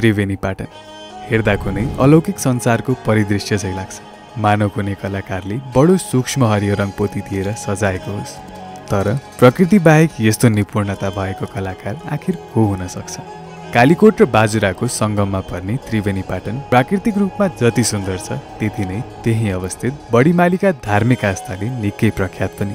त्रिवेणी पाटन हेर्दा कुनै अलौकिक संसारको परिदृश्य चाहिँ लाग्छ। मानव कुनै कलाकारले बडो सूक्ष्म हरियो रङ पोती दिएर सजाएको होस्। तर प्रकृति बाहेक यस्तो निपुणता भएको कलाकार आखिर को हुन सक्छ? कालीकोट र बाजुराको सङ्गममा पर्ने त्रिवेणी पाटन प्राकृतिक रूपमा जति सुन्दर छ त्यति नै त्यही अवस्थित बढीमालीका धार्मिक आस्थाले निकै प्रख्यात पनि।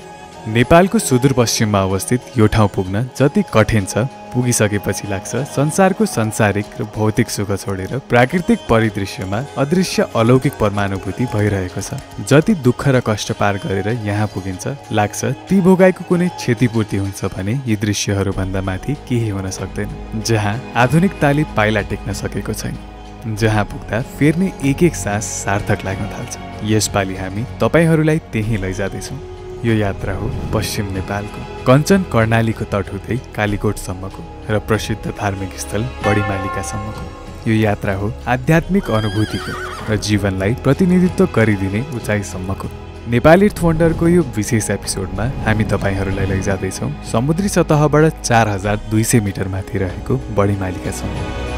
नेपालको सुदूरपश्चिममा अवस्थित यो ठाउँ पुग्न जति कठिन छ पुगिसकेपछि लाग्छ संसारको संसारिक र भौतिक सुख छोडेर प्राकृतिक परिदृश्यमा अदृश्य अलौकिक परमानुभूति भइरहेको छ। जति दुःख र कष्ट पार गरेर यहाँ पुगिन्छ लाग्छ ती भोगाईको कुनै क्षतिपूर्ति हुन्छ भने यी दृश्यहरूभन्दा माथि केही हुन सक्दैन जहाँ आधुनिकताले पाइला टेक्न सकेको छैन जहाँ पुग्दा फेर्ने एक एक सास सार्थक लाग्न थाल्छ। यसपालि हामी तपाईँहरूलाई त्यहीँ लैजाँदैछौँ। यो यात्रा हो पश्चिम नेपालको। कञ्चन कर्णालीको तट हुँदै कालीकोटसम्मको र प्रसिद्ध धार्मिक स्थल बढीमालिकासम्मको। यो यात्रा हो आध्यात्मिक अनुभूतिको र जीवनलाई प्रतिनिधित्व गरिदिने उचाइसम्मको। नेपाली वन्डरको यो विशेष एपिसोडमा हामी तपाईँहरूलाई लैजाँदैछौँ समुद्री सतहबाट चार हजार दुई सय मिटर माथि रहेको बढीमालिकासम्म।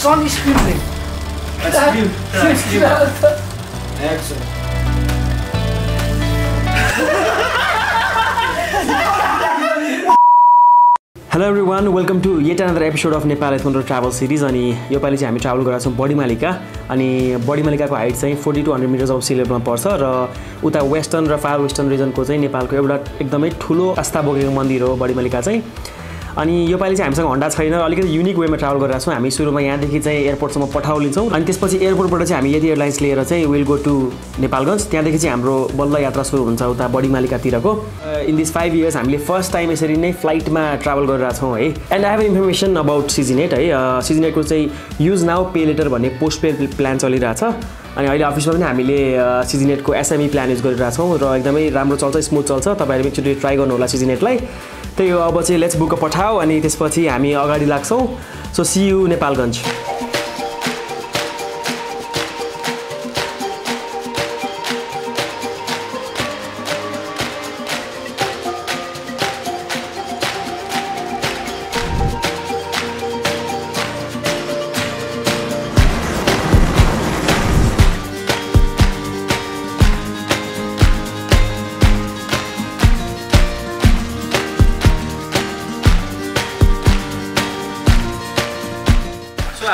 Screaming. Excellent. Hello everyone welcome to yet another episode of Nepal एथमन्डर travel series अनि योपालि चाहिँ हामी ट्राभल गरेका छौँ बडीमालिका अनि बडीमालिकाको हाइट चाहिँ forty two hundred metres of sea लेभलमा पर्छ र उता वेस्टर्न र फार वेस्टर्न रिजनको चाहिँ नेपालको एउटा एकदमै ठुलो आस्था बोकेको मन्दिर हो बडीमालिका चाहिँ। अनि योपालि चाहिँ हामीसँग हन्डा छैन। अलिकति युनिक वेमा ट्राभल गरिरहेको छौँ। हामी सुरुमा यहाँदेखि चाहिँ एयरपोर्टसम्म पठाउ लिन्छौँ। अनि त्यसपछि एयरपोर्टबाट चाहिँ हामी यदि एयरलाइन्स लिएर चाहिँ विल गो टु नेपालगञ्ज। त्यहाँदेखि चाहिँ हाम्रो बल्ल यात्रा सुरु हुन्छ उता बडीमालिकातिरको। इन दिस फाइभ इयर्स हामीले फर्स्ट टाइम यसरी नै फ्लाइटमा ट्राभल गरिरहेको छौँ है। And I have information about सिजिनेट है। सिजिनेटको चाहिँ युज नाउ पे लेटर भन्ने पोस्ट पे प्लान चलिरहेछ अनि अहिले अफिसमा पनि हामीले सिजिनेटको एसएमई प्लान युज गरिरहेछौँ र एकदमै राम्रो चल्छ स्मुथ चल्छ। तपाईँहरू एकचोटि ट्राई गर्नु होला सिजिनेटलाई त्यही हो अब चाहिँ लेट्स बुक पठाऊ अनि त्यसपछि हामी अगाडि लाग्छौँ। सो सी यु नेपालगञ्ज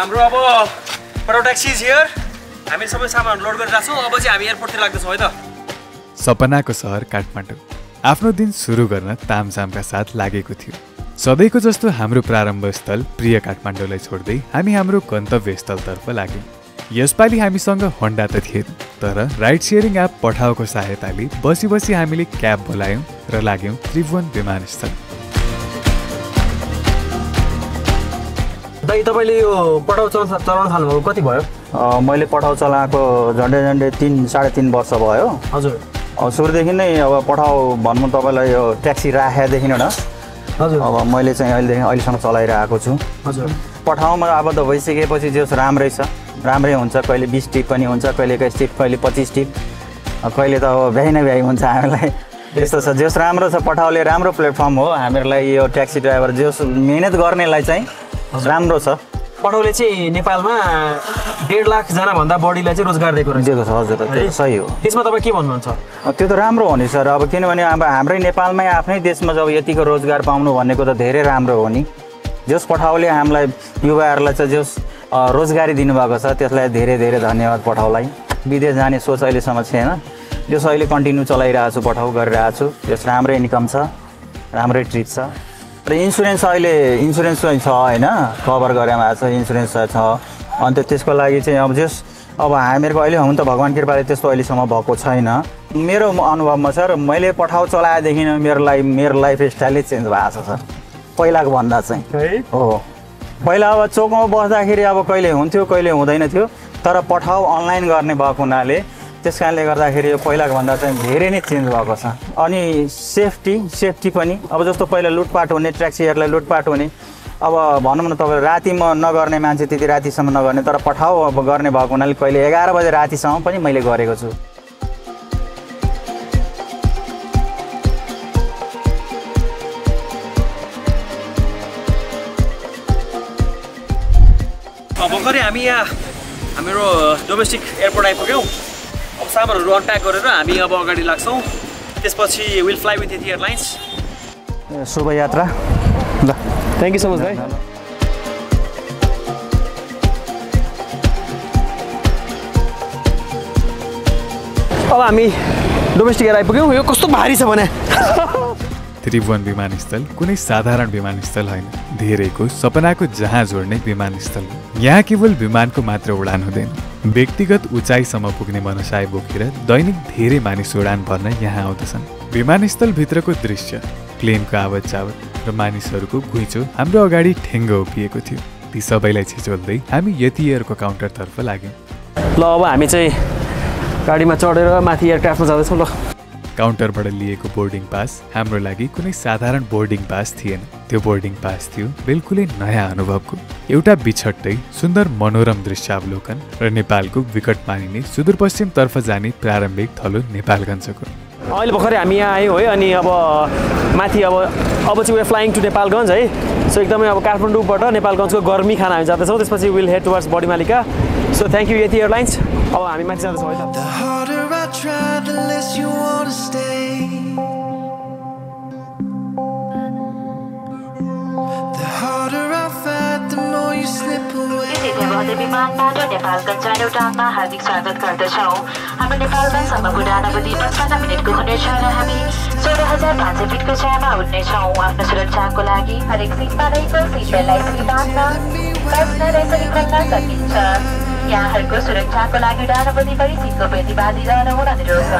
हाम्रो अब पटाउ ट्याक्सी हियर हामी सबै सामान लोड गरेर छौँ। अब चाहिँ हामी एयरपोर्टतिर लाग्दैछौँ है त? सपनाको सहर काठमाडौँ। आफ्नो दिन सुरु गर्न तामझामका साथ लागेको थियो। सधैँको जस्तो हाम्रो प्रारम्भ स्थल प्रिय काठमाडौँलाई छोड्दै हामी हाम्रो गन्तव्य स्थलतर्फ लाग्यौँ। यसपालि हामीसँग होन्डा त थिएन तर राइड सेयरिङ एप पठाएको सहायताले बसी बसी हामीले क्याब बोलायौँ र लाग्यौँ त्रिभुवन विमानस्थल। दाइ तपाईँले यो पटाउ चलाउन चलाउन थाल्नुभएको कति भयो? मैले पठाउ चलाएको झन्डै झन्डै तिन साढे तिन वर्ष भयो। हजुर। सुरुदेखि नै अब पठाउ भन्नु तपाईँलाई यो ट्याक्सी राखेदेखि न हजुर। अब मैले चाहिँ अहिलेदेखि अहिलेसम्म चलाइरहेको छु। हजुर। पठाउमा आबद्ध भइसकेपछि जो राम्रै छ। राम्रै हुन्छ कहिले बिस टिप पनि हुन्छ कहिले एक्काइस टिप कहिले पच्चिस टिप। कहिले त अब भ्याइ नै भ्याइ हुन्छ हामीलाई। त्यस्तो छ जोस् राम्रो छ पठाउले राम्रो प्लेटफर्म हो। हामीहरूलाई यो ट्याक्सी ड्राइभर जोस् मिहिनेत गर्नेलाई चाहिँ राम्रो छ। पटाउले चाहिँ नेपालमा डेढ लाखजनाभन्दा बढीलाई चाहिँ रोजगार दिएको दिएको छ हजुर त्यो सही हो। त्यसमा तपाईँ के भन्नुहुन्छ? त्यो त राम्रो हो नि सर। अब किनभने अब हाम्रै नेपालमै आफ्नै देशमा जब यतिको रोजगार पाउनु भनेको त धेरै राम्रो हो नि। जस पठाउले हामीलाई युवाहरूलाई चाहिँ जस रोजगारी दिनुभएको छ। त्यसलाई धेरै धेरै धन्यवाद पठाउलाई। विदेश जाने सोच अहिलेसम्म छैन। जस अहिले कन्टिन्यू चलाइरहेको छु पठाउ गरिरहेको छु त्यस राम्रै इन्कम छ राम्रै ट्रिप छ। र इन्सुरेन्स अहिले इन्सुरेन्स चाहिँ छ होइन? कभर गरेर आएको छ इन्सुरेन्स छ। अन्त त्यसको लागि चाहिँ अब जस अब हामीहरूको अहिले हुन त भगवान् कृपाले त्यस्तो अहिलेसम्म भएको छैन। मेरो अनुभवमा सर मैले पठाउ चलाएदेखि मेरो लाइफ मेरो लाइफ स्टाइलै चेन्ज भएको छ सर। पहिलाको भन्दा चाहिँ। है? हो। पहिला अब चोकमा बस्दाखेरि अब कहिले हुन्थ्यो कहिले हुँदैन थियो। तर पठाउ अनलाइन गर्ने भएको हुनाले त्यस कारणले गर्दाखेरि यो पहिलाको भन्दा चाहिँ धेरै नै चेन्ज भएको छ। अनि सेफ्टी सेफ्टी पनि। अब जस्तो पहिला लुटपाट हुने ट्याक्सीहरूलाई लुटपाट हुने। अब भनौँ न तपाईँ रातिमा नगर्ने मान्छे त्यति रातिसम्म नगर्ने तर पठाउ अब गर्ने भएको हुनाले कहिले एघार बजे रातिसम्म पनि मैले गरेको छु। भर्खरै हामी यहाँ हाम्रो डोमेस्टिक एयरपोर्ट आइपुग्यौँ। सामानहरू अनप्याक गरेर हामी अब अगाडि लाग्छौँ। त्यसपछि will fly with Yeti airlines Shubhyatra. ल। थ्याङ्क यू सो मच भाइ अब हामी डोमेस्टिक एयर आइपुग्यौँ। यो कस्तो भारी छ भने? त्रिभुवन विमानस्थल कुनै साधारण विमानस्थल होइन। धेरैको सपनाको जहाज जोड्ने विमानस्थल। यहाँ केवल विमानको मात्र उडान हुँदैन। व्यक्तिगत उचाइसम्म पुग्ने मनसाय बोकेर दैनिक धेरै मानिस उडान भर्न यहाँ आउँदछन्। विमानस्थलभित्रको दृश्य प्लेनको आवत जावत र मानिसहरूको घुइँचो हाम्रो अगाडि ठेङ्ग उभिएको थियो। ती सबैलाई छिचोल्दै हामी यति एयरको काउन्टरतर्फ लाग्यौँ। ल अब हामी चाहिँ गाडीमा चढेर माथि एयरक्राफ्टमा जाँदैछौँ ल। काउन्टरबाट लिएको बोर्डिङ पास हाम्रो लागि कुनै साधारण बोर्डिङ पास थिएन। त्यो बोर्डिङ पास थियो बिल्कुलै नयाँ अनुभवको। एउटा बिछट्टै सुन्दर मनोरम दृश्यावलोकन र नेपालको विकट मानिने सुदूरपश्चिमतर्फ जाने प्रारम्भिक थलो नेपालगञ्जको अहिले भर्खरै हामी यहाँ आयौँ है अनि अब माथि अब अब चाहिँ उयो फ्लाइङ टु नेपालगञ्ज है। सो एकदमै अब काठमाडौँबाट नेपालगञ्जको गर्मी खाना हामी जाँदैछौँ त्यसपछि will head towards Badimalika. So thank you Yeti airlines अब हामी माथि जाँदैछौँ है त। Stay. हार्दिक स्वागत गर्दछौँ हाम्रो नेपालगञ्जसम्मको उडानावधि पचपन्न मिनटको हुनेछ र हामी हजार पाँच सय आफ्नो सुरक्षाको लागि हरेक सिटमा रहेको सिट र यसरी सकिन्छ यहाँहरूको सुरक्षाको लागि बढी सिटको प्रतिवादी रहन हुन अनुरोध.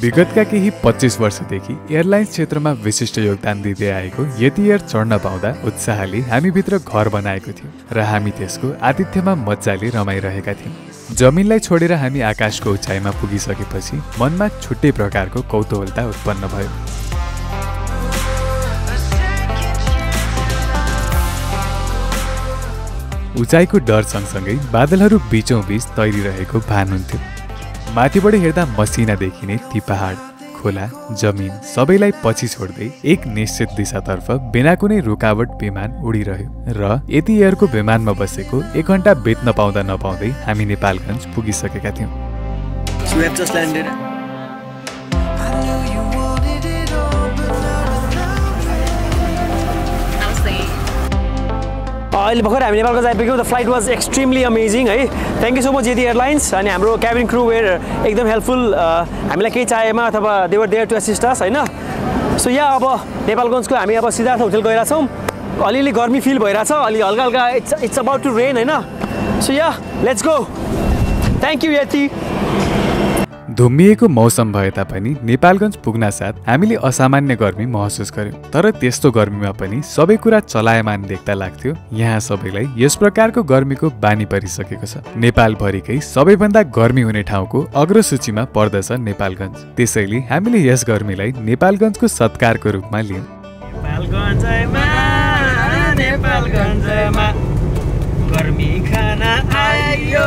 विगतका केही पच्चिस वर्षदेखि एयरलाइन्स क्षेत्रमा विशिष्ट योगदान दिँदै आएको यति एयर चढ्न पाउँदा उत्साहले हामीभित्र घर बनाएको थियो र हामी त्यसको आतिथ्यमा मजाले रमाइरहेका थियौँ जमिनलाई छोडेर हामी आकाशको उचाइमा पुगिसकेपछि मनमा छुट्टै प्रकारको कौतूहलता उत्पन्न भयो उचाइको डर सँगसँगै बादलहरू बिचौँ बिच तैरिरहेको भान हुन्थ्यो। माथिबाट हेर्दा मसिना देखिने ती पहाड खोला जमिन सबैलाई पछि छोड्दै एक निश्चित दिशातर्फ बिना कुनै रुकावट विमान उडिरह्यो र यति एयरको विमानमा बसेको एक घन्टा बेच्न पाउँदा नपाउँदै हामी नेपालगञ्ज पुगिसकेका थियौँ। अहिले भर्खर हामी नेपालगञ्ज आइपुग्यौँ the flight was extremely amazing है। Thank you so much Yeti airlines अनि हाम्रो क्याबिन क्रु वेयर एकदम हेल्पफुल हामीलाई केही चाहेमा अथवा they're there to assist us होइन? सो यहाँ अब नेपालगञ्जको हामी अब सिद्धार्थ होटल गइरहेछौँ अलिअलि गर्मी फिल भइरहेछ अलि हल्का हल्का it's it's about to rain होइन? So yeah let's go thank you Yeti धुम्मिएको मौसम भए तापनि नेपालगञ्ज पुग्न साथ हामीले असामान्य गर्मी महसुस गर्यौँ। तर त्यस्तो गर्मीमा पनि सबै कुरा चलायमान देख्दा लाग्थ्यो। यहाँ सबैलाई यस प्रकारको गर्मीको बानी परिसकेको छ। नेपालभरिकै सबैभन्दा गर्मी हुने ठाउँको अग्रसूचीमा पर्दछ नेपालगञ्ज। त्यसैले हामीले यस गर्मीलाई नेपालगञ्जको सत्कारको रूपमा लियौँ। गर्मी खाना आयो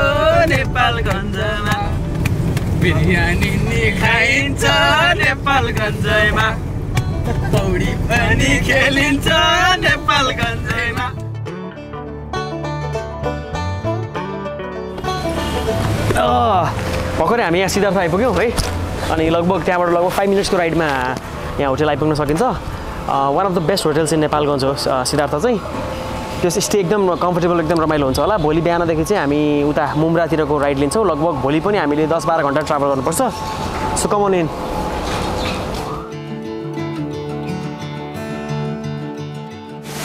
नेपालगञ्जमा। बिरयानी नि खाइन्छ नेपालगञ्जमा। पौडी पनि खेलिन्छ नेपालगञ्जमा। भर्खरै हामी यहाँ सिद्धार्थ आइपुग्यौँ है? अनि लगभग त्यहाँबाट लगभग फाइभ मिनट्सको राइडमा यहाँ होटल आइपुग्न सकिन्छ। One of the best hotels in Nepalgunj हो सिद्धार्थ चाहिँ। त्यस स्टे एकदम कम्फर्टेबल एकदम रमाइलो हुन्छ होला भोलि बिहानदेखि चाहिँ हामी उता मुम्रातिरको राइड लिन्छौँ लगभग भोलि पनि हामीले दस बाह्र घन्टा ट्राभल गर्नुपर्छ सो कमन इन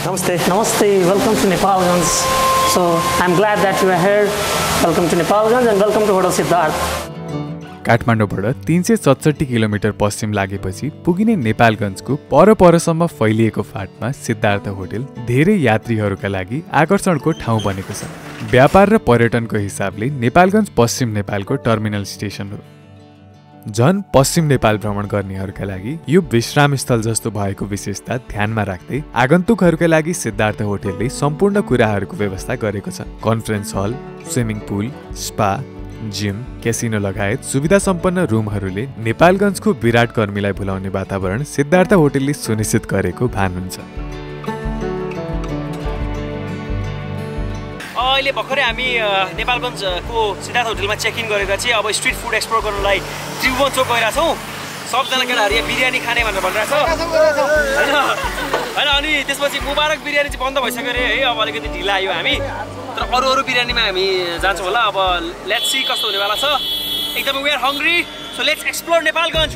नमस्ते welcome to Nepalganj. So I'm glad that you are here. Welcome to Nepalganj and welcome to Hotel Siddharth. काठमाडौँबाट तिन सय सतसट्ठी किलोमिटर पश्चिम लागेपछि पुगिने नेपालगञ्जको पर परसम्म फैलिएको फाटमा सिद्धार्थ होटेल धेरै यात्रीहरूका लागि आकर्षणको ठाउँ बनेको छ। व्यापार र पर्यटनको हिसाबले नेपालगञ्ज पश्चिम नेपालको टर्मिनल स्टेसन हो। झन पश्चिम नेपाल भ्रमण गर्नेहरूका लागि यो विश्रामस्थल जस्तो भएको विशेषता ध्यानमा राख्दै आगन्तुकहरूका लागि सिद्धार्थ होटेलले सम्पूर्ण कुराहरूको व्यवस्था गरेको छ। Conference hall swimming pool spa gym casino लगायत सुविधा सम्पन्न रुमहरूले नेपालगञ्जको विराट कर्मीलाई भुलाउने वातावरण सिद्धार्थ होटेलले सुनिश्चित गरेको भान हुन्छ अहिले भर्खरै हामी नेपालगञ्जको सिद्धार्थ होटेलमा चेक इन गरेर चाहिँ अब स्ट्रिट फुड एक्सप्लोर गर्नलाई त्रिभुवन चोक गइरहेको छौँ सबजना केटाहरू यहाँ बिरयानी खाने भनेर भनिरहेछ होइन होइन अनि त्यसपछि मुबारक बिरयानी चाहिँ बन्द भइसक्यो अरे है अब अलिकति ढिला आयो हामी। तर अरू अरू बिरयानीमा हामी जान्छौँ होला। अब लेट्स कस्तो हुनेवाला छ। एकदमै we're hungry so let's explore Nepalgunj.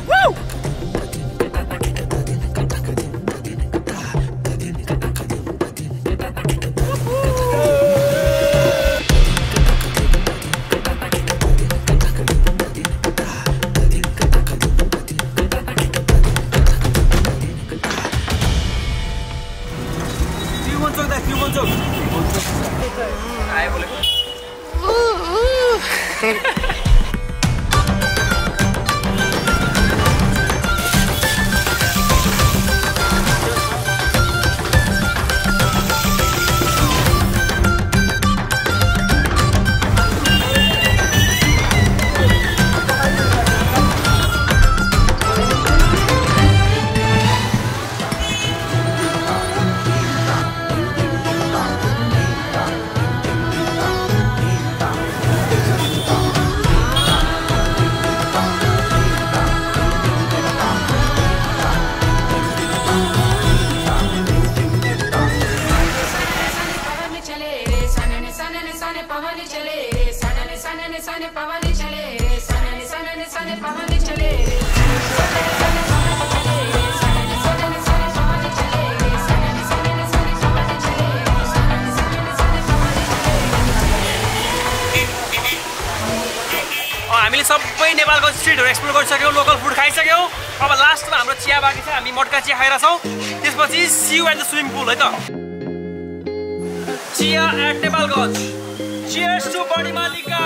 चिया बाँकी छ हामी मटका चिया खाइरहेको छौँ त्यसपछि see you at the swimming pool है त। चिया at Nepalgunj cheers to Badimalika.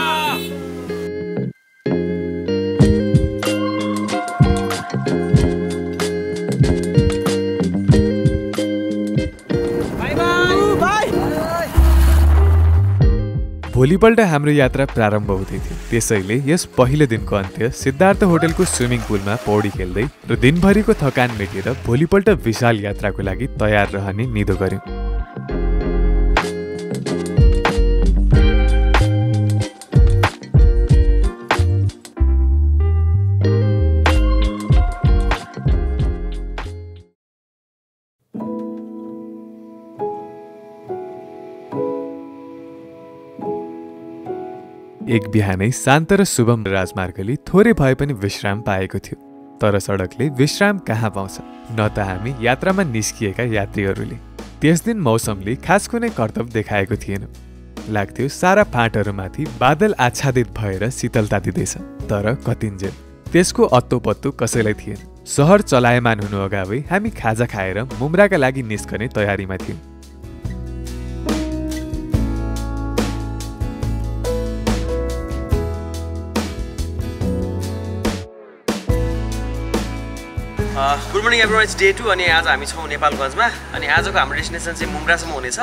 भोलिपल्ट हाम्रो यात्रा प्रारम्भ हुँदै थियो। त्यसैले यस पहिलो दिनको अन्त्य सिद्धार्थ होटेलको स्विमिङ पुलमा पौडी खेल्दै र दिनभरिको थकान मेटेर भोलिपल्ट विशाल यात्राको लागि तयार रहने निदो गर्यौँ। एक बिहानै शान्त र शुभम राजमार्गले थोरै भए पनि विश्राम पाएको थियो तर सडकले विश्राम कहाँ पाउँछ? न त हामी यात्रामा निस्किएका यात्रीहरूले। त्यस दिन मौसमले खास कुनै कर्तव्य देखाएको थिएन। लाग्थ्यो सारा फाँटहरूमाथि बादल आच्छादित भएर शीतलता दिँदैछ तर कतिन्जेल। त्यसको अत्तो पत्तो कसैलाई थिएन। सहर चलायमान हुनु अगावै हामी खाजा खाएर मुम्राका लागि निस्कने तयारीमा थियौँ। Good morning every it's day two अनि आज हामी छौँ नेपालगञ्जमा। अनि आजको हाम्रो डेस्टिनेसन चाहिँ मुम्रासम्म हुनेछ।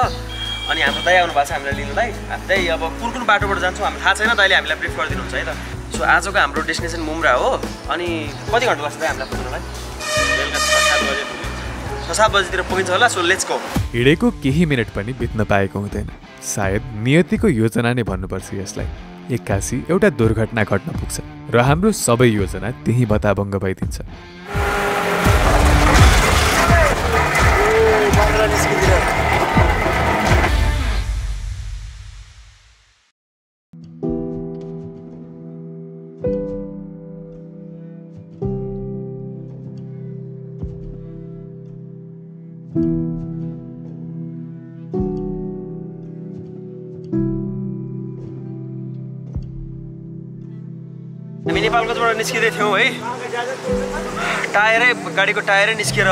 अनि हाम्रो दाइ आउनु भएको छ हामीलाई लिनुलाई। हामी दाइ अब कुन कुन बाटोबाट जान्छौँ हामीलाई थाहा छैन दाइले हामीलाई ब्रिफ गरिदिनुहुन्छ है त। सो आजको हाम्रो डेस्टिनेसन मुम्रा हो। अनि कति घन्टा लाग्छ दाइ हामीलाई पुग्नुलाई? हिँडेको केही मिनट पनि बित्न पाएको हुँदैन। सायद नियतिको योजना नै भन्नुपर्छ यसलाई। एक्कासी एउटा दुर्घटना घट्न पुग्छ र हाम्रो सबै योजना त्यही बताभङ्ग भइदिन्छ। हामी नेपालगञ्जबाट निस्किँदै थियौँ है। टायरै गाडीको टायरै निस्किएर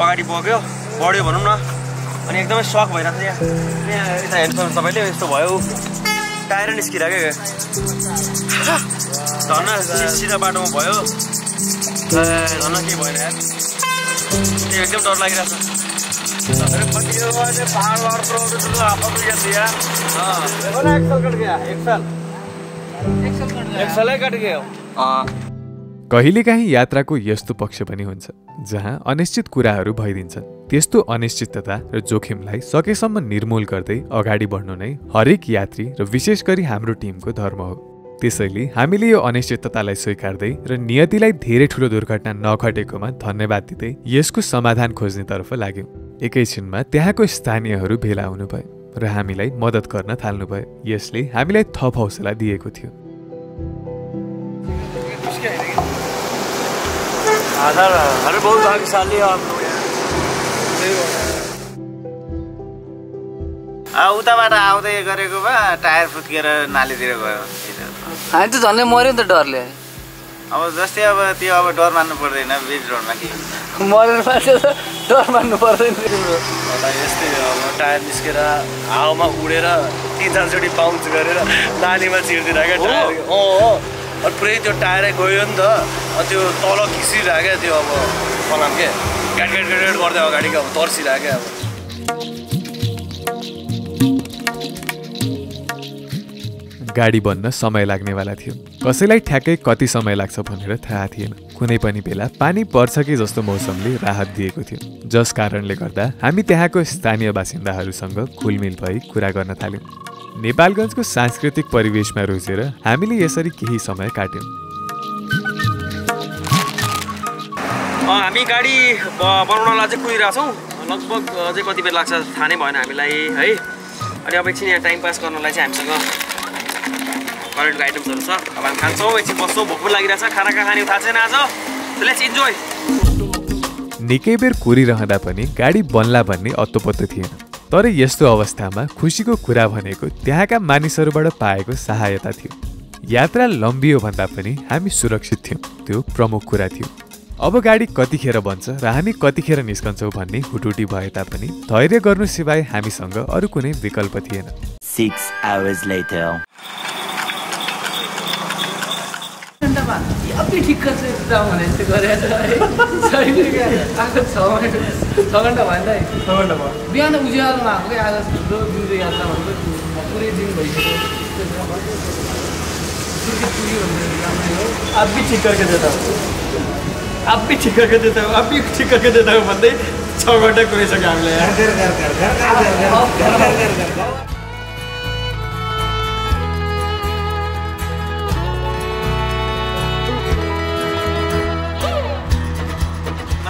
अगाडि बग्यो। बढ्यो भनौँ न। अनि एकदमै सक भइरहेको छ यहाँ। यहाँ यता हेर्नुहोस् तपाईँले यस्तो भयो। टायरै निस्किरहेको सि- सिधा बाटोमा भयो। धन्न केही भएन यार। त्यो एकदम डर लागिरहेको छ। कहिलेकाहीँ यात्राको यस्तो पक्ष पनि हुन्छ जहाँ अनिश्चित कुराहरू भइदिन्छन्। त्यस्तो अनिश्चितता र जोखिमलाई सकेसम्म निर्मूल गर्दै अगाडि बढ्नु नै हरेक यात्री र विशेष गरी हाम्रो टिमको धर्म हो। त्यसैले हामीले यो अनिश्चिततालाई स्वीकार्दै र नियतिलाई धेरै ठुलो दुर्घटना नघटेकोमा धन्यवाद दिँदै यसको समाधान खोज्नेतर्फ लाग्यौँ। एकैछिनमा त्यहाँको स्थानीयहरू भेला हुनुभयो र हामीलाई मद्दत गर्न थाल्नुभयो। यसले हामीलाई थप हौसला दिएको थियो। आधार अरे बहुत भाग्यशाली हो आप लोग। उताबाट आउँदै गरेको भए टायर फुत्किएर नालीतिर गयो। हामी त झन्डै मऱ्यो नि त डरले। अब जस्तै अब त्यो अब डर मान्नु पर्दैन बिच रोडमा कि। मरेर मान्छे त डर मान्नु पर्दैन यस्तै हो अब टायर निस्केर हावामा उडेर तिन चारचोटि बााउन्स गरेर नालीमा छिर्दिन क्या टायर। हो अनि पुरै त्यो टायरै गयो नि त त्यो तल खिसिरहेको क्या त्यो अब फलाम के ग्याट ग्याट ग्याट गर्दै अगाडि अब तर्सिरहेको क्या अब। गाडी बन्न समय लाग्नेवाला थियो। कसैलाई ठ्याक्कै कति समय लाग्छ भनेर थाहा थिएन। कुनै पनि बेला पानी पर्छ कि जस्तो मौसमले राहत दिएको थियो। जस कारणले गर्दा हामी त्यहाँको स्थानीय बासिन्दाहरूसँग घुलमिल भई कुरा गर्न थाल्यौँ। नेपालगञ्जको सांस्कृतिक परिवेशमा रुचेर हामीले यसरी केही समय काट्यौँ। हामी गाडी बनाउनलाई चाहिँ कुदिरहेछौँ लगभग अझै कति बेर लाग्छ थाहा नै भएन हामीलाई है। अनि अब एकछिन यहाँ टाइम पास गर्नलाई चाहिँ हामीसँग करेन्टको आइटम्सहरू छ। अब हामी खान्छौँ एकछिन बस्छौँ भोक पनि लागिरहेछ। खाना कहाँ खाने थाहा छैन आज। लेट्स इन्जोय निकै बेर कुरिरहँदा पनि गाडी बन्ला भन्ने अत्तो थिएन। तर यस्तो अवस्थामा खुसीको कुरा भनेको त्यहाँका मानिसहरूबाट पाएको सहायता थियो। यात्रा लम्बियो भन्दा पनि हामी सुरक्षित थियौँ। त्यो प्रमुख कुरा थियो। अब गाडी कतिखेर बन्छ र हामी कतिखेर निस्कन्छौँ भन्ने हुटुटी भए तापनि धैर्य गर्नु सिवाय हामीसँग अरू कुनै विकल्प थिएन। Later. घन्टामा अति ठिक्क चाहिँ गरेर आएको छ छ घन्टा भयो नि त छ घन्टा भयो बिहान उज्यालोमा आएको क्या आज दिउँदो यात्रा भनेको पुरै दिन भइसक्यो हो अब भी ठिक करके देता हूँ अब भी ठिक देता हूँ हूँ भन्दै छ घन्टा कुरिसक्यो हामीलाई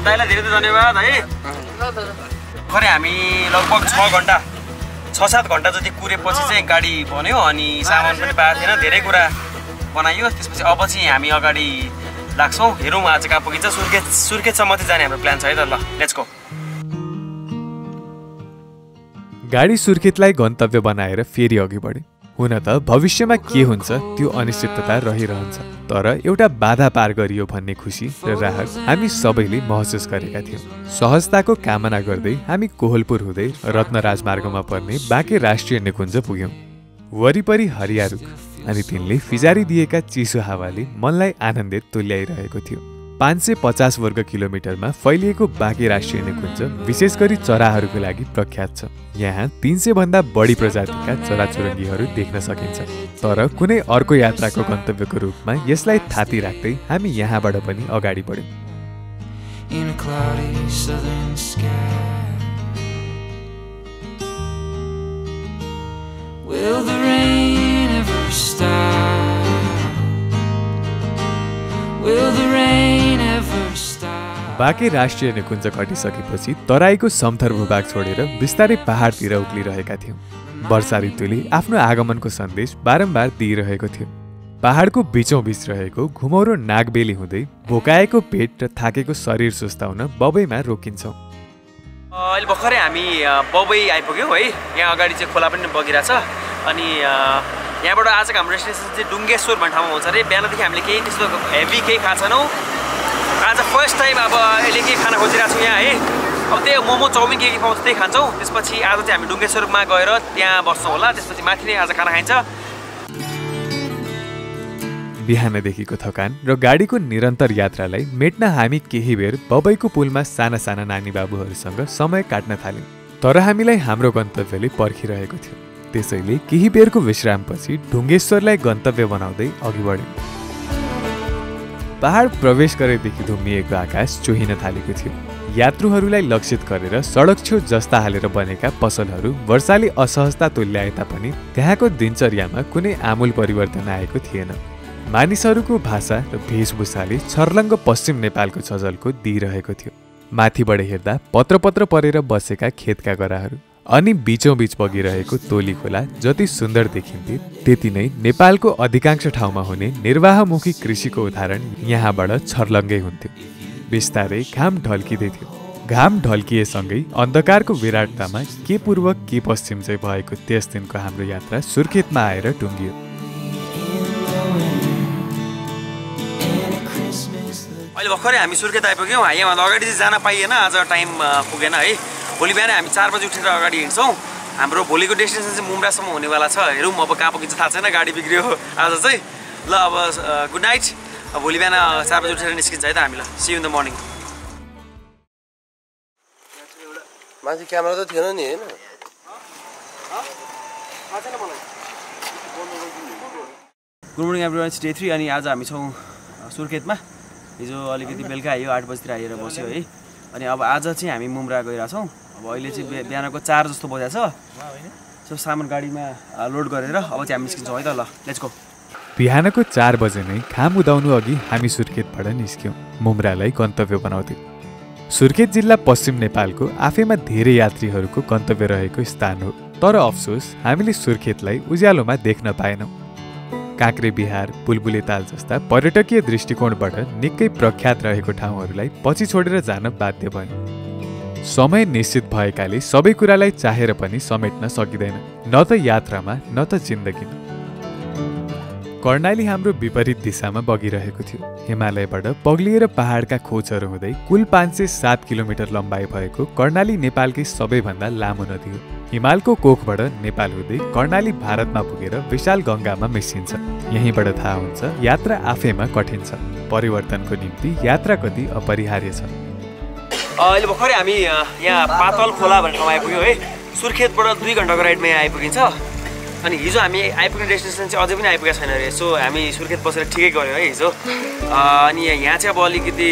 दाइलाई धेरै धेरै धन्यवाद है। खरे हामी लगभग छ घन्टा छ सात घन्टा जति कुरेपछि चाहिँ गाडी बन्यो अनि सामान पनि पाएको थिएन धेरै कुरा बनाइयो। त्यसपछि अब चाहिँ हामी अगाडि लाग्छौँ। हेरौँ आज कहाँ पुगिन्छ सुर्खेत सुर्खेतसम्म चाहिँ जाने हाम्रो प्लान छ है त ल लेट्स गो गाडी सुर्खेतलाई गन्तव्य बनाएर फेरि अघि बढ्यो। हुन त भविष्यमा के हुन्छ त्यो अनिश्चितता रहिरहन्छ। तर एउटा बाधा पार गरियो भन्ने खुसी र राहत हामी सबैले महसुस गरेका थियौँ। सहजताको कामना गर्दै हामी कोहलपुर हुँदै रत्न राजमार्गमा पर्ने बाँके राष्ट्रिय निकुञ्ज पुग्यौँ। वरिपरि हरिया रुख अनि तिनले फिजारी दिएका चिसो हावाले मनलाई आनन्दित तुल्याइरहेको थियो। पाँच सय पचास वर्ग किलोमिटरमा फैलिएको बाँके राष्ट्रिय निकुञ्ज विशेष गरी चराहरूको लागि प्रख्यात छ। यहाँ तिन सय भन्दा बढी प्रजातिका चराचुरुङ्गीहरू देख्न सकिन्छ तर कुनै अर्को यात्राको गन्तव्यको रूपमा यसलाई थाती राख्दै हामी यहाँबाट पनि अगाडि बढ्यौँ. Will the rain बाँके राष्ट्रिय निकुञ्ज घटिसकेपछि तराईको समथर भूभाग छोडेर बिस्तारै पहाडतिर उक्लिरहेका थियौँ। वर्षा ऋतुले आफ्नो आगमनको सन्देश बारम्बार दिइरहेको थियो। पहाडको बिचौँ बिच रहेको घुमौरो नागबेली हुँदै भोकाएको पेट र थाकेको शरीर सुस्ताउन बबैमा रोकिन्छौँ। अहिले भर्खरै हामी बबई आइपुग्यौँ है। यहाँ अगाडि चाहिँ खोला पनि बगिरहेछ अनि यहाँबाट आजको हाम्रो डेस्टिनेसन चाहिँ डुङ्गेश्वर भन्ने ठाउँमा हुन्छ अरे। बिहानदेखि हामीले केही त्यस्तो हेभी केही खाएको छैनौँ। आज फर्स्ट टाइम अब अहिले केही खाना खोजिरहेको छौँ यहाँ है अब त्यही मोमो चाउमिन के के पाउँछ त्यही खान्छौँ त्यसपछि आज चाहिँ हामी डुङ्गेश्वरमा गएर त्यहाँ बस्छौँ होला त्यसपछि माथि नै आज खाना खाइन्छ बिहानदेखिको थकान र गाडीको निरन्तर यात्रालाई मेट्न हामी केही बेर बबैको पुलमा साना साना नानी बाबुहरूसँग समय काट्न थाल्यौँ। तर हामीलाई हाम्रो गन्तव्यले पर्खिरहेको थियो। त्यसैले केही बेरको विश्रामपछि ढुङ्गेश्वरलाई गन्तव्य बनाउँदै अघि बढ्यौँ। पहाड प्रवेश गरेदेखि धुम्मिएको आकाश चोहिन थालेको थियो। यात्रुहरूलाई लक्षित गरेर सडक छेउ जस्ता हालेर बनेका पसलहरू वर्षाले असहजता तुल्याए तापनि त्यहाँको दिनचर्यामा कुनै आमूल परिवर्तन आएको थिएन। मानिसहरूको भाषा र वेशभूषाले छर्लङ्ग पश्चिम नेपालको छजलको दिइरहेको थियो। माथिबाट हेर्दा पत्र पत्र परेर बसेका खेतका गराहरू। अनि बिचौँ बिच बगिरहेको तोली खोला जति सुन्दर देखिन्थे त्यति नै नेपालको अधिकांश ठाउँमा हुने निर्वाहमुखी कृषिको उदाहरण यहाँबाट छर्लङ्गै हुन्थ्यो। बिस्तारै घाम ढल्किँदै थियो। घाम ढल्किएसँगै अन्धकारको विराटतामा के पूर्व के पश्चिम चाहिँ भएको त्यस दिनको हाम्रो यात्रा सुर्खेतमा आएर टुङ्गियो। अहिले भर्खरै हामी सुर्खेत आइपुग्यौँ। यहाँभन्दा अगाडि चाहिँ जान पाइएन। आज टाइम पुगेन है। भोलि बिहान हामी चार बजी उठेर अगाडि हिँड्छौँ। हाम्रो भोलिको डेस्टिनेसन चाहिँ मुम्रासम्म हुनेवाला छ। हेरौँ अब कहाँ पुगिन्छ थाहा छैन गाडी बिग्रियो आज चाहिँ। ल अब गुड नाइट भोलि बिहान चार बजी उठेर निस्किन्छ है त हामी ल सी इन द मर्निङ माथि क्यामेरा त थिएन नि होइन? Good morning every day three अनि आज हामी छौँ सुर्खेतमा। हिजो अलिकति बेलुका आयो आठ बजीतिर आएर बस्यो है। अनि अब आज चाहिँ हामी मुम्रा गइरहेछौँ। अब अहिले चाहिँ बिहानको चार जस्तो बजेको छ। सो सामान गाडीमा लोड गरेर अब चाहिँ हामी निस्किन्छौँ। है त ल लेट्स गो बिहानको चार बजे नै घाम उदाउनु अघि हामी सुर्खेतबाट निस्क्यौँ। मुम्रालाई गन्तव्य बनाउँथ्यौँ सुर्खेत जिल्ला पश्चिम नेपालको आफैमा धेरै यात्रीहरूको गन्तव्य रहेको स्थान हो। तर अफसोस हामीले सुर्खेतलाई उज्यालोमा देख्न पाएनौँ। काँक्रे बिहार बुलबुले ताल जस्ता पर्यटकीय दृष्टिकोणबाट निकै प्रख्यात रहेको ठाउँहरूलाई पछि छोडेर जान बाध्य भयौँ। समय निश्चित भएकाले सबै कुरालाई चाहेर पनि समेट्न सकिँदैन। न त यात्रामा न त जिन्दगीमा। कर्णाली हाम्रो विपरीत दिशामा बगिरहेको थियो। हिमालयबाट पग्लिएर पहाडका खोजहरू हुँदै कुल पाँच सय सात किलोमिटर लम्बाइ भएको कर्णाली नेपालकै सबैभन्दा लामो नदी हो। हिमालको कोखबाट नेपाल हुँदै कर्णाली भारतमा पुगेर विशाल गङ्गामा मिसिन्छ। यहीँबाट थाहा हुन्छ यात्रा आफैमा कठिन छ। परिवर्तनको निम्ति यात्रा कति अपरिहार्य छ। अहिले भर्खरै हामी यहाँ पातल खोला भन्ने ठाउँमा आइपुग्यौँ है। सुर्खेतबाट दुई घन्टाको राइडमा यहाँ आइपुगिन्छ। अनि हिजो हामी आइपुग्ने डेस्टिनेसन चाहिँ अझै पनि आइपुगेको छैन अरे सो हामी सुर्खेत बसेर ठिकै गऱ्यौँ है हिजो। अनि यहाँ चाहिँ अब अलिकति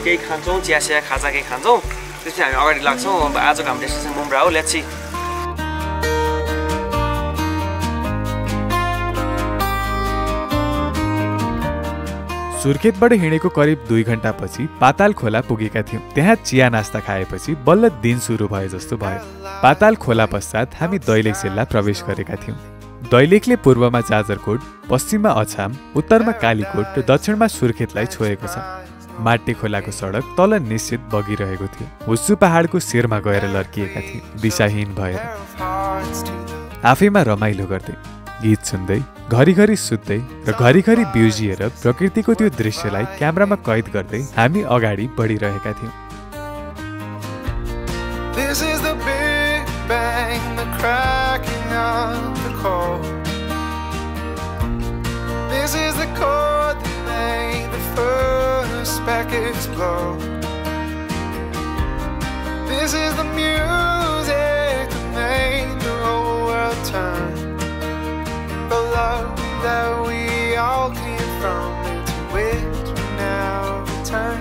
केही खान्छौँ चिया चिया खाजा केही खान्छौँ। त्यसपछि हामी अगाडि लाग्छौँ। अब आजको हाम्रो डेस्टिनेसन मुम्रा हो। लेट्सी सुर्खेतबाट हिँडेको करिब दुई घन्टापछि पाताल खोला पुगेका थियौँ। त्यहाँ चिया नास्ता खाएपछि बल्ल दिन सुरु भए जस्तो भयो। पाताल खोला पश्चात हामी दैलेख जिल्ला प्रवेश गरेका थियौँ। दैलेखले पूर्वमा जाजरकोट पश्चिममा अछाम उत्तरमा कालीकोट र दक्षिणमा सुर्खेतलाई छोएको छ। माटे खोलाको सडक तल निश्चित बगिरहेको थियो। हुस्सु पहाडको शिरमा गएर लड्किएका थिए दिशाहीन भएर। आफैमा रमाइलो गर्दै गीत सुन्दै घरिघरि सुत्दै र घरिघरि बिउजिएर प्रकृतिको त्यो दृश्यलाई क्यामेरामा कैद गर्दै हामी अगाडि बढिरहेका थियौँ। This is the big that we all came from into which we now. Return.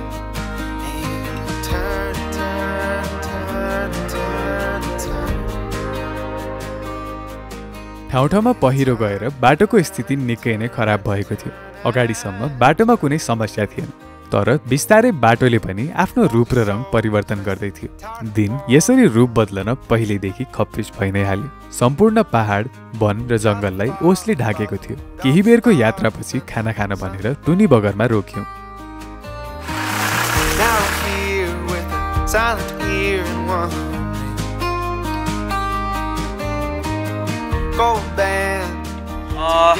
ठाउँ ठाउँमा पहिरो गएर बाटोको स्थिति निकै नै खराब भएको थियो। अगाडिसम्म बाटोमा कुनै समस्या थिएन। तर बिस्तारै बाटोले पनि आफ्नो रूप र रङ परिवर्तन गर्दै थियो। दिन यसरी रूप बदलन पहिलेदेखि खप्पिस भइ नै हाल्यो। सम्पूर्ण पहाड वन र जङ्गललाई ओसले ढाकेको थियो। केही बेरको यात्रापछि खाना खान भनेर टुनी बगरमा रोक्यौँ।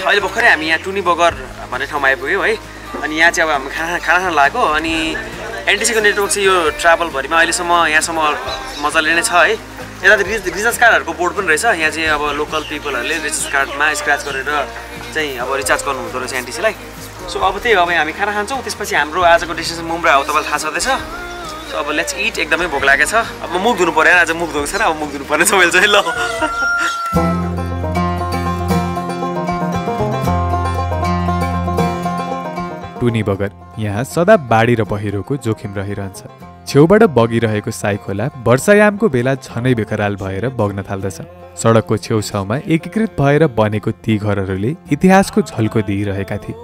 अहिले भर्खरै हामी यहाँ टुनी बगर भन्ने ठाउँमा आइपुग्यौँ है। अनि यहाँ चाहिँ अब हामी खाना खाना खान लागेको अनि एनटिसीको नेटवर्क चाहिँ यो ट्राभलभरिमा अहिलेसम्म यहाँसम्म मजाले नै छ है। यता त रिज रिचार्ज कार्डहरूको बोर्ड पनि रहेछ। यहाँ चाहिँ अब लोकल पिपलहरूले रिचार्ज कार्डमा स्क्र्याच गरेर चाहिँ अब रिचार्ज गर्नु हुँदो रहेछ एनटिसीलाई। सो अब त्यही अब हामी खाना खान्छौँ। त्यसपछि हाम्रो आजको डेस्टिनेसन मुम्बई हो। तपाईँलाई थाहा छँदैछ। सो अब लेट्स इट एकदमै भोक लागेको छ। अब मुख धुनु पऱ्यो आज मुख धुएको छैन। अब मुख धुनु पर्ने छ मैले चाहिँ ल। टुनी बगर। यहाँ सदा बाढी र पहिरोको जोखिम रहिरहन्छ। छेउबाट बगिरहेको साई खोला वर्षायामको बेला झनै बेकराल भएर बग्न थाल्दछ। सडकको छेउछाउमा एकीकृत भएर बनेको ती घरहरूले इतिहासको झल्को दिइरहेका थिए।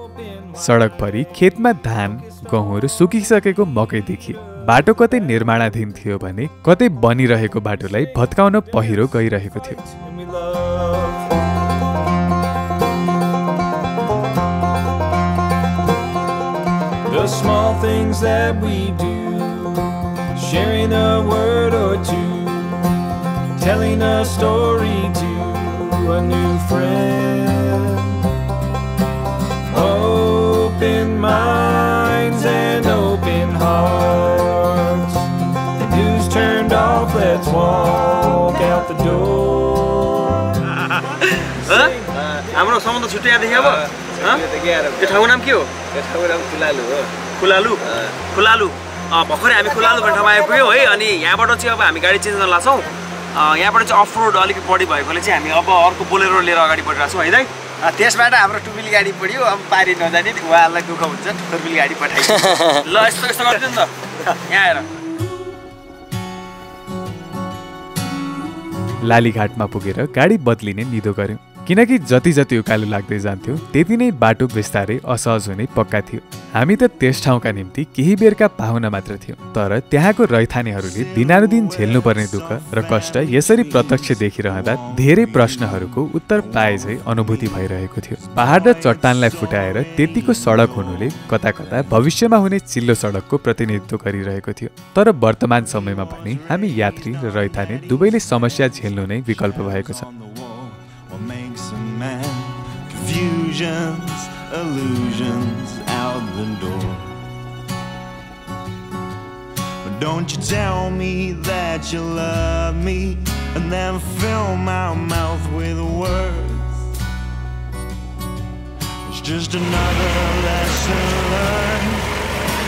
सडकभरि खेतमा धान गहुँ र सुकिसकेको मकै देखिए बाटो कतै निर्माणाधीन थियो भने कतै बनिरहेको बाटोलाई भत्काउन पहिरो गइरहेको थियो। the small things that we do, sharing a word or two, telling a story to a new friend. Open minds and open hearts. The news turned off, let's walk out the door. Huh? I'm আমরা সমন্ধ ছুটে দেখে যাবো यो ठाउँको नाम के हो? खुलालु हो। खुलालु खुलालु भर्खरै हामी खुलालु भन्ने ठाउँमा आइपुग्यौँ है अनि यहाँबाट चाहिँ अब हामी गाडी चेन्ज गर्न लाग्छौँ अँ, यहाँबाट चाहिँ अफ रोड अलिक बढी भएकोले चाहिँ हामी अब अर्को बोलेरो लिएर अगाडि बढिरहेको छौँ है दाइ? त्यसबाट हाम्रो टुबिल गाडी पढ्यो अब पारी नजाने उहाँहरूलाई दुःख हुन्छ टुबिल गाडी पठाइदियो ल यस्तो यस्तो गरिदिनु नि त। यहाँ आएर। लालीघाटमा पुगेर गाडी बदलिने निदो गर्यौँ। किनकि जति जति उकालो लाग्दै जान्थ्यो त्यति नै बाटो बिस्तारै असहज हुने पक्का थियो। हामी त त्यस ठाउँका निम्ति केही बेरका पाहुना मात्र थियौँ तर त्यहाँको रैथानेहरूले दिनानुदिन झेल्नुपर्ने दुःख र कष्ट यसरी प्रत्यक्ष देखिरहँदा धेरै प्रश्नहरूको उत्तर पाए झै अनुभूति भइरहेको थियो। पहाड र चट्टानलाई फुटाएर त्यतिको सडक हुनुले कता कता भविष्यमा हुने चिल्लो सडकको प्रतिनिधित्व गरिरहेको थियो। तर वर्तमान समयमा भने हामी यात्री र रैथाने दुवैले समस्या झेल्नु नै विकल्प भएको छ। Confusions, illusions out the door. But don't you tell me that you love me and then fill my mouth with words. It's just another lesson learned.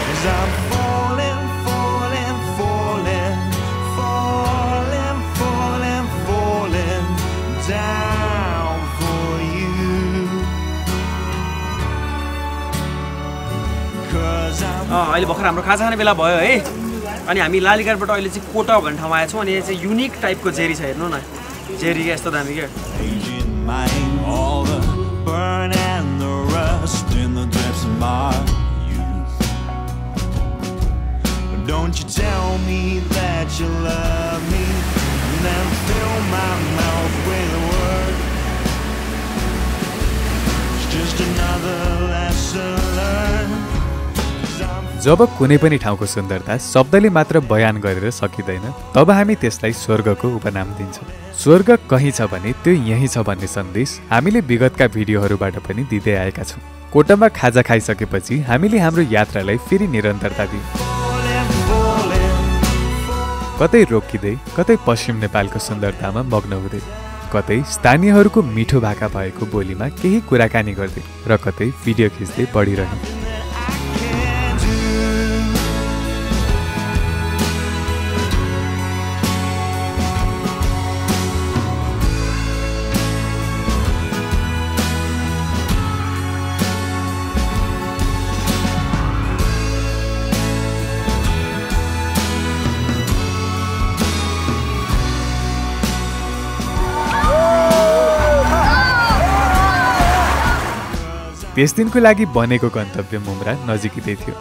Cause I'm falling, अहिले भर्खर हाम्रो खाजा खाने बेला भयो है अनि हामी लालीघाटबाट अहिले चाहिँ कोटा भन्ने ठाउँमा आएछौँ अनि यहाँ चाहिँ युनिक टाइपको जेरी छ हेर्नु न जेरी क्या यस्तो दामी क्या don't you tell me that you love me and then fill my mouth with words. It's just another lesson learned. जब कुनै पनि ठाउँको सुन्दरता शब्दले मात्र बयान गरेर सकिँदैन तब हामी त्यसलाई स्वर्गको उपनाम दिन्छौँ। स्वर्ग कहीँ छ भने त्यो यहीँ छ भन्ने सन्देश हामीले विगतका भिडियोहरूबाट पनि दिँदै आएका छौँ। कोटामा खाजा खाइसकेपछि हामीले हाम्रो यात्रालाई फेरि निरन्तरता दियौँ। कतै रोकिँदै कतै पश्चिम नेपालको सुन्दरतामा मग्न हुँदै कतै स्थानीयहरूको मिठो भाका भएको बोलीमा केही कुराकानी गर्दै र कतै भिडियो खिच्दै बढिरह्यौँ। त्यस दिनको लागि बनेको गन्तव्य मुम्रा नजिकै थियो।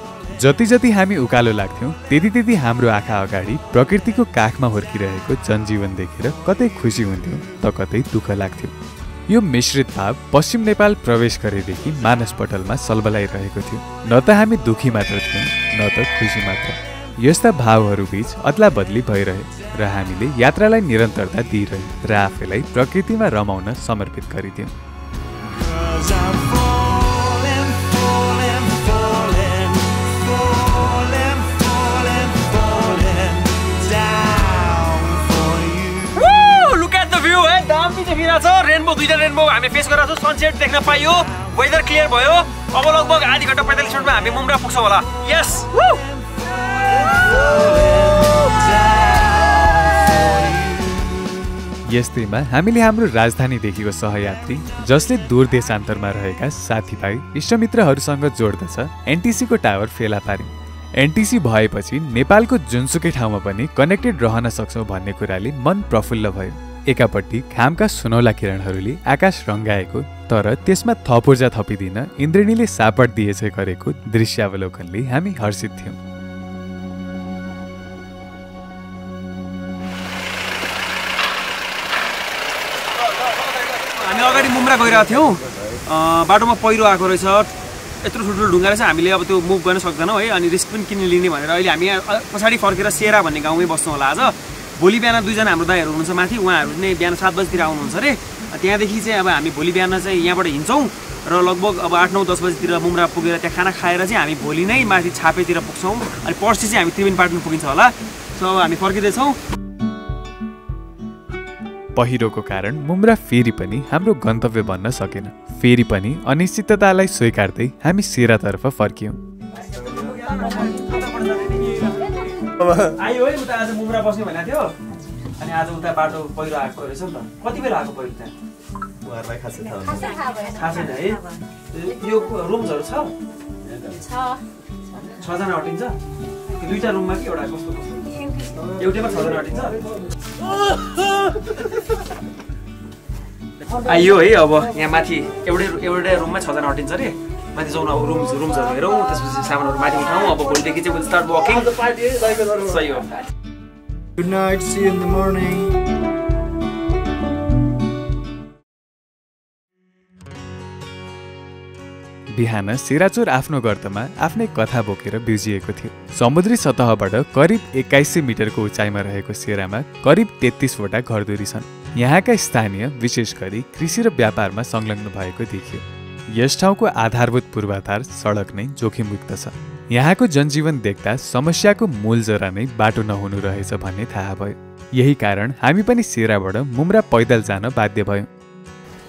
जति जति हामी उकालो लाग्थ्यौँ त्यति त्यति हाम्रो आँखा अगाडि प्रकृतिको काखमा हुर्किरहेको जनजीवन देखेर कतै खुसी हुन्थ्यौँ त कतै दुःख लाग्थ्यो। यो मिश्रित भाव पश्चिम नेपाल प्रवेश गरेदेखि मानस पटलमा सलबलाइरहेको थियो। न त हामी दुखी मात्र थियौँ न त खुसी मात्र। यस्ता भावहरू बीच अदला बदली भइरहे र हामीले यात्रालाई निरन्तरता दिइरह्यौँ र आफैलाई प्रकृतिमा रमाउन समर्पित गरिदियौँ। देखिरहेको छ। रेनबो दुईटा रेनबो हामी फेस गरेको छौँ। सनसेट देख्न पाइयो। वेदर क्लियर भयो। अब लगभग आधी घन्टा पैँतालिस मिनटमा हामी मुम्रा पुग्छौँ होला। यस यस्तैमा हामीले हाम्रो राजधानीदेखिको सहयात्री जसले दूर देशान्तरमा रहेका साथीभाइ इष्टमित्रहरूसँग जोड्दछ एनटिसीको टावर फेला पार्यौँ एनटिसी भएपछि नेपालको जुनसुकै ठाउँमा पनि कनेक्टेड रहन सक्छौँ भन्ने कुराले मन प्रफुल्ल भयो। एकापट्टि घामका सुनौला किरणहरूले आकाश रङ्गाएको तर त्यसमा थप ऊर्जा थपिदिन इन्द्रेणीले सापट दिएछ गरेको दृश्यावलोकनले हामी हर्षित थियौँ। हामी अगाडि मुम्रा गइरहेको थियौँ। बाटोमा पहिरो आएको रहेछ। यत्रो ठुल्ठुलो ढुङ्गा रहेछ। हामीले अब त्यो मुभ गर्न सक्दैनौँ है। अनि रिस्क पनि किन लिने भनेर अहिले हामी पछाडि फर्केर सेरा भन्ने गाउँमै बस्छौँ होला आज। भोलि बिहान दुईजना हाम्रो दाईहरू हुनुहुन्छ माथि उहाँहरू नै बिहान सात बजीतिर आउनुहुन्छ अरे। त्यहाँदेखि चाहिँ अब हामी भोलि बिहान चाहिँ यहाँबाट हिँड्छौँ र लगभग अब आठ नौ दस बजीतिर मुम्रा पुगेर त्यहाँ खाना खाएर चाहिँ हामी भोलि नै माथि छापेतिर पुग्छौँ अनि पर्सि चाहिँ हामी त्रिवेणी पाटन पुगिन्छ होला। सो अब हामी फर्किँदैछौँ। पहिरोको कारण मुम्रा फेरि पनि हाम्रो गन्तव्य बन्न सकेन। फेरि पनि अनिश्चिततालाई स्वीकार्दै हामी सेरातर्फ फर्कियौँ। आयो है उता आज मुम्रा बस्ने भनेको थियो। अनि आज उता बाटो पहिरो आएको रहेछ नि त। कति बेला आएको पहिरो त्यहाँ? उहाँहरूलाई खासै थाहा छैन है। यो रुम्सहरू छ? छजना अटिन्छ? दुईवटा रुममा कि एउटा कस्तो कस्तो? एउटैमा छजना अटिन्छ? आइयो है अब यहाँ माथि एउटै एउटै रुममा छजना अटिन्छ अरे माथि जाउँ अब रुम्स रुम्सहरू हेरौँ त्यसपछि सामानहरू माथि उठाउँ। अब भोलिदेखि चाहिँ स्टार्ट वकिङ सही हो। Good night, see you in the morning. बिहान सिराचोर आफ्नो गर्तमा आफ्नै कथा बोकेर बिउजिएको थियो। समुद्री सतहबाट करिब एक्काइस सय मिटरको उचाइमा रहेको सेरामा करिब तेत्तिसवटा घरधुरी छन्। यहाँका स्थानीय विशेष गरी कृषि र व्यापारमा संलग्न भएको देखियो। यस ठाउँको आधारभूत पूर्वाधार सडक नै जोखिमयुक्त छ। यहाँको जनजीवन देख्दा समस्याको मूल जरा नै बाटो नहुनु रहेछ भन्ने थाहा भयो। यही कारण हामी पनि सेराबाट मुम्रा पैदल जान बाध्य भयौँ।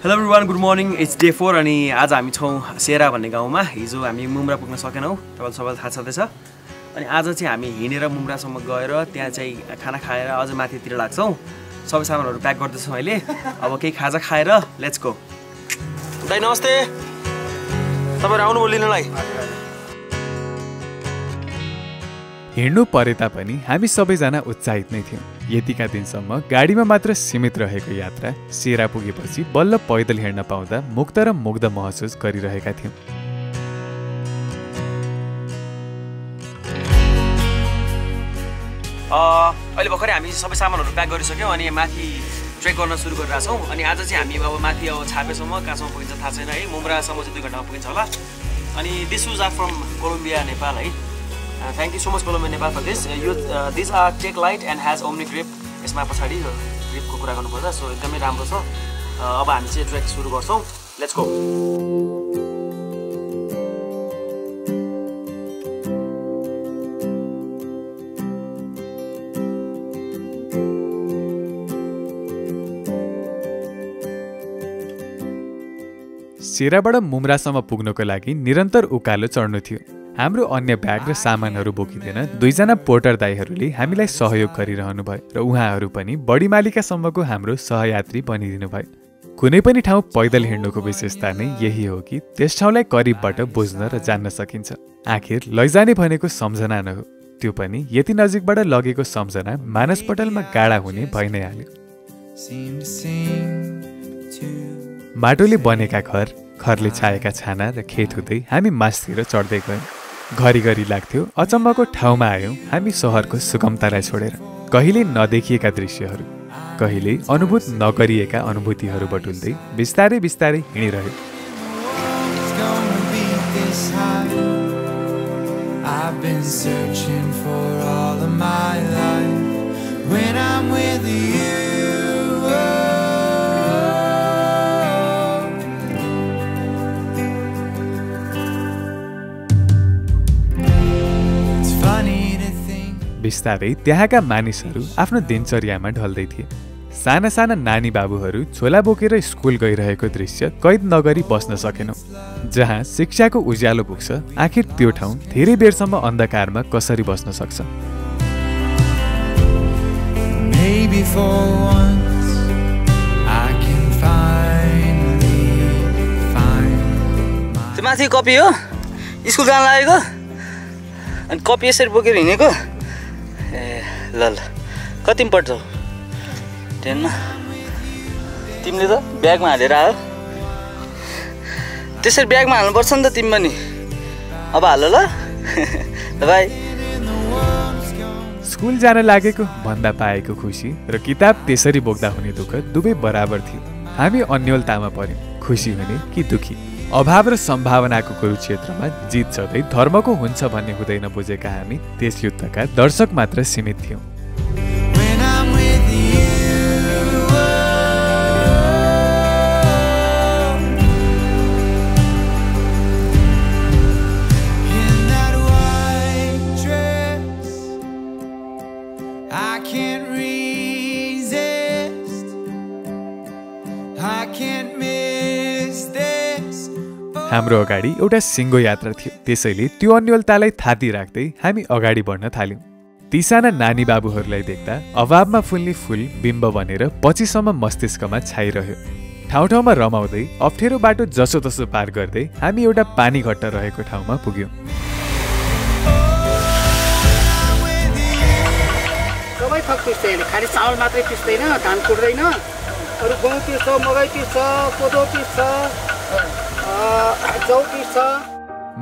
Hello everyone good morning it's day four अनि आज हामी छौँ सेरा भन्ने गाउँमा। हिजो हामी मुम्रा पुग्न सकेनौँ तपाईँलाई सबैलाई थाहा छँदैछ। अनि आज चाहिँ हामी हिँडेर मुम्रासम्म गएर त्यहाँ चाहिँ खाना खाएर अझ माथितिर लाग्छौँ। सबै सामानहरू प्याक गर्दैछौँ अहिले। अब केही खाजा खाएर लेट्स गो दाइ नमस्ते। तपाईँहरू आउनुभयो लिनलाई। हिँड्नु परे तापनि हामी सबैजना उत्साहित नै थियौँ। यतिका दिनसम्म गाडीमा मात्र सीमित रहेको यात्रा सेरा पुगेपछि बल्ल पैदल हिँड्न पाउँदा मुक्त र मुग्ध महसुस गरिरहेका थियौँ। अहिले भर्खरै हामी सबै सामानहरू प्याक गरिसक्यौँ अनि माथि ट्रेक गर्न सुरु गरिरहेछौँ। अनि आज चाहिँ हामी अब माथि अब छापेसम्म कहाँसम्म पुगिन्छ थाहा छैन है। मुम्रासम्म चाहिँ दुई घन्टामा पुगिन्छ होला। अनि this was are from Columbia Nepal है। Thank you so much Columbia Nepal for this यो this are tech light and has omni grip यसमा पछाडि ग्रिपको कुरा गर्नुपर्दा सो एकदमै राम्रो छ। अ, अब हामी चाहिँ ट्रेक सुरु गर्छौँ। लेट्स गो सेराबाट मुम्रासम्म पुग्नको लागि निरन्तर उकालो चढ्नु थियो। हाम्रो अन्य ब्याग र सामानहरू बोकिँदैन दुईजना पोर्टर दाईहरूले हामीलाई सहयोग गरिरहनु भयो र उहाँहरू पनि बढी मालिकासम्मको हाम्रो सहयात्री बनिदिनु भयो। कुनै पनि ठाउँ पैदल हिँड्नुको विशेषता नै यही हो कि त्यस ठाउँलाई करिबबाट बुझ्न र जान्न सकिन्छ। आखिर लैजाने भनेको सम्झना न हो। त्यो पनि यति नजिकबाट लगेको सम्झना मानसपटलमा गाडा हुने भइ नै हाल्यो। माटोले बनेका घर घरले छाएका छाना र खेत हुँदै हामी मासतिर चढ्दै गयौँ घरिघरि लाग्थ्यो अचम्मको ठाउँमा आयौँ हामी सहरको सुगमतालाई छोडेर कहिले नदेखिएका दृश्यहरू कहिले अनुभूत नगरिएका अनुभूतिहरू बटुल्दै बिस्तारै बिस्तारै हिँडिरह्यो. I've. When I'm with you, बिस्तारै त्यहाँका मानिसहरू आफ्नो दिनचर्यामा ढल्दै थिए। साना साना नानी बाबुहरू छोला बोकेर स्कुल गइरहेको दृश्य कैद नगरी बस्न सकेनौँ जहाँ शिक्षाको उज्यालो पुग्छ आखिर त्यो ठाउँ धेरै बेरसम्म अन्धकारमा कसरी बस्न सक्छ? माथि कपी हो? स्कुल जान लागेको? अनि कपी यसरी बोकेर हिँडेको? ए ल ल कतिमा पढ्छौ? टेनमा? तिमीले त ब्यागमा हालेर आयो त्यसरी ब्यागमा हाल्नुपर्छ नि त तिमी पनि। अब हाल ल। बाई। स्कुल जान लागेको भन्दा पाएको खुसी र किताब त्यसरी बोक्दा हुने दुःख दुवै बराबर थियो। हामी अन्यलतामा पर्यौँ खुसी हुने कि दुखी? अभाव र सम्भावनाको कुरुक्षेत्रमा जित सधैँ धर्मको हुन्छ भन्ने हुँदैन बुझेका हामी त्यस युद्धका दर्शक मात्र सीमित थियौँ। हाम्रो अगाडि एउटा सिङ्गो यात्रा थियो। त्यसैले त्यो अन्यलतालाई थाती राख्दै हामी अगाडि बढ्न थाल्यौँ। ती साना नानी बाबुहरूलाई देख्दा अभावमा फुल्ने फुल बिम्ब बनेर पछिसम्म मस्तिष्कमा छाइरह्यो। ठाउँ ठाउँमा रमाउँदै अप्ठ्यारो बाटो जसोतसो पार गर्दै हामी एउटा पानी घट्ट रहेको ठाउँमा पुग्यौँ। खालि चामल मात्रै पिस्दैन धान कुट्दैन। अरू गहुँ पिस्छ मकै पिस्छ कोदो पिस्छ।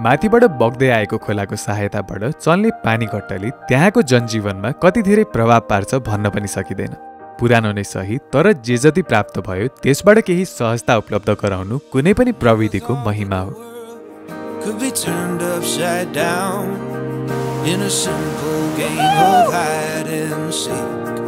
माथिबाट बग्दै आएको खोलाको सहायताबाट चल्ने पानी घट्टले त्यहाँको जनजीवनमा कति धेरै प्रभाव पार्छ भन्न पनि सकिँदैन। पुरानो नै सही तर जे जति प्राप्त भयो त्यसबाट केही सहजता उपलब्ध गराउनु कुनै पनि प्रविधिको महिमा हो। Could be turned upside down in a simple game of hide and seek.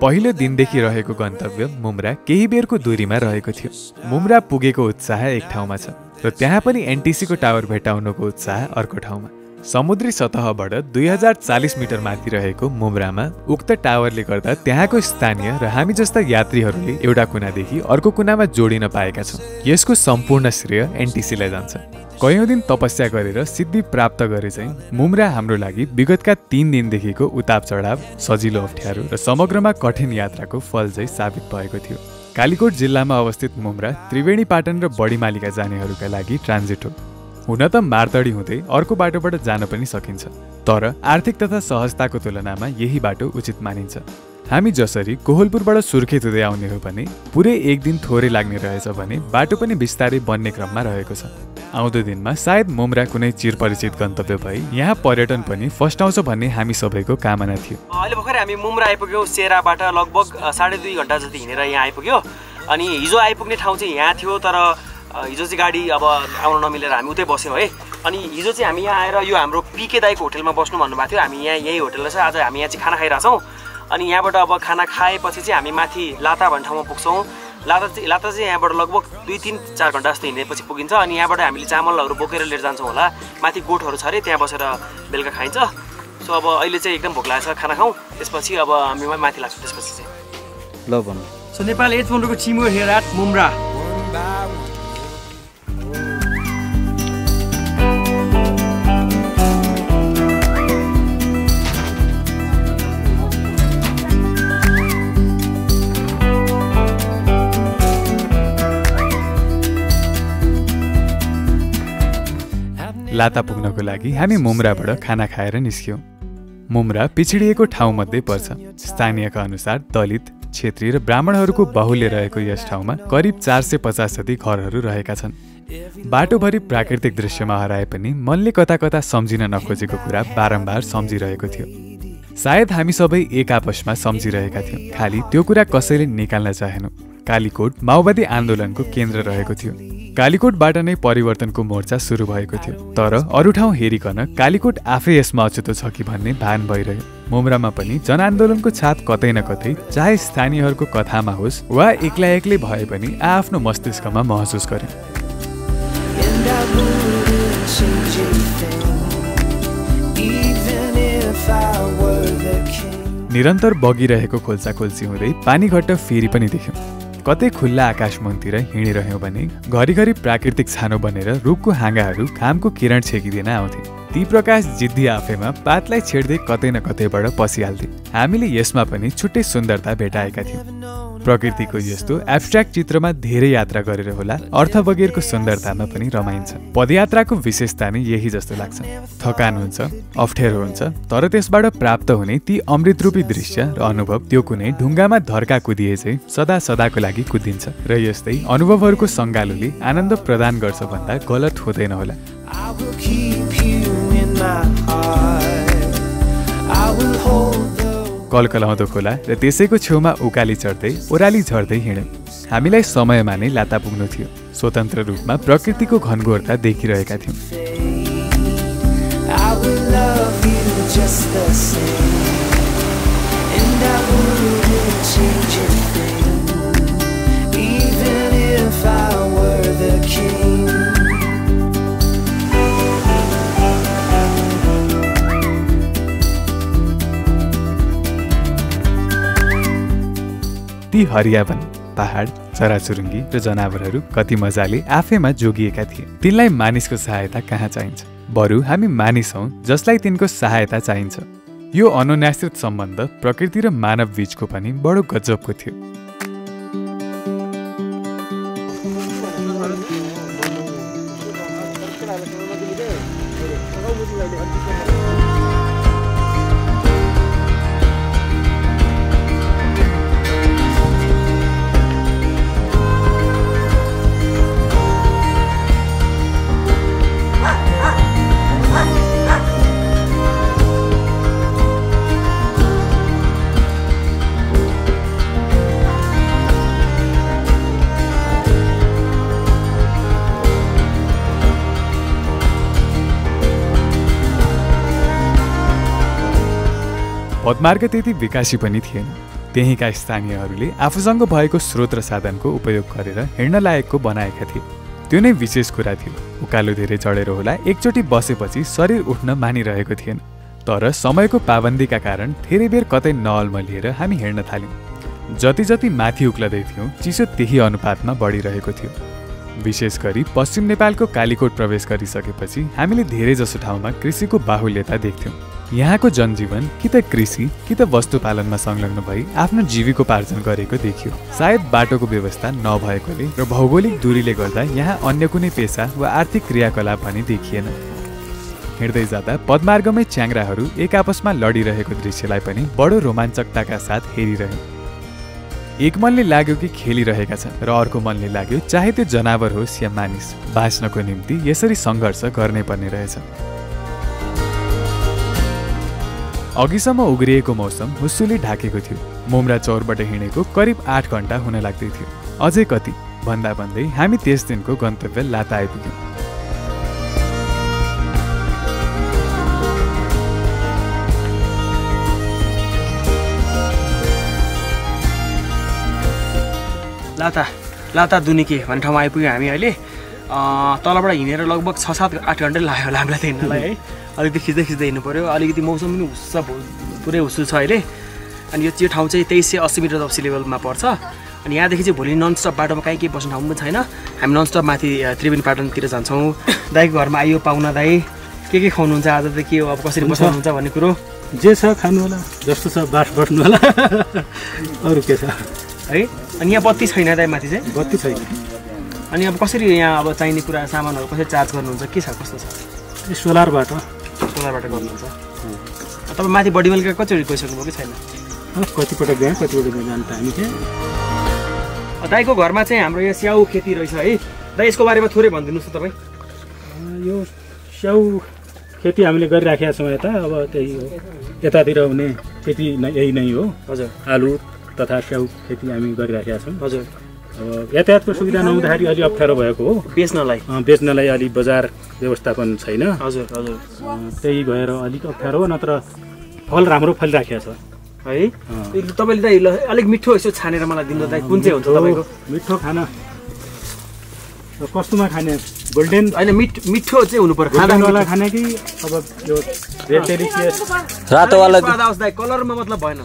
पहिलो दिनदेखि रहेको गन्तव्य मुम्रा केही बेरको दूरीमा रहेको थियो। मुम्रा पुगेको उत्साह एक ठाउँमा छ र त्यहाँ पनि एनटिसीको टावर भेटाउनुको उत्साह अर्को ठाउँमा। समुद्री सतहबाट दुई हजार चालिस मिटर माथि रहेको मुम्रामा उक्त टावरले गर्दा त्यहाँको स्थानीय र हामी जस्ता यात्रीहरूले एउटा कुनादेखि अर्को कुनामा जोडिन पाएका छौँ। यसको सम्पूर्ण श्रेय एनटिसीलाई जान्छ। कयौँ दिन तपस्या गरेर सिद्धि प्राप्त गरे चाहिँ मुम्रा हाम्रो लागि विगतका तिन दिनदेखिको उताप चढाव सजिलो अप्ठ्यारो र समग्रमा कठिन यात्राको फल चाहिँ साबित भएको थियो। कालीकोट जिल्लामा अवस्थित मुम्रा त्रिवेणी पाटन र बढीमालिका जानेहरूका लागि ट्रान्जिट हो। हुन त मार्तडी हुँदै अर्को बाटोबाट जान पनि सकिन्छ तर आर्थिक तथा सहजताको तुलनामा यही बाटो उचित मानिन्छ। हामी जसरी कोहलपुरबाट सुर्खेत हुँदै आउने हो भने पुरै एक दिन थोरै लाग्ने रहेछ भने बाटो पनि बिस्तारै बन्ने क्रममा रहेको छ। आउँदो दिनमा सायद मुम्रा कुनै चिरपरिचित गन्तव्य भई यहाँ पर्यटन पनि फस्टाउँछ भन्ने हामी सबैको कामना थियो। अहिले भर्खरै हामी मुम्रा आइपुग्यौँ सेराबाट लगभग साढे दुई घन्टा जति हिँडेर यहाँ आइपुग्यो। अनि हिजो आइपुग्ने ठाउँ चाहिँ यहाँ थियो तर हिजो चाहिँ गाडी अब आउन नमिलेर हामी उतै बस्यौँ है। अनि हिजो चाहिँ हामी यहाँ आएर यो हाम्रो पिके दाईको होटेलमा बस्नु भन्नुभएको थियो। हामी यहाँ यही होटेलमा छ। आज हामी यहाँ चाहिँ खाना खाइरहेछौँ। अनि यहाँबाट अब खाना खाएपछि चाहिँ हामी माथि लाता भन्ने ठाउँमा पुग्छौँ। लाता चाहिँ लाता चाहिँ यहाँबाट लगभग दुई तिन चार घन्टा जस्तो हिँडेपछि पुगिन्छ अनि यहाँबाट हामीले चामलहरू बोकेर लिएर जान्छौँ होला। माथि गोठहरू छ अरे त्यहाँ बसेर बेलुका खाइन्छ। सो अब अहिले चाहिँ एकदम भोक लागेको छ खाना खाउँ। त्यसपछि अब हामी माथि लाग्छौँ त्यसपछि चाहिँ। ल भन्नु। सो नेपाल एट पन्ध्रको चिमो हेराट मुम्रा लाता पुग्नको लागि हामी मुम्राबाट खाना खाएर निस्क्यौँ। मुम्रा पिछडिएको ठाउँमध्ये पर्छ। स्थानीयका अनुसार दलित क्षेत्री र ब्राह्मणहरूको बाहुल्य रहेको यस ठाउँमा करिब चार सय पचास जति घरहरू रहेका छन्। बाटोभरि प्राकृतिक दृश्यमा हराए पनि मनले कता कता सम्झिन नखोजेको कुरा बारम्बार सम्झिरहेको थियो। सायद हामी सबै एक आपसमा सम्झिरहेका थियौँ। खालि त्यो कुरा कसैले निकाल्न चाहेनौँ कालीकोट माओवादी आन्दोलनको केन्द्र रहेको थियो। कालीकोटबाट नै परिवर्तनको मोर्चा सुरु भएको थियो। तर अरू ठाउँ हेरिकन कालीकोट आफै यसमा अछुतो छ कि भन्ने भान भइरह्यो। मुमरामा पनि जनआन्दोलनको छाप कतै न कतै चाहे स्थानीयहरूको कथामा होस् वा एक्लै एक्लै भए पनि आफ्नो मस्तिष्कमा महसुस गरे निरन्तर बगिरहेको खोल्सा हुँदै हुँदै पानीघट्ट फेरि पनि देख्यौँ। कतै खुल्ला आकाश मुनतिर हिँडिरह्यौँ भने घरिघरि प्राकृतिक छानो बनेर रुखको हाँगाहरू घामको किरण छेकिदिन आउँथे। ती प्रकाश जिद्दी आफैमा पातलाई छेड्दै कतै न कतैबाट पसिहाल्थे। हामीले यसमा पनि छुट्टै सुन्दरता भेटाएका थियौँ। प्रकृतिको यस्तो एब्स्ट्राक्ट चित्रमा धेरै यात्रा गरेर होला अर्थ बगेरको सुन्दरतामा पनि रमाइन्छ। पदयात्राको विशेषता नै यही जस्तो लाग्छ। थकान हुन्छ अप्ठ्यारो हुन्छ तर त्यसबाट प्राप्त हुने ती अमृतरूपी दृश्य र अनुभव त्यो कुनै ढुङ्गामा धर्का कुदिए चाहिँ सदा सदाको लागि कुदिन्छ र यस्तै अनुभवहरूको सङ्गालोले आनन्द प्रदान गर्छ भन्दा गलत हुँदैन होला। I will hold कलकलाउँदो खोला र त्यसैको छेउमा उकाली चढ्दै ओह्राली झर्दै हिँड्यौँ हामीलाई समयमा नै लाता पुग्नु थियो स्वतन्त्र रूपमा प्रकृतिको घनघोरता देखिरहेका थियौँ will just the same. And I wouldn't ती हरियावन पहाड चराचुरुङ्गी र जनावरहरू कति मजाले आफैमा जोगिएका थिए। तिनलाई मानिसको सहायता कहाँ चाहिन्छ? बरु हामी मानिस हौँ जसलाई तिनको सहायता चाहिन्छ। यो अनुन्याश्रित सम्बन्ध प्रकृति र मानव बीचको पनि बडो गजबको थियो। पदमार्ग त्यति विकासी पनि थिएन। त्यहीँका स्थानीयहरूले आफूसँग भएको स्रोत र साधनको उपयोग गरेर हिँड्न लायकको बनाएका थिए। त्यो नै विशेष कुरा थियो। उकालो धेरै चढेर होला एकचोटि बसेपछि शरीर उठ्न मानिरहेको थिएन। तर समयको पाबन्दीका कारण धेरै बेर कतै नअल्मलिएर हामी हिँड्न थाल्यौँ। जति जति माथि उक्लदै थियौँ चिसो त्यही अनुपातमा बढिरहेको थियो। विशेष गरी पश्चिम नेपालको कालीकोट प्रवेश गरिसकेपछि हामीले धेरैजसो ठाउँमा कृषिको बाहुल्यता देख्थ्यौँ। यहाँको जनजीवन कि त कृषि कि त वस्तुपालनमा संलग्न भई आफ्नो जीविकोपार्जन गरेको देखियो। सायद बाटोको व्यवस्था नभएकोले र भौगोलिक दूरीले गर्दा यहाँ अन्य कुनै पेसा वा आर्थिक क्रियाकलाप भने देखिएन। हिँड्दै जाँदा पदमार्गमै च्याङ्राहरू एक आपसमा लडिरहेको दृश्यलाई पनि बडो रोमाञ्चकताका साथ हेरिरह्यौँ एक मनले लाग्यो कि खेलिरहेका छन् र अर्को मनले लाग्यो चाहे त्यो जनावर होस् या मानिस बाँच्नको निम्ति यसरी सङ्घर्ष गर्नै पर्ने रहेछ। अघिसम्म उग्रिएको मौसम हुस्सुली ढाकेको थियो। मुम्रा चौरबाट हिँडेको करिब आठ घन्टा हुन लाग्दै थियो। अझै कति भन्दा भन्दै हामी त्यस दिनको गन्तव्य लाता आइपुग्यौँ। लाता लाता दुनिके भन्ने ठाउँमा आइपुग्यौँ हामी अहिले। तलबाट हिँडेर लगभग छ सात आठ घन्टै लाग्यो होला हामीलाई त हिँड्नलाई है। अलिकति खिच्दै खिच्दै हिँड्नु पऱ्यो अलिकति मौसम पनि हुस्स पुरै हुस्सु छ अहिले। अनि यो त्यो ठाउँ चाहिँ तेइस सय अस्सी मिटर सी लेभलमा पर्छ। अनि यहाँदेखि चाहिँ भोलि ननस्टप बाटोमा कहीँ केही बस्ने ठाउँ पनि छैन। हामी ननस्टप माथि त्रिवेणी पाटनतिर जान्छौँ। दाईको घरमा आइयो पाहुना दाई के के खुवाउनुहुन्छ आज त के हो अब कसरी बस्नुहुन्छ भन्ने कुरो। जे छ खानु होला जस्तो छ बास बस्नु होला अरू के छ? है? अनि यहाँ बत्ती छैन दाई माथि चाहिँ? बत्ती छैन। अनि अब कसरी यहाँ अब चाहिने कुरा सामानहरू कसरी चार्ज गर्नुहुन्छ? के छ? कस्तो छ? सोलरबाट सोलरबाट गर्नुहुन्छ। तपाईँ माथि बडी मिल्का कतिचोटि गइसक्नुभयो कि छैन? कतिपटक गएँ कतिपटक जानु त हामी चाहिँ दाईको घरमा चाहिँ हाम्रो यो स्याउ खेती रहेछ है। दाई यसको बारेमा थोरै भनिदिनुहोस् न तपाईँ। यो स्याउ खेती हामीले गरिराखेका छौँ यता। अब त्यही हो। यतातिर हुने खेती नै यही नै हो। हजुर। आलु तथा स्याउ खेती हामी गरिराखेका छौँ। हजुर। यातायातको सुविधा नहुँदाखेरि अलि अप्ठ्यारो भएको हो। बेच्नलाई। बेच्नलाई अलि बजार व्यवस्थापन छैन। हजुर हजुर। त्यही भएर अलिक अप्ठ्यारो हो नत्र फल राम्रो फलिराखेको छ। है? तपाईँले दाइ ल अलिक मिठो यसो छानेर मलाई दिनु दाइ कुन चाहिँ हुन्छ तपाईँको? मिठो खाना। र कस्तोमा खाने? गोल्डेन? होइन मिठ मिठो चाहिँ हुनु पर्यो खाँदा गोल्डेनवाला मिठो। खाने कि अब यो रातोवाला कलरमा मतलब भएन।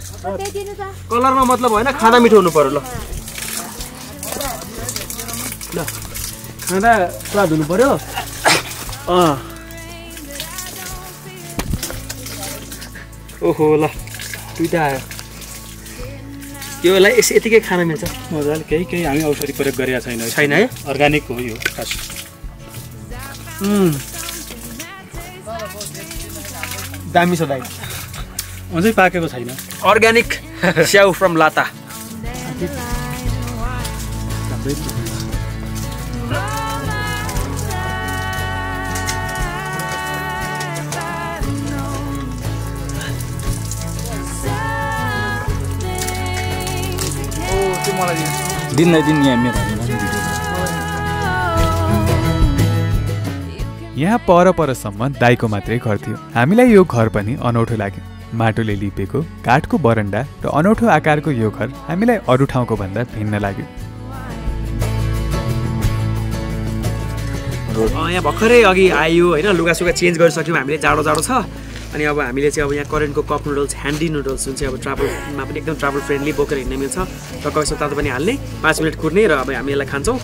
कलरमा मतलब भएन खाँदा मिठो हुनु पर्यो ल ल खाँदा स्वाद हुनु पर्यो। अँ। ओहो ल दुइटा आयो। योलाई यस यतिकै खान मिल्छ। मजाले केही केही हामी औषधि प्रयोग गरेका छैन छैन है? अर्ग्यानिक हो यो। खास। दामी छ दाइ अझै पाकेको छैन। अर्ग्यानिक स्याउ फ्रम लाता। दिनु। यहाँ मेरो यहाँ पर परसम्म दाईको मात्रै घर थियो। हामीलाई यो घर पनि अनौठो लाग्यो। माटोले लिपेको काठको बरन्डा र अनौठो आकारको यो घर हामीलाई अरू ठाउँको भन्दा भिन्न लाग्यो। यहाँ भर्खरै अघि आयो होइन लुगासुगा चेन्ज गरिसक्यौँ हामीले जाडो जाडो छ। अनि अब हामीले चाहिँ अब यहाँ करेन्टको कप नुडल्स ह्यान्डी नुडल्स जुन चाहिँ अब ट्राभलमा पनि एकदम ट्राभल फ्रेन्डली बोकेर हिँड्न मिल्छ। टक्क यसो तातो पनि हाल्ने। पाँच मिनट कुर्ने र अब हामी यसलाई खान्छौँ।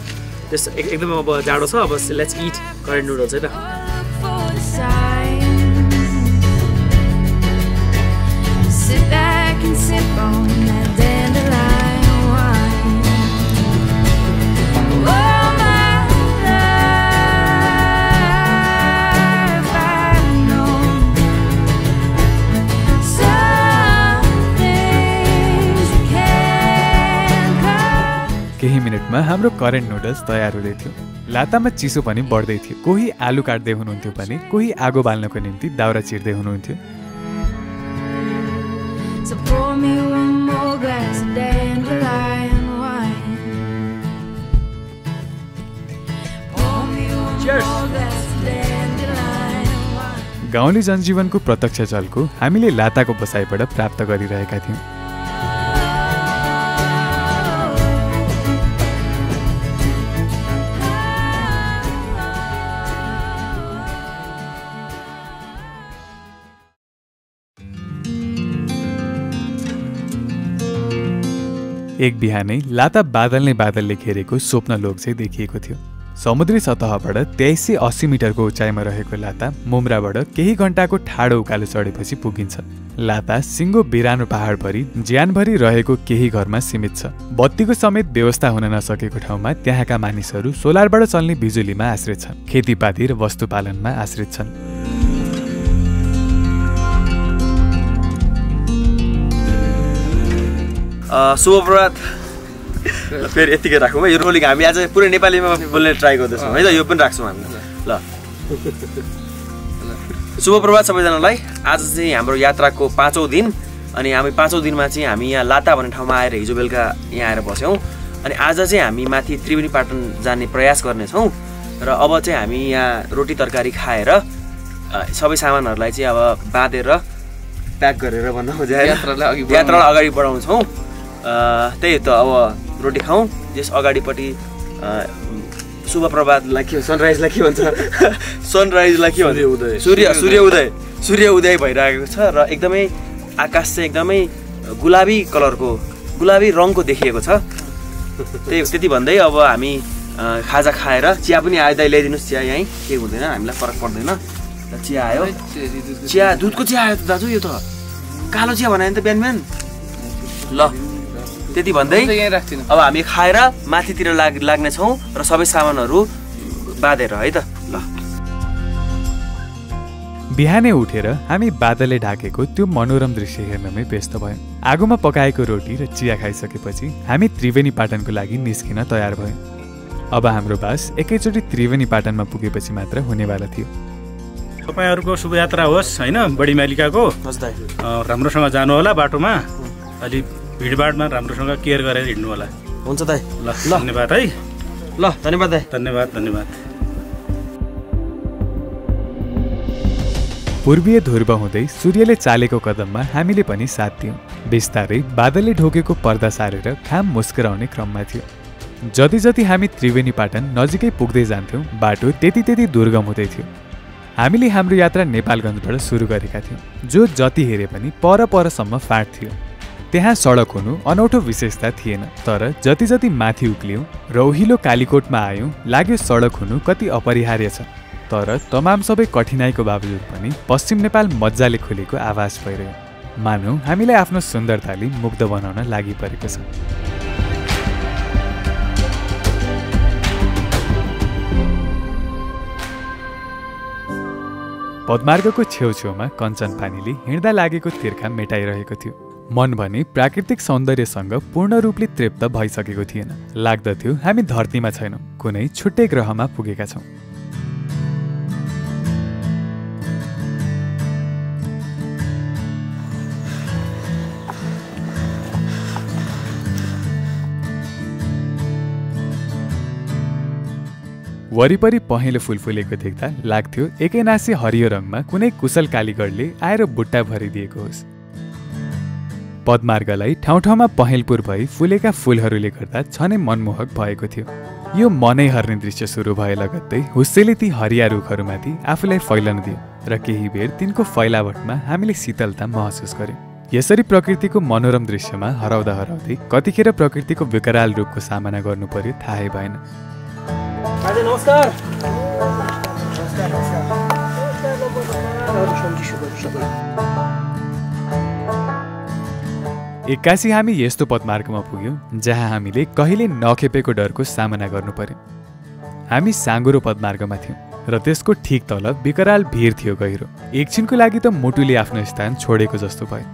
त्यस एक- एकदम अब जाडो छ अब लेट्स इट करेन्ट नुडल्स है त? केही मिनटमा हाम्रो करेन्ट नुडल्स तयार हुँदै थियो। लातामा चिसो पनि बढ्दै थियो। कोही आलु काट्दै हुनुहुन्थ्यो भने कोही आगो बाल्नको निम्ति दाउरा चिर्दै हुनुहुन्थ्यो. गाउँले जनजीवनको प्रत्यक्ष जलको हामीले लाताको बसाइबाट प्राप्त गरिरहेका थियौँ। एक बिहानै लाता बादल नै बादलले घेरेको स्वप्न चाहिँ देखिएको थियो। समुद्री सतहबाट तेइस सय अस्सी मिटरको उचाइमा रहेको लाता मुम्राबाट केही घन्टाको ठाडो उकालो चढेपछि पुगिन्छ। लाता सिङ्गो बिरानो पहाडभरि ज्यानभरि रहेको केही घरमा सीमित छ। बत्तीको समेत व्यवस्था हुन नसकेको ठाउँमा त्यहाँका मानिसहरू सोलरबाट चल्ने बिजुलीमा आश्रित छन्। खेतीपाती र वस्तुपालनमा आश्रित छन्। अ, शुभ प्रभात फेरि यतिकै राखौँ है यो रोलिङ हामी आज पुरै नेपालीमा बोल्ने ट्राई गर्दैछौँ है त यो पनि राख्छौँ हामी ल। शुभ प्रभात सबैजनालाई। आज चाहिँ हाम्रो यात्राको पाँचौँ दिन अनि हामी पाँचौँ दिनमा चाहिँ हामी यहाँ लाता भन्ने ठाउँमा आएर हिजो बेलुका यहाँ आएर बस्यौँ। अनि आज चाहिँ हामी माथि त्रिवेणी पाटन जाने प्रयास गर्नेछौँ र अब चाहिँ हामी यहाँ रोटी तरकारी खाएर सबै सामानहरूलाई चाहिँ अब बाँधेर प्याक गरेर भन्दा खोजेर यात्रालाई अघि। यात्रालाई अगाडि बढाउँछौँ। त्यही त अब रोटी खाउँ त्यस अगाडिपट्टि शुभ प्रभातलाई के सनराइजलाई के भन्छ। सनराइजलाई के भन्छ। उदय। सूर्य सूर्य उदय। सूर्य उदय भइरहेको छ र एकदमै आकाश चाहिँ एकदमै गुलाबी कलरको गुलाबी रङको देखिएको छ। त्यही त्यति भन्दै अब हामी खाजा खाएर चिया पनि आयो दाइ ल्याइदिनुहोस् चिया यहीँ। केही हुँदैन हामीलाई फरक पर्दैन। र चिया आयो। चिया दुधको चिया आयो त दाजु यो त कालो चिया बनायो नि त बिहान बिहान ल। त्यति भन्दै यहीँ राख्दिनँ। अब हामी खाएर माथितिर लाग लाग्नेछौँ र सबै सामानहरू बाँधेर है त? ल। बिहानै उठेर हामी बादलले ढाकेको त्यो मनोरम दृश्य हेर्नमै व्यस्त भयौँ। आगोमा पकाएको रोटी र चिया खाइसकेपछि हामी त्रिवेणी पाटनको लागि निस्किन तयार भयौँ। अब हाम्रो बास एकैचोटि त्रिवेणी पाटनमा पुगेपछि मात्र हुनेवाला थियो। तपाईँहरूको शुभयात्रा होस् होइन बडी मालिकाको। राम्रोसँग जानु होला बाटोमा अलि भिडभाडमा राम्रोसँग केयर गरेर हिँड्नु होला। हुन्छ दाइ ल धन्यवाद है। ल धन्यवाद दाइ धन्यवाद धन्यवाद। पूर्वीय ध्रुव हुँदै सूर्यले चालेको कदममा हामीले पनि साथ दियौँ। बिस्तारै बादलले ढोकेको पर्दा सारेर घाम मुस्कुराउने क्रममा थियो। जति जति हामी त्रिवेणी पाटन नजिकै पुग्दै जान्थ्यौँ बाटो त्यति त्यति दुर्गम हुँदै थियो। हामीले हाम्रो यात्रा नेपालगञ्जबाट सुरु गरेका थियौँ जो जति हेरे पनि पर परसम्म फाँट थियो। त्यहाँ सडक हुनु अनौठो विशेषता थिएन तर जति जति माथि उक्लियौँ र उहिलो कालीकोटमा आयौँ लाग्यो सडक हुनु कति अपरिहार्य छ। तर तमाम सबै कठिनाइको बावजुद पनि पश्चिम नेपाल मजाले खुलेको आवाज भइरह्यो। मानौ हामीलाई आफ्नो सुन्दरताले मुग्ध बनाउन लागि परेको छ। पदमार्गको छेउछेउमा कञ्चन पानीले हिँड्दा लागेको तिर्खा मेटाइरहेको थियो। मन भने प्राकृतिक सौन्दर्यसँग पूर्ण रूपले तृप्त भइसकेको थिएन। लाग्दथ्यो हामी धरतीमा छैनौँ कुनै छुट्टै ग्रहमा पुगेका छौँ। वरिपरि पहेँलो फुल फुलेको देख्दा लाग्थ्यो एकैनासी हरियो रङमा कुनै कुशल कालीगढले आएर बुट्टा भरिदिएको होस्। पदमार्गलाई ठाउँ ठाउँमा पहेँलपुर भई फुलेका फुलहरूले गर्दा छनै मनमोहक भएको थियो। यो मनै हर्ने दृश्य सुरु भए लगत्तै हुस्सेले ती हरिया रुखहरूमाथि आफूलाई फैलन दियो र केही बेर तिनको फैलावटमा हामीले शीतलता महसुस गर्यौँ। यसरी प्रकृतिको मनोरम दृश्यमा हराउँदा हराउँदै कतिखेर प्रकृतिको विकराल रूपको सामना गर्नु पर्यो थाहै भएन। नमस्कार। एक्कासी हामी यस्तो पदमार्गमा पुग्यौँ जहाँ हामीले कहिले नखेपेको डरको सामना गर्नु पर्यो। हामी साँगुरो पदमार्गमा थियौँ र त्यसको ठिक तल विकराल भिर थियो गहिरो। एकछिनको लागि त मुटुले आफ्नो स्थान छोडेको जस्तो भयो।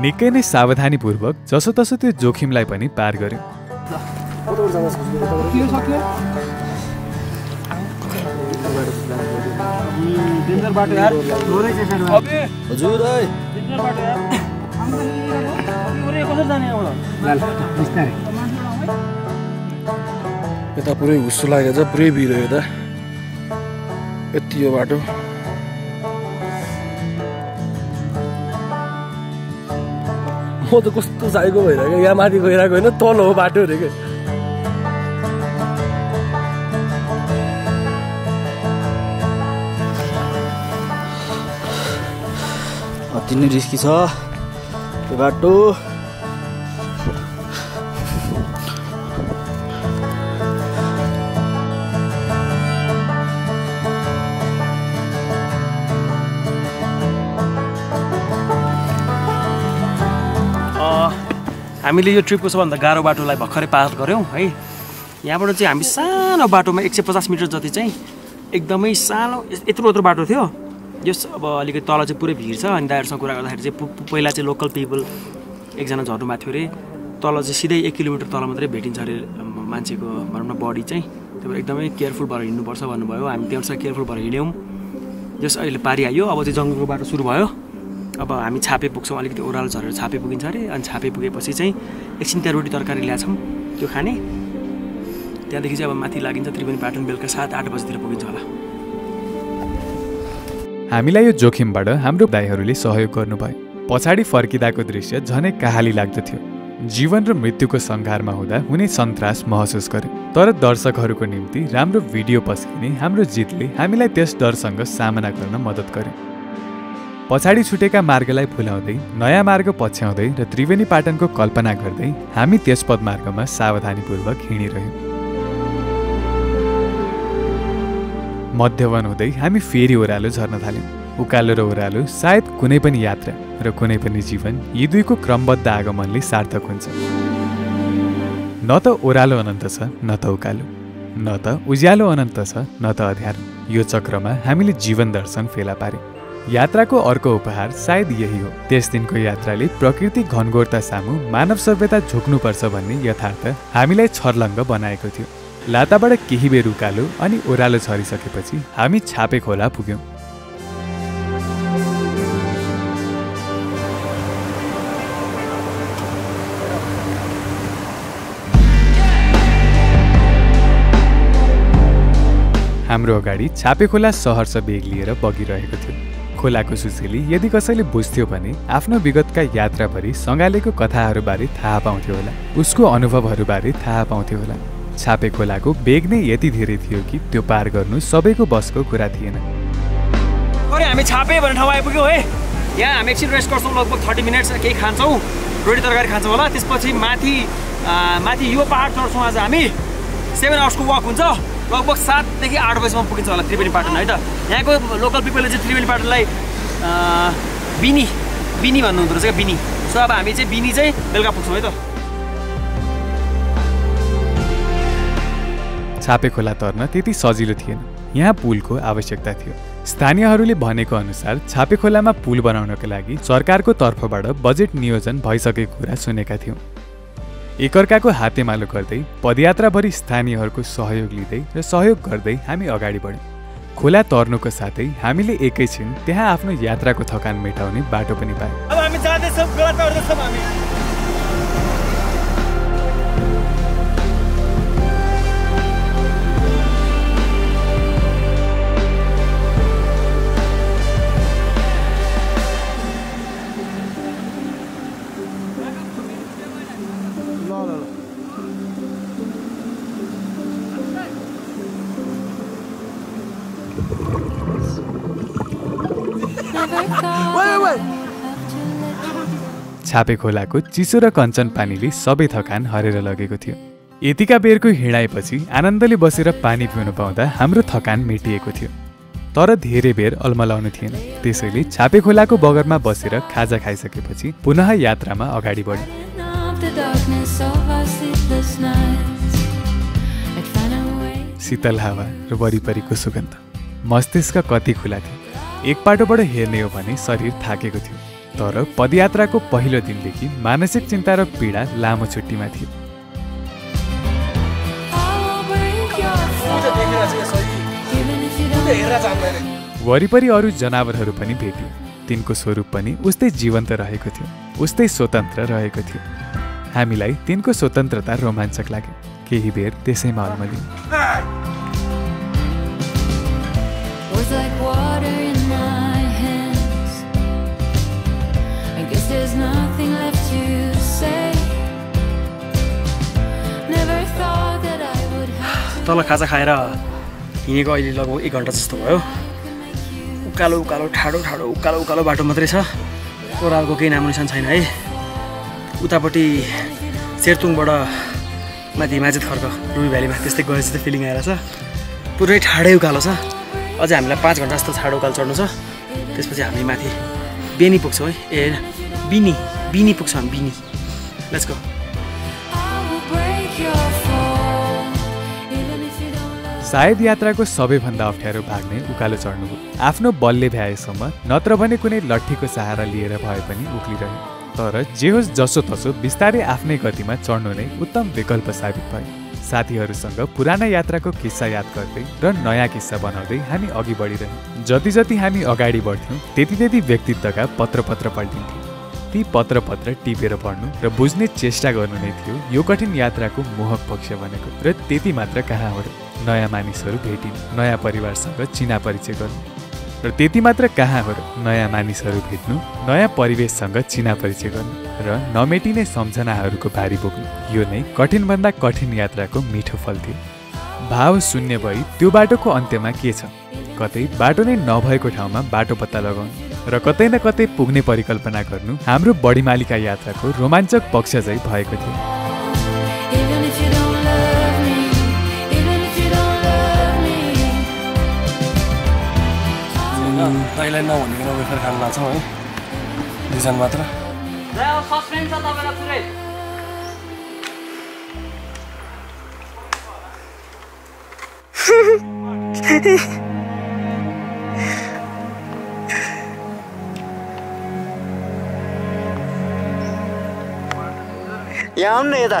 निकै नै सावधानीपूर्वक जसोतसो त्यो जोखिमलाई पनि पार गर्यौँ। हजुर यता पुरै हुस्सो लागेको छ पुरै भिर यता। यति यो बाटो। म त कस्तो साइको भइरहेको यहाँ माथि गइरहेको होइन तल हो बाटो अरे क्या अति नै रिस्की छ। बाटो हामीले यो ट्रिपको सबभन्दा गाह्रो बाटोलाई भर्खरै पार गऱ्यौँ है। यहाँबाट चाहिँ हामी सानो बाटोमा एक सय पचास मिटर जति चाहिँ एकदमै सानो यत्रो यत्रो बाटो थियो। यस अब अलिकति तल चाहिँ पुरै भिड छ अनि दाइहरूसँग कुरा गर्दाखेरि चाहिँ पहिला चाहिँ लोकल पिपल एकजना झर्नु भएको थियो अरे। तल चाहिँ सिधै एक किलोमिटर तल मात्रै भेटिन्छ अरे मान्छेको भनौँ न बडी चाहिँ। त्यही एकदमै केयरफुल भएर हिँड्नुपर्छ भन्नुभयो। हामी त्यहाँबाट केयरफुल भएर हिँड्यौँ। जस अहिले पारि आयो अब चाहिँ जङ्गलको बाटो सुरु भयो। अब हामी छापे पुग्छौँ। अलिकति ओह्रालो झरेर छापे पुगिन्छ अरे। अनि छापे पुगेपछि चाहिँ एकछिन त्यहाँ रोटी तरकारी ल्याछौँ त्यो खाने। त्यहाँदेखि चाहिँ अब माथि लागिन्छ त्रिवेणी पाटन बेलुका सात आठ बजीतिर पुगिन्छ होला। हामीलाई यो जोखिमबाट हाम्रो दाईहरूले सहयोग गर्नुभयो। पछाडि फर्किँदाको दृश्य झनै कहाली लाग्दथ्यो। जीवन र मृत्युको सङ्घारमा हुँदा हुने सन्तास महसुस गर्यो। तर दर्शकहरूको निम्ति राम्रो भिडियो पस्किने हाम्रो जितले हामीलाई त्यस डरसँग सामना गर्न मद्दत गर्यो। पछाडि छुटेका मार्गलाई फुलाउँदै नयाँ मार्ग पछ्याउँदै र त्रिवेणी पाटनको कल्पना गर्दै हामी त्यस पदमार्गमा सावधानीपूर्वक हिँडिरह्यौँ। मध्यवन हुँदै हामी फेरि ओह्रालो झर्न थाल्यौँ। उकालो र ओह्रालो सायद कुनै पनि यात्रा र कुनै पनि जीवन यी दुईको क्रमबद्ध आगमनले सार्थक हुन्छ। न त ओह्रालो अनन्त छ न त उकालो। न त उज्यालो अनन्त छ न त अध्यारो। यो चक्रमा हामीले जीवन दर्शन फेला पार्यौँ यात्राको अर्को उपहार सायद यही हो। त्यस दिनको यात्राले प्रकृति घनघोरता सामु मानव सभ्यता झुक्नुपर्छ भन्ने यथार्थ हामीलाई छर्लङ्ग बनाएको थियो। लाताबाट केही बेर उकालो अनि ओह्रालो छरिसकेपछि हामी छापे खोला पुग्यौँ। हाम्रो अगाडि छापे खोला सहरर्ष बेग लिएर बगिरहेको थियो। खोलाको सुसेली यदि कसैले बुझ्थ्यो भने आफ्नो विगतका यात्राभरि सँगालेको कथाहरूबारे थाहा पाउँथ्यो होला। उसको अनुभवहरूबारे थाहा पाउँथ्यो होला। छापे खोलाको बेग नै यति धेरै थियो कि त्यो पार गर्नु सबैको बसको कुरा थिएन। अरे हामी छापे भन्ने ठाउँ आइपुग्यौँ है। यहाँ हामी एकछिन रेस्ट गर्छौँ लगभग थर्टी मिनट्स केही खान्छौँ। रोटी तरकारी खान्छौँ होला। त्यसपछि माथि माथि यो पाहाड चढ्छौँ आज हामी। सेभेन आवर्सको वक हुन्छ। लगभग सातदेखि आठ बजीसम्म पुगिन्छ होला त्रिवेणी पाटन है त? यहाँको लोकल पिपलले चाहिँ त्रिवेणी पाटनलाई बिनी बिनी भन्नुहुँदो रहेछ क्या बिनी। सो अब हामी चाहिँ बिनी चाहिँ बेलुका पुग्छौँ है त? छापे खोला तर्न त्यति सजिलो थिएन। यहाँ पुलको आवश्यकता थियो। स्थानीयहरूले भनेको अनुसार छापे खोलामा पुल बनाउनको लागि सरकारको तर्फबाट बजेट नियोजन भइसकेको कुरा सुनेका थियौँ। एकअर्काको हातेमालो गर्दै पदयात्राभरि स्थानीयहरूको सहयोग लिँदै र सहयोग गर्दै हामी अगाडि बढ्यौँ। खोला तर्नुको साथै हामीले एकैछिन त्यहाँ आफ्नो यात्राको थकान मेटाउने बाटो पनि पायौँ। छापे खोलाको चिसो र कञ्चन पानीले सबै थकान हरेर लगेको थियो। यतिका बेरको हिँडाएपछि आनन्दले बसेर पानी पिउन पाउँदा हाम्रो थकान मेटिएको थियो। तर धेरै बेर अल्मलाउनु थिएन। त्यसैले छापे खोलाको बगरमा बसेर खाजा खाइसकेपछि पुनः यात्रामा अगाडि बढ्यौँ. शीतल हावा र वरिपरिको सुगन्ध। मस्तिष्क कति खुला थियो। एक पाटोबाट हेर्ने हो भने शरीर थाकेको थियो। तर पदयात्राको पहिलो दिनदेखि मानसिक चिन्ता र पीडा लामो छुट्टीमा थियो। वरिपरि अरू जनावरहरू पनि भेटियो। तिनको स्वरूप पनि उस्तै जीवन्त रहेको थियो उस्तै स्वतन्त्र रहेको थियो। हामीलाई तिनको स्वतन्त्रता रोमाञ्चक लाग्यो। केही बेर त्यसैमा अल्मलियौँ तल खाजा खाएर हिँडेको अहिले लगभग एक घन्टा जस्तो भयो। उकालो उकालो ठाडो ठाडो उकालो उकालो बाटो मात्रै छ। ओह्रालको केही नामो निशान छैन है। उतापट्टि सेर्तुङबाट माथि माझेत खर्क रुबी भ्यालीमा त्यस्तै गए जस्तो फिलिङ आएर छ। पुरै ठाडै उकालो छ। अझै हामीलाई पाँच घन्टा जस्तो ठाडो उकालो चढ्नु छ। त्यसपछि हामी माथि बेनी पुग्छौँ है। ए होइन बिनी बिनी पुग्छौँ हामी बिनी। लेट्स सायद यात्राको सबैभन्दा अप्ठ्यारो भाग नै उकालो चढ्नु हो। आफ्नो बलले भ्याएसम्म नत्र भने कुनै लट्ठीको सहारा लिएर भए पनि उक्लिरह्यो। तर जे होस् जसो तसो बिस्तारै आफ्नै गतिमा चढ्नु नै उत्तम विकल्प साबित भयो। साथीहरूसँग पुराना यात्राको किस्सा याद गर्दै र नयाँ किस्सा बनाउँदै हामी अघि बढिरह्यौँ। जति जति हामी अगाडि बढ्थ्यौँ त्यति त्यति व्यक्तित्वका पत्र पत्र पल्टिन्थे ती पत्र पत्र टिपेर पढ्नु र बुझ्ने चेष्टा गर्नु नै थियो यो कठिन यात्राको मोहक पक्ष भनेको र त्यति मात्र कहाँ हो नयाँ मानिसहरू भेटिनु नयाँ परिवारसँग चिना परिचय गर्नु। र त्यति मात्र कहाँ हो र नयाँ मानिसहरू भेट्नु नयाँ परिवेशसँग चिना परिचय गर्नु र नमेटिने सम्झनाहरूको भारी बोक्नु। यो नै कठिनभन्दा कठिन यात्राको मिठो फल थियो। भाव शून्य भई त्यो बाटोको अन्त्यमा के छ? कतै बाटो नै नभएको ठाउँमा बाटो पत्ता लगाउनु र कतै न कतै पुग्ने परिकल्पना गर्नु हाम्रो बढीमालिका यात्राको रोमाञ्चक पक्ष चाहिँ भएको थियो। दाइलाई नभनेको वेफर खान लाग्छौँ है? दुईजना मात्र। यहाँ आउनु न यता।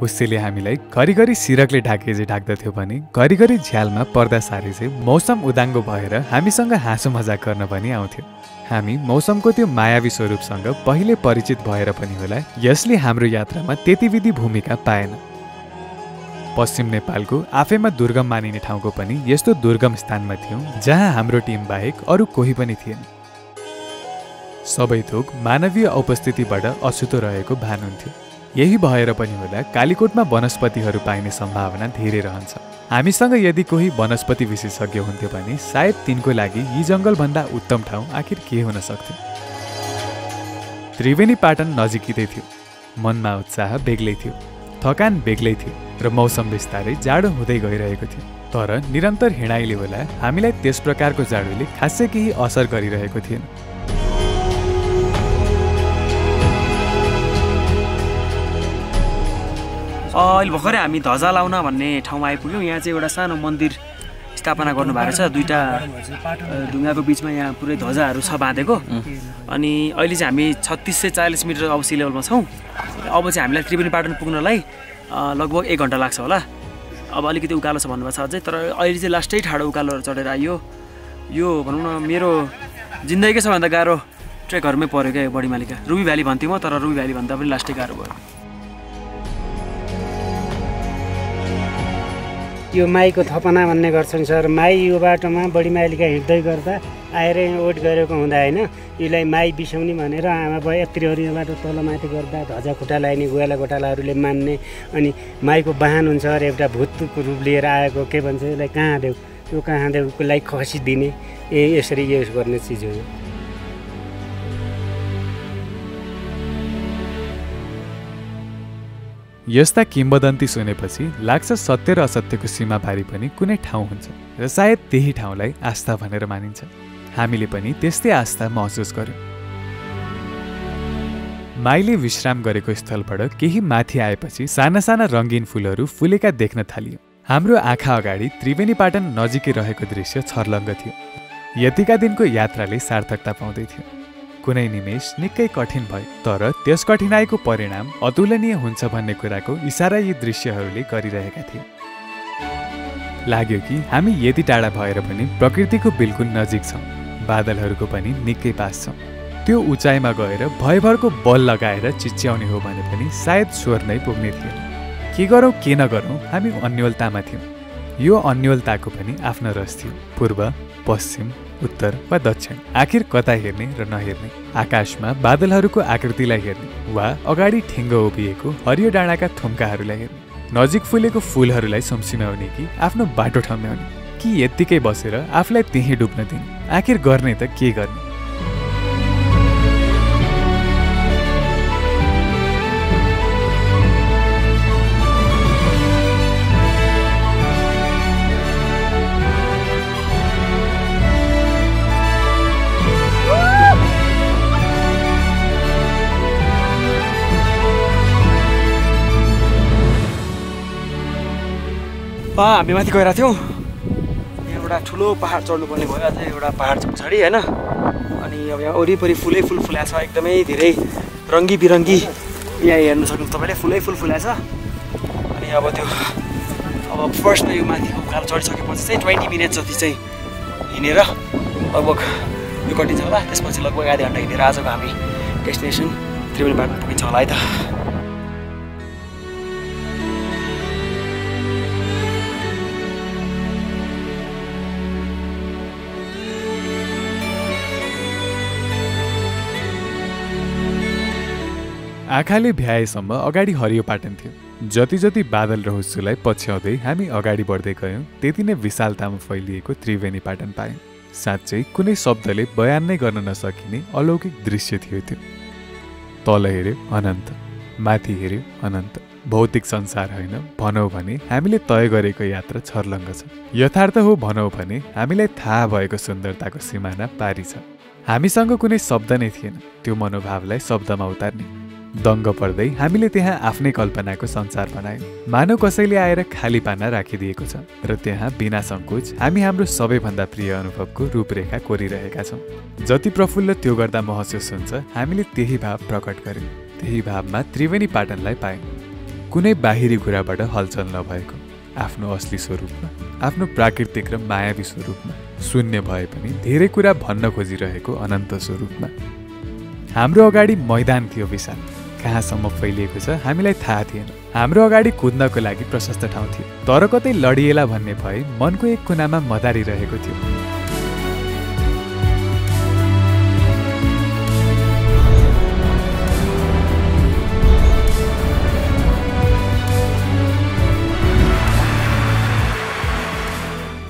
हुस्सेले हामीलाई घरिघरि सिरकले ढाके चाहिँ ढाक्दथ्यो भने घरिघरि झ्यालमा पर्दा सारे चाहिँ मौसम उदाङ्गो भएर हामीसँग हाँसो मजाक गर्न पनि आउँथ्यो। हामी मौसमको त्यो मायावी स्वरूपसँग पहिले परिचित भएर पनि होला यसले हाम्रो यात्रामा त्यति विधि भूमिका पाएन। पश्चिम नेपालको आफैमा दुर्गम मानिने ठाउँको पनि यस्तो दुर्गम स्थानमा थियौँ जहाँ हाम्रो टिम बाहेक अरू कोही पनि थिएन। सबै थोक मानवीय उपस्थितिबाट अछुतो रहेको भान हुन्थ्यो। यही भएर पनि होला कालीकोटमा वनस्पतिहरू पाइने सम्भावना धेरै रहन्छ। हामीसँग यदि कोही वनस्पति विशेषज्ञ हुन्थ्यो भने सायद तिनको लागि यी जङ्गलभन्दा उत्तम ठाउँ आखिर के हुन सक्थ्यो? त्रिवेणी पाटन नजिकै थियो। मनमा उत्साह बेग्लै थियो। थकान बेग्लै थियो र मौसम बिस्तारै जाडो हुँदै गइरहेको थियो। तर निरन्तर हिँडाइले होला हामीलाई त्यस प्रकारको जाडोले खासै केही असर गरिरहेको थिएन। अहिले भर्खरै हामी ध्वजा लाउन भन्ने ठाउँमा आइपुग्यौँ। यहाँ चाहिँ एउटा सानो मन्दिर स्थापना गर्नुभएको छ। दुईवटा ढुङ्गाको बिचमा यहाँ पुरै ध्वजाहरू छ बाँधेको। अनि अहिले चाहिँ हामी छत्तिस सय चालिस मिटर अब सी लेभलमा छौँ। अब चाहिँ हामीलाई त्रिवेणी पाटन पुग्नलाई लगभग एक घन्टा लाग्छ होला। अब अलिकति उकालो छ भन्नुभएको छ अझै तर अहिले चाहिँ लास्टै ठाडो उकालोहरू चढेर आइयो। यो भनौँ न मेरो जिन्दगीकै सबभन्दा गाह्रो ट्रेकहरूमै पऱ्यो क्या बडी मालिका। रुबी भ्याली भन्थेँ म तर रुबी भ्याली भन्दा पनि लास्टै गाह्रो भयो। यो माईको थपना भन्ने गर्छन् सर। माई यो बाटोमा बढी माइलिका हिँड्दै गर्दा आएर यहाँ गरेको हुँदा होइन यसलाई माई बिसाउने भनेर आमा यत्रीहरू यो बाटो तल माथि गर्दा ध्वजा खुट्टा लगाइने गोला गोठालाहरूले मान्ने अनि माईको वाहन हुन्छ अरे एउटा भूतको रूप लिएर आएको के भन्छ यसलाई कहाँ देऊ? यो कहाँ देऊको लागि खसी दिने ए यसरी युज गर्ने चिज हो यस्ता किम्बदन्ती सुनेपछि लाग्छ सत्य र असत्यको सीमा पारी पनि कुनै ठाउँ हुन्छ र सायद त्यही ठाउँलाई आस्था भनेर मानिन्छ। हामीले पनि त्यस्तै आस्था महसुस गर्यौँ। माईले विश्राम गरेको स्थलबाट केही माथि आएपछि साना साना रङ्गीन फुलहरू फुलेका देख्न थालियो। हाम्रो आँखा अगाडि त्रिवेणी पाटन नजिकै रहेको दृश्य छर्लङ्ग थियो। यतिका दिनको यात्राले सार्थकता पाउँदै थियो। कुनै निमेष निकै कठिन भयो तर त्यस कठिनाइको परिणाम अतुलनीय हुन्छ भन्ने कुराको इसारा यी दृश्यहरूले गरिरहेका थिए। लाग्यो कि हामी यति टाढा भएर पनि प्रकृतिको बिल्कुल नजिक छौँ बादलहरूको पनि निकै पास छौँ। त्यो उचाइमा गएर भयभरको बल लगाएर चिच्याउने हो भने पनि सायद स्वर नै पुग्ने थिएन के गरौँ के नगरौँ हामी अन्यलतामा थियौँ। यो अन्यलताको पनि आफ्नो रस थियो। पूर्व पश्चिम उत्तर वा दक्षिण। आखिर कता हेर्ने र नहेर्ने? आकाशमा बादलहरूको आकृतिलाई हेर्ने वा अगाडि ठेङ्गो उभिएको हरियो डाँडाका थुम्काहरूलाई हेर्ने? नजिक फुलेको फुलहरूलाई सम्सिम्याउने कि आफ्नो बाटो ठम्याउने? कि यत्तिकै बसेर आफूलाई त्यहीँ डुब्न दिने? आखिर गर्ने त के गर्ने? हामी माथि गइरहेको थियौँ। एउटा ठुलो पाहाड चढ्नुपर्ने भयो अझै एउटा पाहाड छ पछाडि होइन? अनि अब यहाँ वरिपरि फुलै फुल फुलाएको छ एकदमै धेरै रङ्गी बिरङ्गी। यहाँ हेर्नु सक्नुहुन्छ तपाईँले फुलै फुल फुलाएको छ। अनि अब त्यो अब फर्स्टमा यो माथिको उकालो चढिसकेपछि चाहिँ ट्वेन्टी मिनट जति चाहिँ हिँडेर लगभग यो कटिन्छ होला? त्यसपछि लगभग आधा घन्टा हिँडेर आजको हामी डेस्टिनेसन त्रिवेणी पाटन पुगिन्छ होला है त। आँखाले भ्याएसम्म अगाडि हरियो पाटन थियो जति जति बादल र हुस्सुलाई पछ्याउँदै हामी अगाडि बढ्दै गयौँ त्यति नै विशालतामा फैलिएको त्रिवेणी पाटन पायौँ। साँच्चै कुनै शब्दले बयान नै गर्न नसकिने अलौकिक दृश्य थियो त्यो। तल हेऱ्यो अनन्त। माथि हेऱ्यो अनन्त। भौतिक संसार होइन भनौँ भने हामीले तय गरेको यात्रा छर्लङ्ग छ। यथार्थ हो भनौँ भने हामीलाई थाहा भएको सुन्दरताको सिमाना पारी छ। हामीसँग कुनै शब्द नै थिएन। त्यो मनोभावलाई शब्दमा उतार्ने। दङ्ग पर्दै हामीले त्यहाँ आफ्नै कल्पनाको संसार बनायौँ। मानव कसैले आएर खाली पाना राखिदिएको छ र त्यहाँ बिना सङ्कोच हामी हाम्रो सबैभन्दा प्रिय अनुभवको रूपरेखा कोरिरहेका छौँ। जति प्रफुल्ल त्यो गर्दा महसुस हुन्छ हामीले त्यही भाव प्रकट गर्यौँ। त्यही भावमा त्रिवेणी पाटनलाई पायौँ। कुनै बाहिरी कुराबाट हलचल नभएको आफ्नो असली स्वरूपमा आफ्नो प्राकृतिक र मायावी स्वरूपमा शून्य भए पनि धेरै कुरा भन्न खोजिरहेको अनन्त स्वरूपमा। हाम्रो अगाडि मैदान थियो विशाल। कहाँसम्म फैलिएको छ हामीलाई थाहा थिएन। हाम्रो अगाडि कुद्नको लागि प्रशस्त ठाउँ थियो। तर कतै लडिएला भन्ने भए मनको एक कुनामा मदारिरहेको थियो।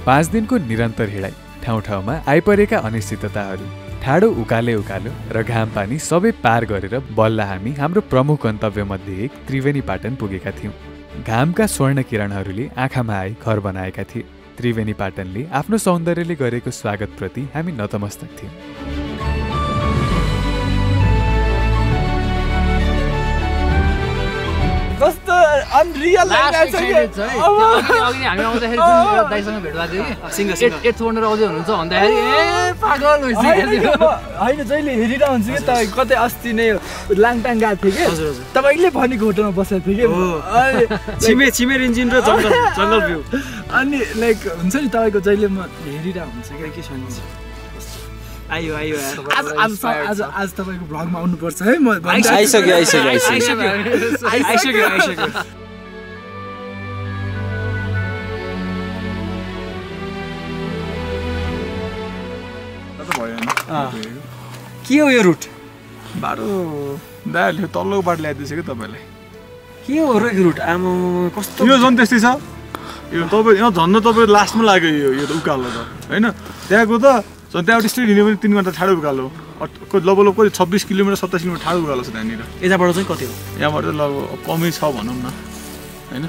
पाँच दिनको निरन्तर हिँडाइ ठाउँ ठाउँमा आइपरेका अनिश्चितताहरू। ठाडो उकाले उकालो र घाम पानी सबै पार गरेर बल्ल हामी हाम्रो प्रमुख गन्तव्यमध्ये एक त्रिवेणी पाटन पुगेका थियौँ। घामका स्वर्ण किरणहरूले आँखामा आई घर बनाएका थिए। त्रिवेणी पाटनले आफ्नो सौन्दर्यले गरेको स्वागतप्रति हामी नतमस्तक थियौँ। हामी आउँदाखेरि दाइसँग भेट भएको थियो कि। एट वन्डर आउँदै हुनुहुन्छ भन्दाखेरि भइसक्यो होइन जहिले हेरिरहेको हुन्छु कि तपाईँ कतै अस्ति नै लाङटाङ गएको थिएँ कि। तपाईँले भनेको होटलमा बसेको थिएँ कि। छिमे छिमेर इन्जिन र जङ्गल जङ्गल भ्यू। अनि लाइक हुन्छ नि तपाईँको जहिले म हेरिरहेको हुन्छ क्या के सुनिन्छ आयो आयो आज आज आज आज तपाईँको भ्लगमा आउनुपर्छ है म भन्छु। आइसक्यो, आइसक्यो, आइसक्यो। आइसक्यो, आइसक्यो। के हो यो रुट? बाटो दाले तल्लो बाटो ल्याइदिएछ कि तपाईँलाई के हो र यो रुट? आमा कस्तो? यो झन् त्यस्तै छ। यो तपाईँ यहाँ झन् तपाईँ लास्टमा लाग्यो यो यो त उकालो त। होइन? त्यहाँको त झन् त्यहाँबाट स्ट्रेट हिँड्यो भने तिन घन्टा ठाडो उकालो लगभग लगभग छब्बिस किलोमिटर सत्ताइस किलोमिटर ठाडो उकालो छ त्यहाँनिर। यताबाट चाहिँ कति हो? यहाँबाट लगभग कमै छ भनौँ न। होइन?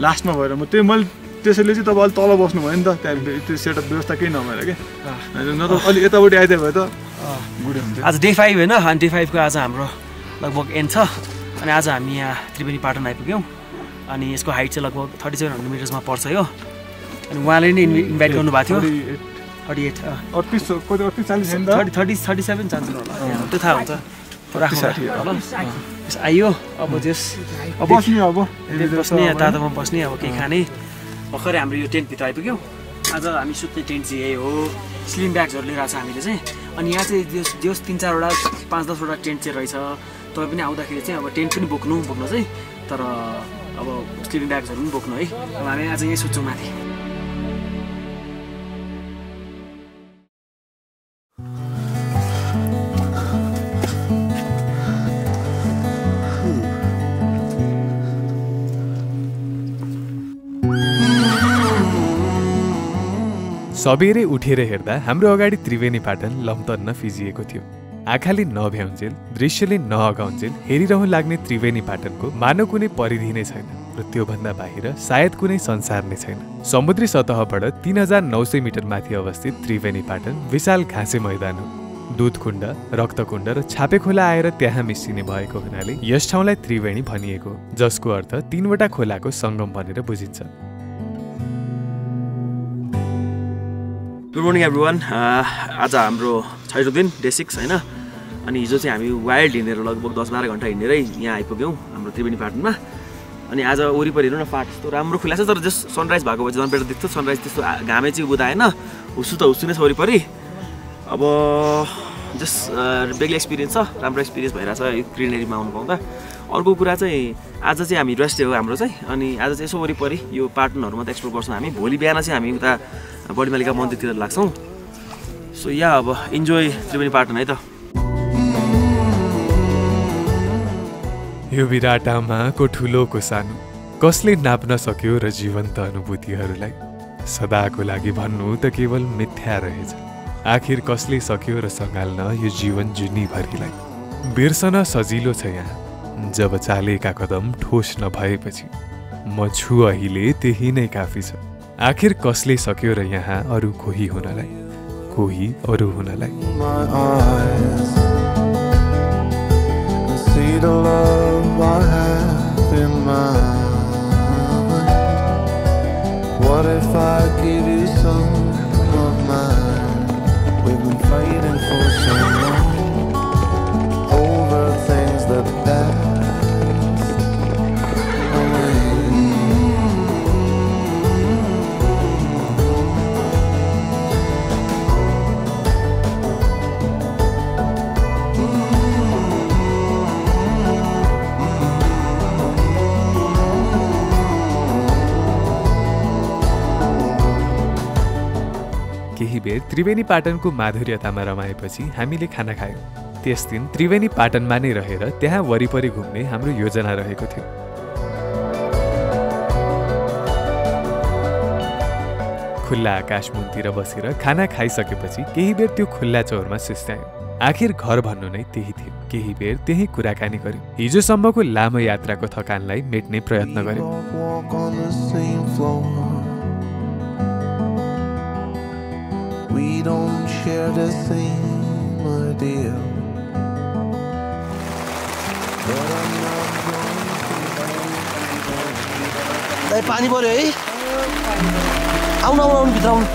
लास्टमा भएर म त्यही मैले त्यसैले चाहिँ तपाईँ अलिक तल बस्नु भयो नि त त्यहाँ त्यो सेटअप व्यवस्था केही नभएर कि? होइन, न त अलिक यतापट्टि आइदियो भए त गुडे हुन्थ्यो। आज डे फाइभ होइन अनि डे फाइभको आज हाम्रो लगभग एन्ड छ। अनि आज हामी यहाँ त्रिवेणी पाटन आइपुग्यौँ। अनि यसको हाइट चाहिँ लगभग थर्टी सेभेन हन्ड्रेड मिटर्समा पर्छ यो। अनि उहाँले नै इन्भि इन्भाइट गर्नुभएको थियो। थर्टी एट अडतिस अडतिस चालिस? Thirty thirty thirty seven chance होला। त्यो थाहा हुन्छ। राखौँ साठी, ल त्यस आइयो। अब त्यस अब बस्ने अब। बस्ने तातोमा बस्ने अब केही खाने। भर्खरै हाम्रो यो टेन्टभित्र आइपुग्यौँ। आज हामी सुत्ने टेन्ट चाहिँ यही हो। स्लिम ब्याग्सहरू लिएर आएको छ हामीले चाहिँ। अनि यहाँ चाहिँ जस जस तिन चारवटा पाँच दसवटा टेन्ट चाहिँ रहेछ। तपाईँ पनि आउँदाखेरि चाहिँ अब टेन्ट पनि बोक्नु बोक्नु चाहिँ। तर अब स्लिपिङ ब्याग्सहरू पनि बोक्नु है। अब हामी आज यहीँ सुत्छौँ माथि। सबेरै उठेर हेर्दा हाम्रो अगाडि त्रिवेणी पाटन लम्तन्न फिजिएको थियो। आँखाले नभ्याउन्जेल दृश्यले नअगाउन्जेल हेरिरहँ लाग्ने त्रिवेणी पाटनको मानव कुनै परिधि नै छैन र त्योभन्दा बाहिर सायद कुनै संसार नै छैन। समुद्री सतहबाट तिन हजार नौ सय मिटर माथि अवस्थित त्रिवेणी पाटन विशाल घाँसे मैदान हो। दुधकुण्ड रक्तकुण्ड र छापे खोला आएर त्यहाँ मिसिने भएको हुनाले यस ठाउँलाई त्रिवेणी भनिएको जसको अर्थ तीनवटा खोलाको सङ्गम भनेर बुझिन्छ। गुड मर्निङ एभ्री वान आज हाम्रो छैटौँ दिन डे सिक्स होइन? अनि हिजो चाहिँ हामी वाइल्ड हिँडेर लगभग दस बाह्र घन्टा हिँडेरै यहाँ आइपुग्यौँ हाम्रो त्रिवेणी पाटनमा अनि आज वरिपरि हेर्नु न पाट यस्तो राम्रो खुला छ तर जस सनराइज भएको भए झन् बेटर देख्थ्यो। सनराइज त्यस्तो घामै चाहिँ बुदाएन हुसु त हुसु नै छ वरिपरि। अब जस बेग्लै एक्सपिरियन्स छ राम्रो एक्सपिरियन्स भइरहेछ यो ग्रिनेरीमा आउनु पाउँदा अर्को कुरा चाहिँ आज चाहिँ हामी रेस्ट हो हाम्रो चाहिँ अनि आज चाहिँ यसो वरिपरि यो पाटनहरू मात्रै एक्सप्लोर गर्छौँ हामी। भोलि बिहान चाहिँ हामी उता बडीमालिका मन्दिरतिर लाग्छौँ। सो या अब इन्जोय त्रिवेणी पाटन है त। यो विराट आमाको ठुलोको सानो कसले नाप्न सक्यो र जीवन्त अनुभूतिहरूलाई? सदाको लागि भन्नु त केवल मिथ्या रहेछ। आखिर कसले सक्यो र सँगाल्न यो जीवन जुनीभरिलाई बिर्सन सजिलो छ यहाँ। जब चालेका कदम ठोस नभएपछि म छु अहिले त्यही नै काफी छ। आखिर कसले सक्यो र यहाँ अरू कोही हुनलाई? कोही अरू हुनलाई. What if I give you some बेर त्रिवेणी पाटनको माधुर्यतामा रमाएपछि हामीले खाना खायौँ। त्यस दिन त्रिवेणी पाटनमा नै रहेर त्यहाँ वरिपरि घुम्ने हाम्रो योजना रहेको थियो। खुल्ला आकाश मुनतिर बसेर खाना खाइसकेपछि केही बेर त्यो खुल्ला चौरमा सुस्त्यायौँ आखिर घर भन्नु नै त्यही थियो। केही बेर त्यही कुराकानी गर्यौँ हिजोसम्मको लामो यात्राको थकानलाई मेट्ने प्रयत्न गर्यौँ don't share the same ideal. But I'm not दाइ पानी पऱ्यो है आउनु आउनु आउनु भित्र आउनु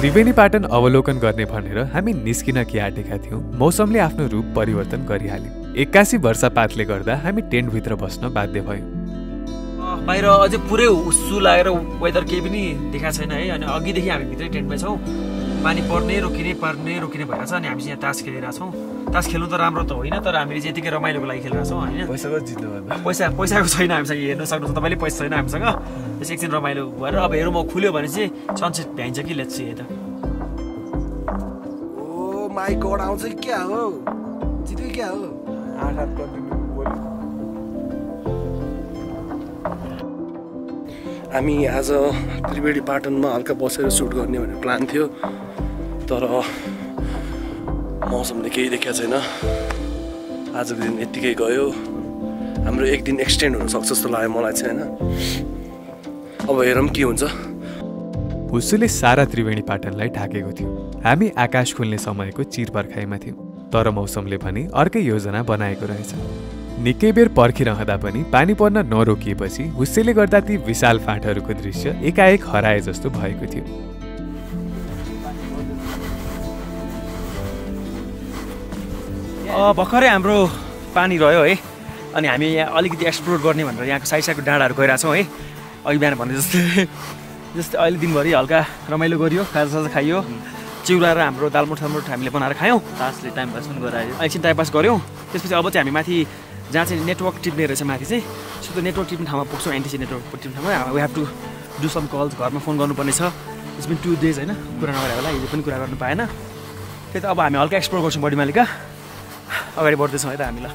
त्रिवेणी पाटन अवलोकन गर्ने भनेर हामी निस्किन कि आँटेका थियौँ मौसमले आफ्नो रूप परिवर्तन गरिहाल्यो। एक्कासी वर्षापातले गर्दा हामी टेन्टभित्र बस्न बाध्य भयौँ। बाहिर अझै पुरै हुस्सु लागेर वेदर केही पनि देखाएको छैन है अनि अघिदेखि हामी भित्रै टेन्टमै छौँ। पानी पर्ने रोकिने पर्ने रोकिने भइरहेछ अनि हामी चाहिँ यहाँ तास खेलिरहेछौँ तास खेल्नु त राम्रो त होइन तर हामीले चाहिँ यतिकै रमाइलोको लागि खेलिरहेछौँ होइन? पैसाको जित्नु भयो? पैसा पैसाको छैन हामीसँग हेर्न सक्नुहुन्छ तपाईँले पैसा छैन हामीसँग। त्यसै एकछिन रमाइलो भएर अब हेरौँ म खुल्यो भने चाहिँ सनसेट भ्याइन्छ कि लेट्स यता ओ माई गड आउँछ कि क्या हो? जित्यो क्या हो? हामी आज त्रिवेणी पाटनमा हल्का बसेर सुट गर्ने भन्ने प्लान थियो तर मौसमले केही देखाएको छैन। आजको दिन यत्तिकै गयो। हाम्रो एक दिन एक्सटेन्ड हुनसक्छ जस्तो लाग्यो मलाई चाहिँ होइन? अब हेरौँ के हुन्छ। हुस्सुले सारा त्रिवेणी पाटनलाई ढाकेको थियो। हामी आकाश खुल्ने समयको चिर पर्खाइमा थियौँ। तर मौसमले भने अर्कै योजना बनाएको रहेछ। निकै बेर पर्खिरहँदा पनि पानी पर्न नरोकिएपछि हुस्सेले गर्दा ती विशाल फाँटहरूको दृश्य एकाएक हराए जस्तो भएको थियो। भर्खरै हाम्रो पानी रह्यो है अनि हामी यहाँ अलिकति एक्सप्लोर गर्ने भनेर यहाँको साइड साइडको डाँडाहरू गइरहेछौँ है। अघि बिहान भने जस्तै जस्तै अहिले दिनभरि हल्का रमाइलो गरियो खाजासाजा खाइयो। चिउरा र हाम्रो दालमुट सालमुट हामीले बनाएर खायौँ। तासले टाइम पास पनि गरायो। एकछिन टाइम पास गऱ्यौँ त्यसपछि अब चाहिँ हामी माथि जहाँ चाहिँ नेटवर्क टिप्ने रहेछ माथि चाहिँ सो त्यो नेटवर्क टिप्ने ठाउँमा पुग्छौँ एनटिसी नेटवर्क टिप्ने ठाउँमा। We have to do some calls घरमा फोन गर्नुपर्ने छ इट्स बिन टु डेज होइन? कुरा नगरे होला हिजो पनि कुरा गर्नु पाएन। त्यही त अब हामी हल्का एक्सप्लोर गर्छौँ बडी मालिका अगाडि बढ्दैछौँ है त हामी ल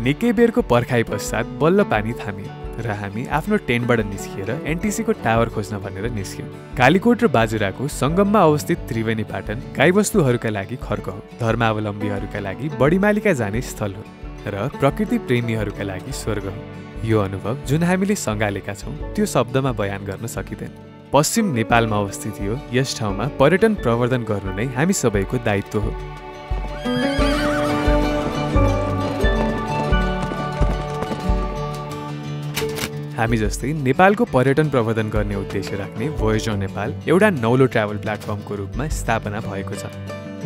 निकै बेरको पर्खाइ पश्चात बल्ल पानी थामियो र हामी आफ्नो टेन्टबाट निस्किएर एनटिसीको टावर खोज्न भनेर निस्क्यौँ। कालीकोट र बाजुराको सङ्गममा अवस्थित त्रिवेणी पाटन गाईवस्तुहरूका लागि खर्क हो। धर्मावलम्बीहरूका लागि बढीमालिका जाने स्थल हो र प्रकृति प्रेमीहरूका लागि स्वर्ग हो। यो अनुभव जुन हामीले सँगालेका छौँ त्यो शब्दमा बयान गर्न सकिँदैन। पश्चिम नेपालमा अवस्थित यो यस ठाउँमा पर्यटन प्रवर्धन गर्नु नै हामी सबैको दायित्व हो। हामी जस्तै नेपालको पर्यटन प्रवर्धन गर्ने उद्देश्य राख्ने भोयजो नेपाल एउटा नौलो ट्राभल प्लेटफर्मको रूपमा स्थापना भएको छ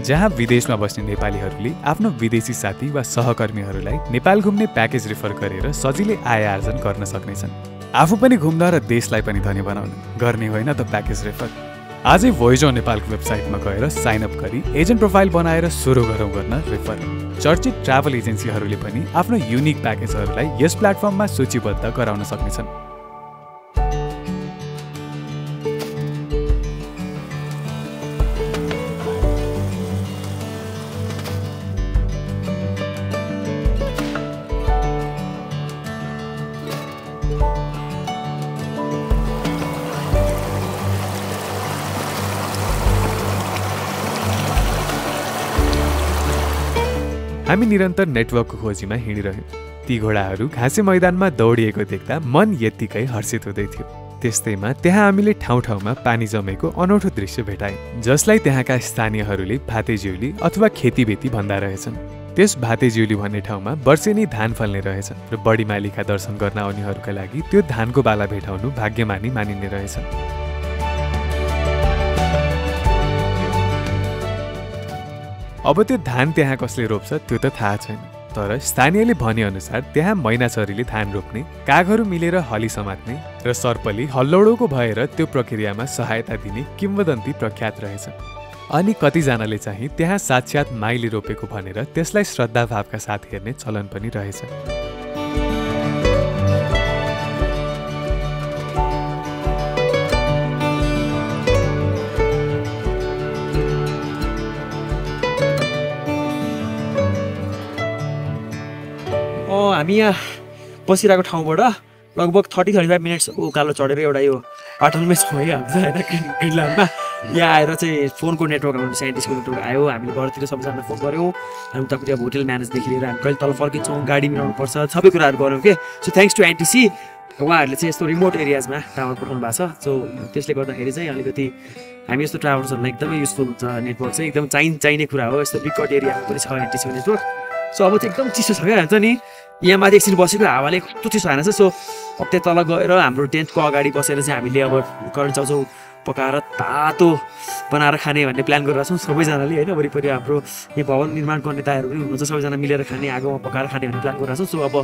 जहाँ विदेशमा बस्ने नेपालीहरूले आफ्नो विदेशी साथी वा सहकर्मीहरूलाई नेपाल घुम्ने प्याकेज रिफर गरेर सजिलै आय आर्जन गर्न सक्नेछन्। आफू पनि घुम्न र देशलाई पनि धनी बनाउन। गर्ने होइन त प्याकेज रेफर आजै भोइजो नेपालको वेबसाइटमा गएर साइन अप गरी एजेन्ट प्रोफाइल बनाएर सुरु गरौँ गर्न रेफर चर्चित ट्राभल एजेन्सीहरूले पनि आफ्नो युनिक प्याकेजहरूलाई यस प्लेटफर्ममा सूचीबद्ध गराउन सक्नेछन्। हामी निरन्तर नेटवर्कको खोजीमा हिँडिरह्यौँ। ती घोडाहरू घाँसे मैदानमा दौडिएको देख्दा मन यत्तिकै हर्षित हुँदै थियो। त्यस्तैमा त्यहाँ हामीले ठाउँ ठाउँमा पानी जमेको अनौठो दृश्य भेटायौँ जसलाई त्यहाँका स्थानीयहरूले भातेजिउली अथवा खेतीबेती भन्दा रहेछन्। त्यस भातेजिउली भन्ने ठाउँमा वर्षेनी धान फल्ने रहेछ र बढी मालिका दर्शन गर्न आउनेहरूका लागि त्यो धानको बाला भेटाउनु भाग्यमानी मानिने रहेछ अब त्यो धान त्यहाँ कसले रोप्छ त्यो त थाहा छैन। तर स्थानीयले भनेअनुसार त्यहाँ मैनाचरीले धान रोप्ने कागहरू मिलेर हली समात्ने र सर्पली हल्लौडोको भएर त्यो प्रक्रियामा सहायता दिने किम्वदन्ती प्रख्यात रहेछ। अनि कतिजनाले चाहिँ त्यहाँ साक्षात माइली रोपेको भनेर त्यसलाई श्रद्धाभावका साथ हेर्ने चलन पनि रहेछ। हामी यहाँ बसिरहेको ठाउँबाट लगभग थर्टी थर्टी फाइभ मिनट्स उकालो चढेर एउटा यो हामी चाहिँ होइन ग्रिनल्यान्डमा यहाँ आएर चाहिँ फोनको नेटवर्क हाम्रो साइन्टिस्टको नेटवर्क आयो हामीले घरतिर सबैजना फोन गऱ्यौँ। हामी उतापट्टि अब होटेल म्यानेजदेखि लिएर हामी कहिले तल फर्किन्छौँ गाडी मिलाउनु पर्छ सबै कुराहरू गऱ्यौँ कि सो थ्याङ्क्स टु एनटिसी उहाँहरूले चाहिँ यस्तो रिमोट एरियाजमा टावर पठाउनु भएको छ। सो त्यसले गर्दाखेरि चाहिँ अलिकति हामी यस्तो ट्राभल्सहरूलाई एकदमै युजफुल हुन्छ नेटवर्क चाहिँ। एकदम चाहिँ चाहिने कुरा हो यस्तो बिकट एरियामा पनि छ एनटिसीको नेटवर्क सो अब चाहिँ एकदम चिसो छ क्या हुन्छ नि? यहाँ माथि एकछिन बसेको हावाले कस्तो चिसो हानेछ सो त्यहाँ तल गएर हाम्रो टेन्टको अगाडि बसेर चाहिँ हामीले अब करेन्ट चाउचाउ पकाएर तातो बनाएर खाने भन्ने प्लान गरिरहेको छौँ सबैजनाले होइन? वरिपरि हाम्रो यहाँ भवन निर्माण गर्ने दाइहरू पनि हुनुहुन्छ सबैजना मिलेर खाने आगोमा पकाएर खाने भन्ने प्लान गरिरहेको छौँ। सो अब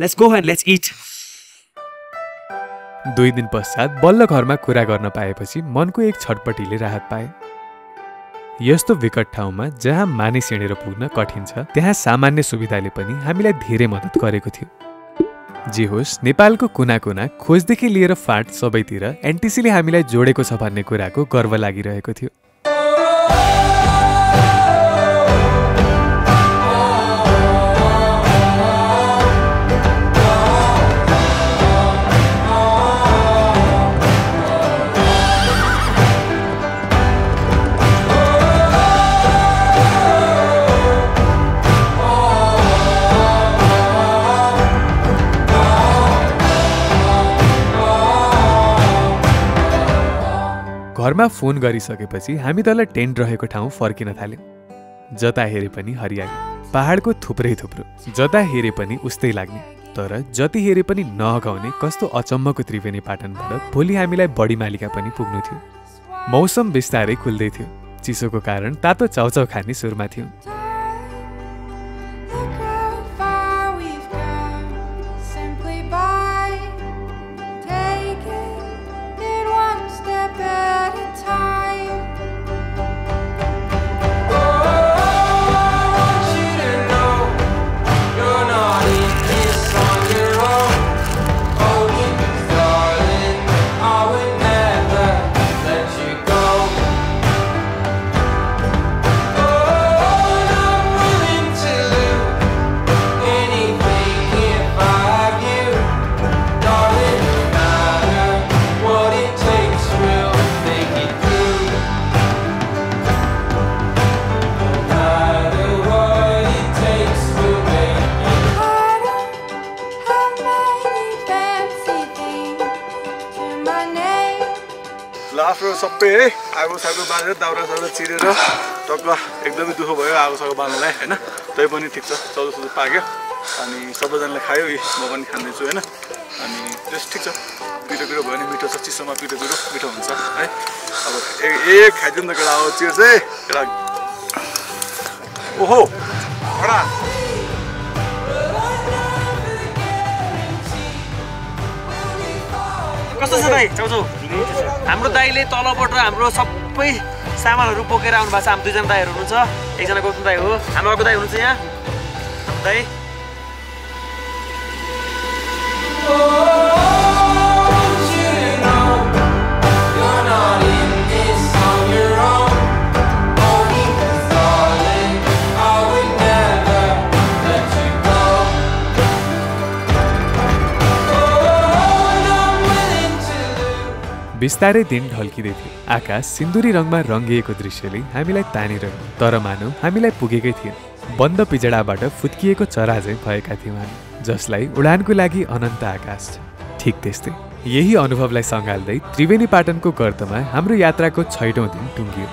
let's go and let's eat दुई दिन पश्चात बल्ल घरमा कुरा गर्न पाएपछि मनको एक छटपटीले राहत पाए। यस्तो विकट ठाउँमा जहाँ मानिस हिँडेर पुग्न कठिन छ त्यहाँ सामान्य सुविधाले पनि हामीलाई धेरै मद्दत गरेको थियो। जे होस् नेपालको कुना कुना खोजदेखि लिएर फाँट सबैतिर एनटिसीले हामीलाई जोडेको छ भन्ने कुराको गर्व लागिरहेको थियो। घरमा फोन गरिसकेपछि हामी तल टेन्ट रहेको ठाउँ फर्किन थाल्यौँ। जता हेरे पनि हरियाली पहाडको थुप्रै थुप्रो जता हेरे पनि उस्तै लाग्ने तर जति हेरे पनि नहगाउने कस्तो अचम्मको त्रिवेणी पाटनबाट भोलि हामीलाई बढी मालिका पनि पुग्नु थियो। मौसम बिस्तारै खुल्दै थियो। चिसोको कारण तातो चाउचाउ खाने सुरमा थियौँ। बाँधेर दाउरा साउरा चिरेर टक्क एकदमै दुःख भयो आगो सागो बाल्नलाई होइन? तै पनि ठिक छ चौधो सौधो पाक्यो। अनि सबैजनाले खायो म पनि खाँदैछु होइन? अनि त्यस ठिक छ पिरो पिरो भयो भने मिठो छ चिसोमा पिरो पिरो मिठो हुन्छ है? अब एक खाइदिउँ न केटा अब चियर चाहिँ केटा। ओहो कडा कस्तो छ दाइ चाउचाउ हाम्रो दाइले तलबाट हाम्रो सबै सामानहरू बोकेर आउनु भएको छ। हाम्रो दुईजना दाइहरू हुनुहुन्छ। एकजना गौतम दाई हो। हाम्रो अर्को दाई हुनुहुन्छ यहाँ। दाई। बिस्तारै दिन ढल्किँदै थियो। आकाश सिन्दुरी रङमा रङ्गिएको दृश्यले हामीलाई तानिरह्यो तर मानौ हामीलाई पुगेकै थिएन। बन्द पिजडाबाट फुत्किएको चरा चाहिँ भएका थियौँ हामी जसलाई उडानको लागि अनन्त आकाश छ। ठिक त्यस्तै। यही अनुभवलाई सँगाल्दै त्रिवेणी पाटनको गर्तमा हाम्रो यात्राको छैटौँ दिन टुङ्गियो।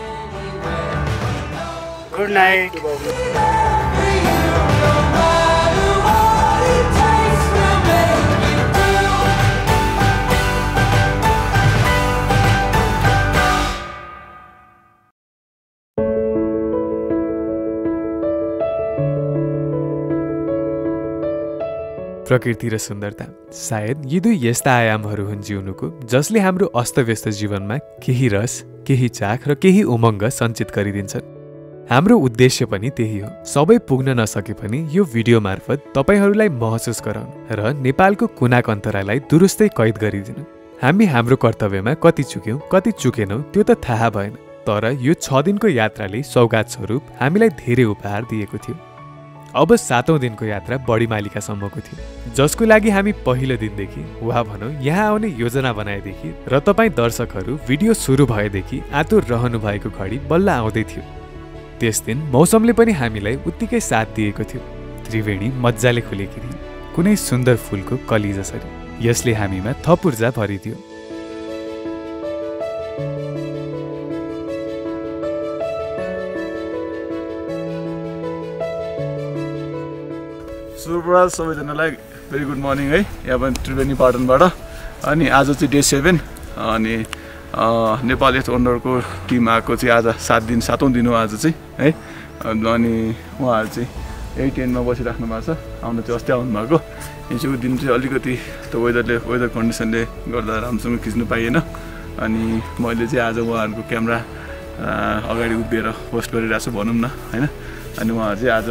प्रकृति र सुन्दरता। सायद यी दुई यस्ता आयामहरू हुन् जिउनुको जसले हाम्रो अस्तव्यस्त जीवनमा केही रस केही चाख र केही उमङ्ग सञ्चित गरिदिन्छन्। हाम्रो उद्देश्य पनि त्यही हो। सबै पुग्न नसके पनि यो भिडियो मार्फत तपाईँहरूलाई महसुस गराउनु र नेपालको कुना कन्तरालाई दुरुस्तै कैद गरिदिनु। हामी हाम्रो कर्तव्यमा कति चुक्यौँ कति चुकेनौँ त्यो त थाहा भएन। तर यो छ दिनको यात्राले सौगात स्वरूप हामीलाई धेरै उपहार दिएको थियो। अब सातौँ दिनको यात्रा बढी मालिकासम्मको थियो। जसको लागि हामी पहिलो दिनदेखि वा भनौँ यहाँ आउने योजना बनाएदेखि र तपाईँ दर्शकहरू भिडियो सुरु भएदेखि आतुर रहनु भएको घडी बल्ल आउँदै थियो। त्यस दिन मौसमले पनि हामीलाई उत्तिकै साथ दिएको थियो। त्रिवेणी मजाले खुलेकी थिए कुनै सुन्दर फुलको कली जसरी यसले हामीमा थप ऊर्जा भरिदियो। सुप्रभात सबैजनालाई भेरी गुड मर्निङ है। यहाँ पनि त्रिवेणी पाटनबाट। अनि आज चाहिँ डे सेभेन अनि नेपाल एथ वन्डरको टिम आएको चाहिँ आज सात दिन सातौँ दिन हो आज चाहिँ है। अनि उहाँहरू चाहिँ यही टेनमा बसिराख्नु भएको छ। आउनु चाहिँ अस्ति आउनुभएको। हिजोको दिन चाहिँ अलिकति त्यो वेदरले वेदर कन्डिसनले गर्दा राम्रोसँग खिच्नु पाइएन। अनि मैले चाहिँ आज उहाँहरूको क्यामेरा अगाडि उभिएर पोस्ट गरिरहेको छु भनौँ न होइन। अनि उहाँहरू चाहिँ आज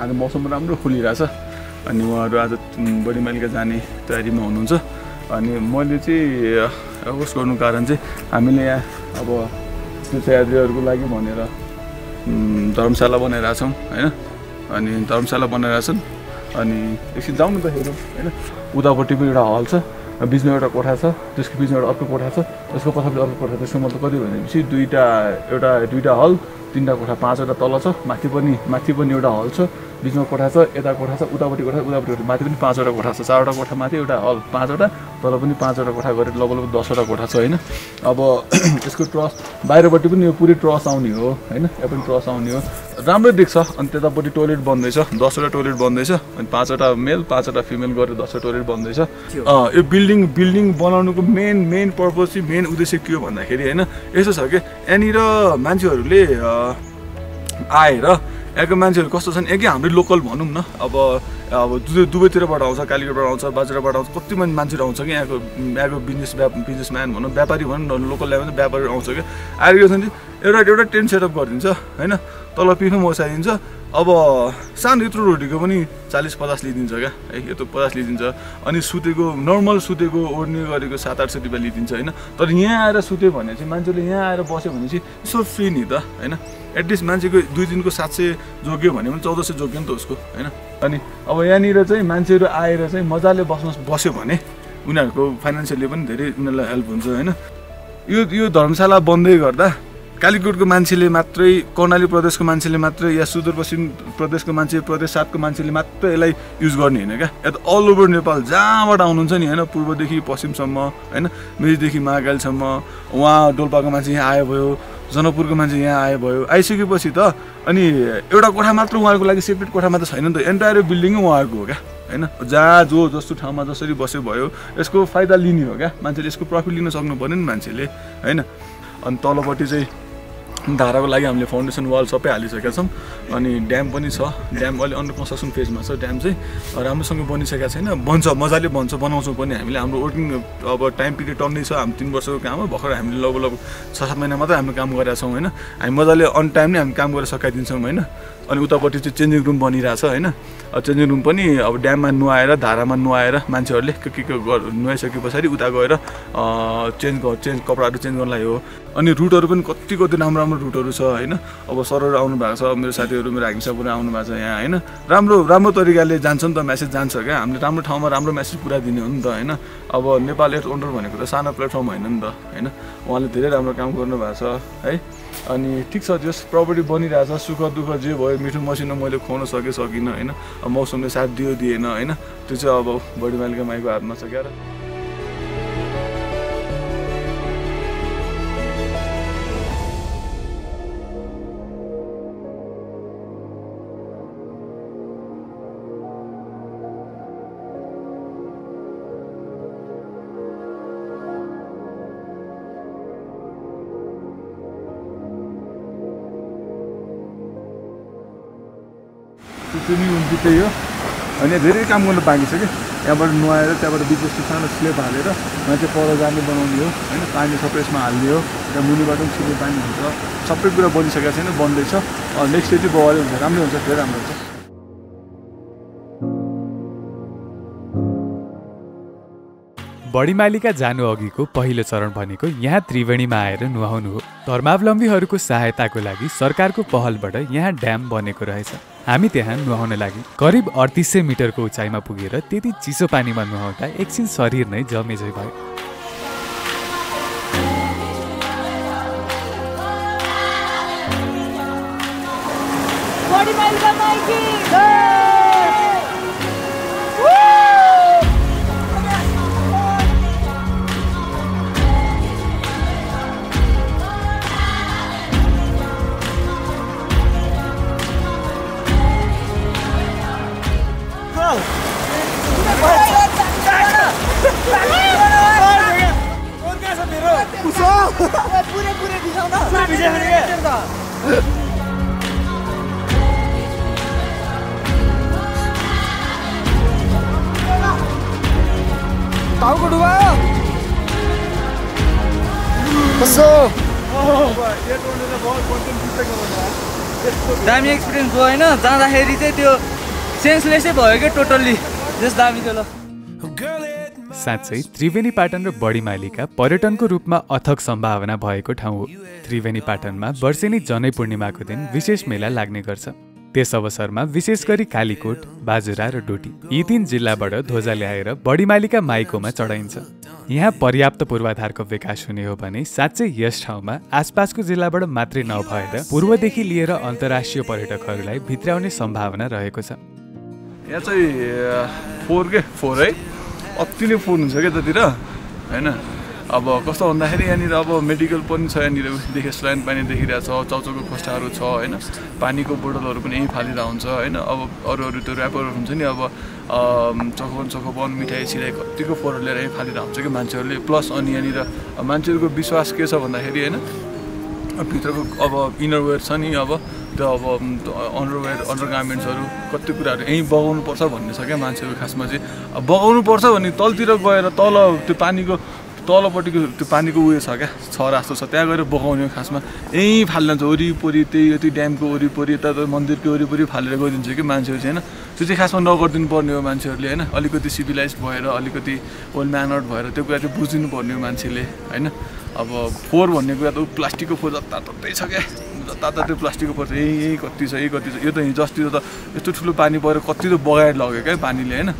आज मौसम राम्रो खुलिरहेछ। अनि उहाँहरू आज उम्, बढी मालिका जाने तयारीमा हुनुहुन्छ। अनि मैले चाहिँ होस्ट गर्नु कारण चाहिँ हामीले यहाँ अब तीर्थयात्रीहरूको लागि भनेर धर्मशाला बनाइरहेको छौँ होइन? अनि धर्मशाला बनाइरहेछन् अनि एकछिन जाउँ न त हेरौँ होइन? उतापट्टि पनि एउटा हल छ बिचमा एउटा कोठा छ त्यसको बिचमा एउटा अर्को कोठा छ त्यसको पछाडि अर्को कोठा त्यसको मतलब कति भनेपछि दुईवटा एउटा दुईवटा हल तिनवटा कोठा पाँचवटा तल छ। माथि पनि माथि पनि एउटा हल छ। बिचमा कोठा छ यता कोठा छ उतापट्टि कोठा उतापट्टि कोठा माथि पनि पाँचवटा कोठा छ। चारवटा कोठा माथि एउटा हल पाँचवटा तल पनि पाँचवटा कोठा गरेर लगभग लगभग दसवटा कोठा छ होइन? अब यसको ट्रस बाहिरपट्टि पनि यो पुरै ट्रस आउने हो होइन? यहाँ पनि ट्रस आउने हो। राम्रै देख्छ अनि त्यतापट्टि टोइलेट बन्दैछ दसवटा टोइलेट बन्दैछ अनि पाँचवटा मेल पाँचवटा फिमेल गरेर दसवटा टोइलेट बन्दैछ। यो बिल्डिङ बिल्डिङ बनाउनुको मेन मेन पर्पज चाहिँ मेन उद्देश्य के हो भन्दाखेरि होइन? यस्तो छ कि यहाँनिर मान्छेहरूले आएर यहाँको मान्छेहरू कस्तो छन्? यहाँकै हाम्रै लोकल भनौँ न। अब अब दुबई दुबईतिरबाट आउँछ कालीगढबाट आउँछ बाजुराबाट आउँछ कति मान्छे मान्छेहरू आउँछ कि यहाँको यहाँको बिजनेस व्याप बिजनेसम्यान भनौँ व्यापारी भनौँ न लोकल भने व्यापारीहरू आउँछ कि आएर के भने एउटा एउटा टेन्ट सेटअप गरिदिन्छ होइन? तल पिफमा बसाइदिन्छ अब सानो यत्रो रोटीको पनि चालिस पचास लिइदिन्छ क्या। है यत्रो पचास लिइदिन्छ। अनि सुतेको नर्मल सुतेको ओढ्ने गरेको सात आठ सय रुपियाँ लिइदिन्छ होइन? तर यहाँ आएर सुत्यो भने चाहिँ मान्छेले यहाँ आएर बस्यो भने चाहिँ यसो फ्री नि त होइन? एटलिस्ट मान्छेको दुई दिनको सात सय जोग्यो भने पनि चौध सय जोग्यो नि त उसको होइन? अनि अब यहाँनिर चाहिँ मान्छेहरू आएर चाहिँ मजाले बस्न बस्यो भने उनीहरूको फाइनेन्सियली पनि धेरै उनीहरूलाई हेल्प हुन्छ होइन? यो यो धर्मशाला बन्दै गर्दा कालीकोटको मान्छेले मात्रै कर्णाली प्रदेशको मान्छेले मात्रै या सुदूरपश्चिम प्रदेशको मान्छे प्रदेश सातको मान्छेले मात्रै यसलाई युज गर्ने होइन क्या? या त अल ओभर नेपाल जहाँबाट आउनुहुन्छ नि होइन पूर्वदेखि पश्चिमसम्म होइन मेचदेखि महाकालसम्म उहाँ डोल्पाको मान्छे यहाँ आयो भयो जनकपुरको मान्छे यहाँ आयो भयो आइसकेपछि त अनि एउटा कोठा मात्र उहाँहरूको लागि सेपरेट कोठा मात्र छैन नि त एन्टायर बिल्डिङै उहाँहरूको हो क्या? होइन? जहाँ जो जस्तो ठाउँमा जसरी बस्यो भयो यसको फाइदा लिने हो क्या? मान्छेले यसको प्रफिट लिन सक्नु पऱ्यो नि मान्छेले होइन? अनि तलपट्टि चाहिँ धाराको लागि हामीले फाउन्डेसन वाल सबै हालिसकेका छौँ। अनि ड्याम पनि छ। ड्याम अहिले अन्डर कन्स्ट्रक्सन फेजमा छ ड्याम चाहिँ। राम्रोसँग बनिसकेको छैन। बन्छ मजाले बन्छ बनाउँछौँ पनि हामीले। हाम्रो वर्किङ अब टाइम पिरियड टन्नै छ। हाम्रो तिन वर्षको काम हो। भर्खर हामीले लगभग लगभग छ सात महिना मात्रै हामीले काम गरेका छौँ होइन? हामी मजाले अन टाइम नै हामी काम गरेर सकाइदिन्छौँ होइन? अनि उतापट्टि चाहिँ चेन्जिङ रुम बनिरहेछ होइन? चेन्जिङ रुम पनि अब ड्याममा नुहाएर धारामा नुहाएर मान्छेहरूले के के नुहाइसके पछाडि उता गएर चेन्ज चेन्ज कपडाहरू चेन्ज गर्नलाई हो। अनि रुटहरू पनि कति कति राम्रो राम्रो रुटहरू छ होइन? अब सरहरू आउनु भएको छ मेरो साथीहरू मेरो हाकिम साहबहरू आउनु भएको छ यहाँ होइन? राम्रो राम्रो तरिकाले जान्छ नि त म्यासेज जान्छ क्या? हामीले राम्रो ठाउँमा राम्रो म्यासेज पुऱ्याइदिने हो नि त होइन? अब नेपाल एट ओनर भनेको त सानो प्लेटफर्म होइन नि त होइन? उहाँले धेरै राम्रो काम गर्नुभएको छ है? अनि ठिक छ त्यस प्रपर्टी बनिरहेछ सुख दुःख जे भयो मिठो मसिनो मैले खुवाउन सकेँ सकिनँ होइन? मौसमले साथ दियो दिएन होइन? त्यो चाहिँ अब बडी मालिका माईको हातमा छ क्या त्यही हो। अनि धेरै काम गर्नु बाँकी छ कि। त्यहाँबाट नुहाएर त्यहाँबाट बिचपछि सानो स्लेप हालेर मान्छे पर जाने बनाउने हो। होइन पानी सबै यसमा हाल्ने हो। त्यहाँ मुनिबाट पनि छिटो पानी हुन्छ। सबै कुरा बनिसकेको छैन बन्दैछ। नेक्स्ट डे चाहिँ बवाले हुन्छ। राम्रै हुन्छ धेरै राम्रो हुन्छ। बढीमालिका जानु अघिको पहिलो चरण भनेको यहाँ त्रिवेणीमा आएर नुहाउनु हो। धर्मावलम्बीहरूको सहायताको लागि सरकारको पहलबाट यहाँ ड्याम बनेको रहेछ। हामी त्यहाँ नुहाउन लागि करिब अडतिस सय मिटरको उचाइमा पुगेर त्यति चिसो पानीमा नुहाउँदा एकछिन शरीर नै जमेझै भयो। टाउको डुबायो कस्तो दामी एक्सपिरियन्स भयो होइन जाँदाखेरि चाहिँ त्यो सेन्सलेसै भयो क्या टोटल्ली जस दामी थियो ल साँच्चै त्रिवेणी पाटन र बढीमालिका पर्यटनको रूपमा अथक सम्भावना भएको ठाउँ हो। त्रिवेणी पाटनमा वर्षेनी जनै पूर्णिमाको दिन विशेष मेला लाग्ने गर्छ। त्यस अवसरमा विशेष गरी कालीकोट बाजुरा र डोटी यी तीन जिल्लाबाट ध्वजा ल्याएर बढीमालिका माइकोमा चढाइन्छ। यहाँ पर्याप्त पूर्वाधारको विकास हुने हो भने साँच्चै यस ठाउँमा आसपासको जिल्लाबाट मात्रै नभएर पूर्वदेखि लिएर अन्तर्राष्ट्रिय पर्यटकहरूलाई भित्राउने सम्भावना रहेको छ। यहाँ चाहिँ फोर के? फोर है? अति नै फोन हुन्छ क्या त्यतिर? होइन? अब कस्तो भन्दाखेरि यहाँनिर अब मेडिकल पनि छ यहाँनिर। देखि स्लाइन पानी देखिरहेको छ चाउचाउको खोस्टाहरू छ होइन? पानीको बोतलहरू पनि यहीँ फालिरहेको हुन्छ होइन? अब अरू अरू त्यो ऱ्यापरहरू हुन्छ नि अब चखोपन चखोपन मिठाई सिठाई कतिको फोहोर लिएर यहीँ फालिरहेको हुन्छ कि मान्छेहरूले? प्लस अनि यहाँनिर मान्छेहरूको विश्वास के छ भन्दाखेरि होइन? भित्रको अब इनरवेयर छ नि अब त्यो अब अन्डरवेयर अन्डर गार्मेन्ट्सहरू कति कुराहरू यहीँ बगाउनु पर्छ भन्ने छ क्या मान्छेहरू खासमा चाहिँ। अब बगाउनु पर्छ भने तलतिर गएर तल त्यो पानीको तलपट्टिको त्यो पानीको उयो छ क्या छरा जस्तो छ त्यहाँ गएर बगाउने खासमा। यहीँ फालिदिन्छ वरिपरि त्यही यति ड्यामको वरिपरि यता मन्दिरको वरिपरि फालेर गइदिन्छ कि मान्छेहरू चाहिँ होइन? त्यो चाहिँ खासमा नगरिदिनु पर्ने हो मान्छेहरूले होइन? अलिकति सिभिलाइज भएर अलिकति वेल म्यानर्ड भएर त्यो कुरा चाहिँ बुझिदिनु पर्ने हो मान्छेले होइन? अब फोहोर भन्ने कुरा त ऊ प्लास्टिकको फोहोर जताततै छ क्या। जताततै प्लास्टिकको फोहोर यही कति छ यही कति छ। यो त हिजो अस्ति त यस्तो ठुलो पानी परेर कति त बगाएर लग्यो क्या पानीले होइन?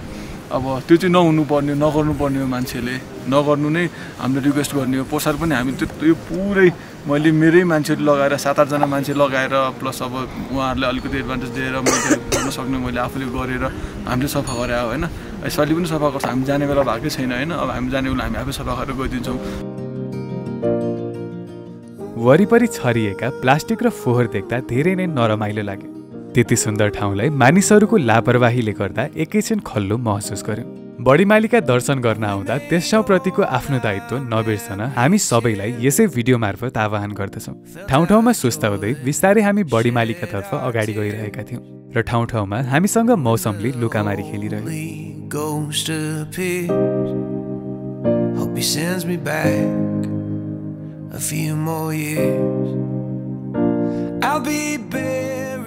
अब त्यो चाहिँ नहुनु पर्ने नगर्नु पर्ने हो मान्छेले। नगर्नु नै हामीले रिक्वेस्ट गर्ने हो। पोसार पनि हामी त्यो यो पुरै मैले मेरै मान्छेहरू लगाएर सात आठजना मान्छे लगाएर प्लस अब उहाँहरूले अलिकति एडभान्टेज दिएर मैले गर्न सक्ने मैले आफूले गरेर हामीले सफा गरायो होइन? यसपालि पनि सफा गर्छ। हामी जाने बेला भएकै छैन होइन? अब हामी जाने बेला हामी आफै सफा गरेर गइदिन्छौँ। वरिपरि छरिएका प्लास्टिक र फोहोर देख्दा धेरै नै नरमाइलो लाग्यो। त्यति सुन्दर ठाउँलाई मानिसहरूको लापरवाहीले गर्दा एकैछिन खल्लो महसुस गर्यो। बढीमालिका दर्शन गर्न आउँदा त्यस ठाउँप्रतिको आफ्नो दायित्व नबिर्सन हामी सबैलाई यसै भिडियो मार्फत आह्वान गर्दछौँ। ठाउँ ठाउँमा सुस्ताउँदै बिस्तारै हामी बढीमालिकातर्फ अगाडि गइरहेका थियौँ र ठाउँ ठाउँमा हामीसँग मौसमले लुकामारी खेलिरह्यो।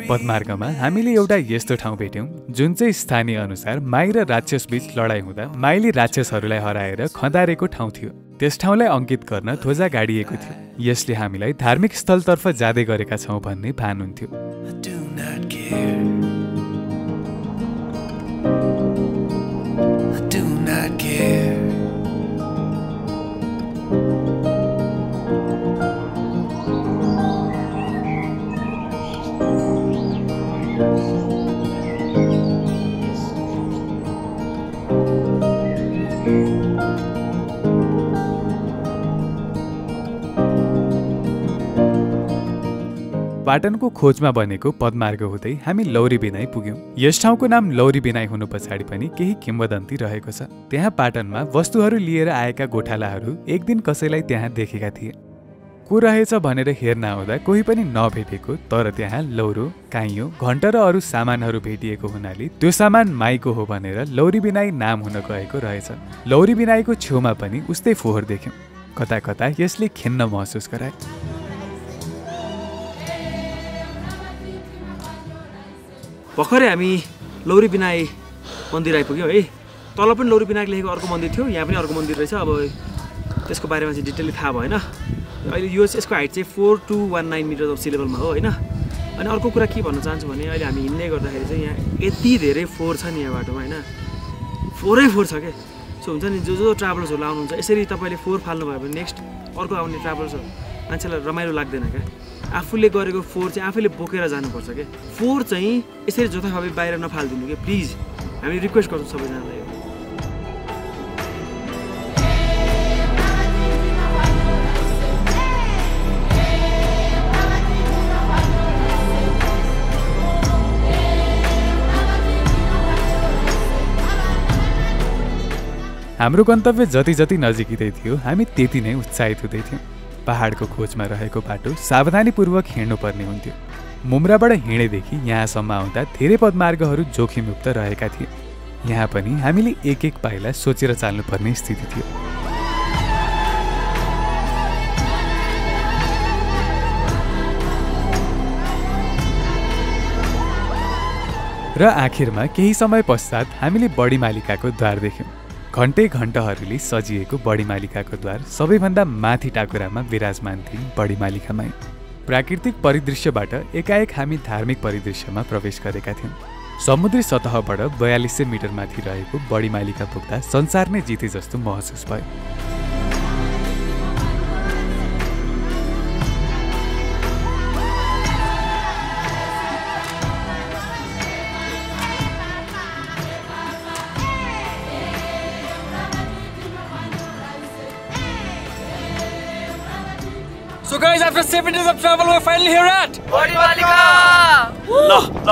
पदमार्गमा हामीले एउटा यस्तो ठाउँ भेट्यौँ जुन चाहिँ स्थानीय अनुसार माई र राक्षस बीच लडाइँ हुँदा माइली राक्षसहरूलाई हराएर खँदारेको ठाउँ थियो। त्यस ठाउँलाई अङ्कित गर्न ध्वजा गाडिएको थियो। यसले हामीलाई धार्मिक स्थलतर्फ जाँदै गरेका छौँ भन्ने भान हुन्थ्यो। पाटनको खोजमा बनेको पदमार्ग हुँदै हामी लौरी बिनाई पुग्यौँ। यस ठाउँको नाम लौरी बिनाई हुनु पछाडि पनि केही किम्वदन्ती रहेको छ। त्यहाँ पाटनमा वस्तुहरू लिएर आएका गोठालाहरू एक दिन कसैलाई त्यहाँ देखेका थिए। को रहेछ भनेर हेर्न आउँदा कोही पनि नभेटेको तर त्यहाँ लौरो काइयो घन्ट र अरू सामानहरू भेटिएको हुनाले त्यो सामान माईको हो भनेर लौरी बिनाई नाम हुन गएको रहेछ। लौरी बिनाईको छेउमा पनि उस्तै फोहोर देख्यौँ। कता कता यसले खिन्न महसुस गराए भर्खरै हामी लौरी बिनाई मन्दिर आइपुग्यौँ है। तल पनि लौरी बिनायक लेखेको अर्को मन्दिर थियो यहाँ पनि अर्को मन्दिर रहेछ अब त्यसको बारेमा चाहिँ डिटेलली थाहा भएन। अहिले यो चाहिँ यसको हाइट चाहिँ four two one nine metre of sea लेभलमा हो होइन? अनि अर्को कुरा के भन्न चाहन्छु भने अहिले हामी हिँड्ने गर्दाखेरि चाहिँ यहाँ यति धेरै फोहोर छ नि यहाँ बाटोमा होइन? फोहोरै फोहोर छ क्या सो हुन्छ नि जो जो ट्राभलर्सहरू आउनुहुन्छ यसरी तपाईँले फोहोर फाल्नुभयो भने नेक्स्ट अर्को आउने ट्राभलर्सहरू मान्छेलाई रमाइलो लाग्दैन क्या? आफूले गरेको फोहोर चाहिँ आफैले बोकेर जानुपर्छ क्या फोहोर चाहिँ यसरी जथाभावी बाहिर नफालिदिनु क्या प्लिज हामी रिक्वेस्ट गर्छौँ सबैजनालाई हाम्रो गन्तव्य जति जति नजिकै थियो हामी त्यति नै उत्साहित हुँदै थियौँ। पहाडको खोजमा रहेको बाटो सावधानीपूर्वक हिँड्नुपर्ने हुन्थ्यो। मुम्राबाट हिँडेदेखि यहाँसम्म आउँदा धेरै पदमार्गहरू जोखिमयुक्त रहेका थिए। यहाँ पनि हामीले एक एक पाइला सोचेर चाल्नुपर्ने स्थिति थियो। र आखिरमा केही समय पश्चात हामीले बडी मालिकाको द्वार देख्यौँ। घन्टै घन्टहरूले सजिएको बडी मालिकाको द्वार सबैभन्दा माथि टाकुरामा विराजमान थिइन् बडी मालिकामाई प्राकृतिक परिदृश्यबाट एकाएक हामी धार्मिक परिदृश्यमा प्रवेश गरेका थियौँ। समुद्री सतहबाट बयालिस सय मिटर माथि रहेको बडी मालिका पुग्दा संसार नै जिते जस्तो महसुस भयो। Travel, we're finally here at ल ल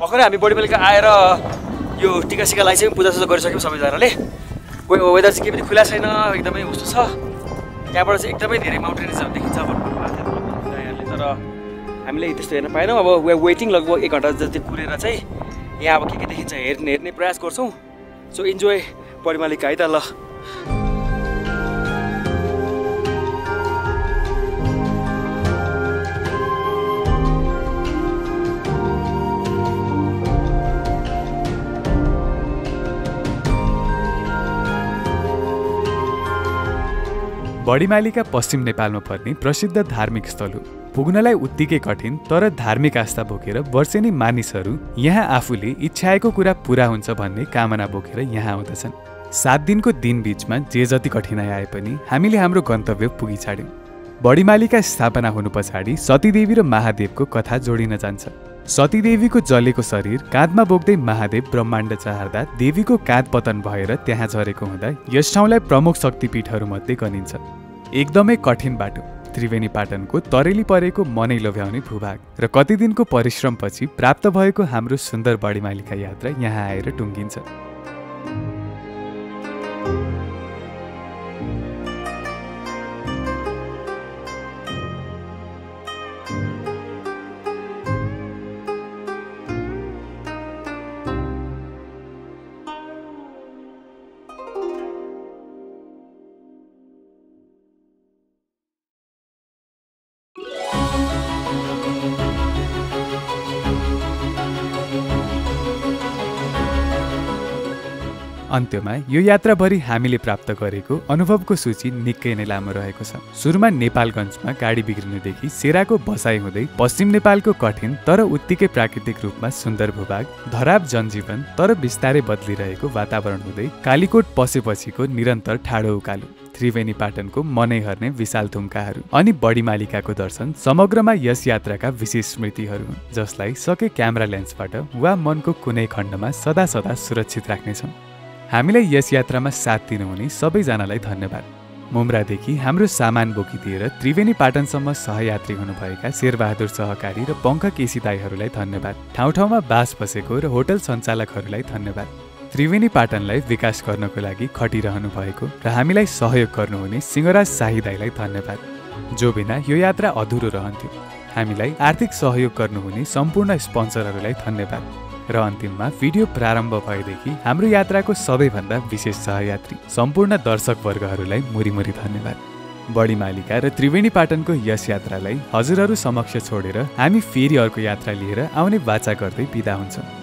भर्खरै हामी बडी मालिका आएर यो टिका सिका लगाइसक्यौँ पूजासुजा गरिसक्यौँ सबैजनाले। वेदर चाहिँ केही पनि खुला छैन एकदमै उस्तो छ। त्यहाँबाट चाहिँ एकदमै धेरै माउन्टेनिजहरू देखिन्छ भन्नुभएको दाइहरूले तर हामीले त्यस्तो हेर्न पाएनौँ। अब वे वेटिङ लगभग एक घन्टा जति कुरेर चाहिँ यहाँ अब के के देखिन्छ हेर्ने हेर्ने प्रयास गर्छौँ। सो इन्जोय बडी मालिका है त ल। बडीमालिका पश्चिम नेपालमा पर्ने प्रसिद्ध धार्मिक स्थल हो। पुग्नलाई उत्तिकै कठिन तर धार्मिक आस्था बोकेर वर्षेनी मानिसहरू यहाँ आफूले इच्छाएको कुरा पुरा हुन्छ भन्ने कामना बोकेर यहाँ आउँदछन्। सात दिनको दिन बिचमा जे जति कठिनाइ आए पनि हामीले हाम्रो गन्तव्य पुगी छाड्यौँ बडीमालिका स्थापना हुनु पछाडि सतीदेवी र महादेवको कथा जोडिन जान्छ। सतीदेवीको जलेको शरीर काँधमा बोक्दै महादेव ब्रह्माण्ड चाहर्दा देवीको काँध पतन भएर त्यहाँ झरेको हुँदा यस ठाउँलाई प्रमुख शक्तिपीठहरूमध्ये गनिन्छ। एकदमै कठिन बाटो। त्रिवेणी पाटनको तरेली परेको मनै लोभ्याउने भूभाग र कति दिनको परिश्रमपछि प्राप्त भएको हाम्रो सुन्दर बडीमालिका यात्रा यहाँ आएर टुङ्गिन्छ। अन्त्यमा यो यात्राभरि हामीले प्राप्त गरेको अनुभवको सूची निकै नै लामो रहेको छ। सुरुमा नेपालगञ्जमा गाडी बिग्रिनुदेखि सेराको बसाइ हुँदै पश्चिम नेपालको कठिन तर उत्तिकै प्राकृतिक रूपमा सुन्दर भूभाग धराब जनजीवन तर बिस्तारै बदलिरहेको वातावरण हुँदै कालीकोट पसेपछिको निरन्तर ठाडो उकालो त्रिवेणी पाटनको मनै हर्ने विशाल थुम्काहरू अनि बडी मालिकाको दर्शन समग्रमा यस यात्राका विशेष स्मृतिहरू हुन् जसलाई सके क्यामेरा लेन्सबाट वा मनको कुनै खण्डमा सदा सदा सुरक्षित राख्नेछौँ हामीलाई यस यात्रामा साथ दिनुहुने सबैजनालाई धन्यवाद। मुम्रादेखि हाम्रो सामान बोकिदिएर त्रिवेणी पाटनसम्म सहयात्री हुनुभएका शेरबहादुर सहकारी र पङ्ख केसी दाईहरूलाई धन्यवाद। ठाउँ ठाउँमा बास बसेको र होटल सञ्चालकहरूलाई धन्यवाद। त्रिवेणी पाटनलाई विकास गर्नको लागि खटिरहनु भएको र हामीलाई सहयोग गर्नुहुने सिंहराज शाही दाईलाई धन्यवाद। जो बिना यो यात्रा अधुरो रहन्थ्यो। हामीलाई आर्थिक सहयोग गर्नुहुने सम्पूर्ण स्पोन्सरहरूलाई धन्यवाद। र अन्तिममा भिडियो प्रारम्भ भएदेखि हाम्रो यात्राको सबैभन्दा विशेष सहयात्री सम्पूर्ण दर्शक वर्गहरूलाई मुरीमुरी धन्यवाद। बढी मालिका र त्रिवेणी पाटनको यस यात्रालाई हजुरहरू समक्ष छोडेर हामी फेरि अर्को यात्रा लिएर आउने बाचा गर्दै बिदा हुन्छौँ।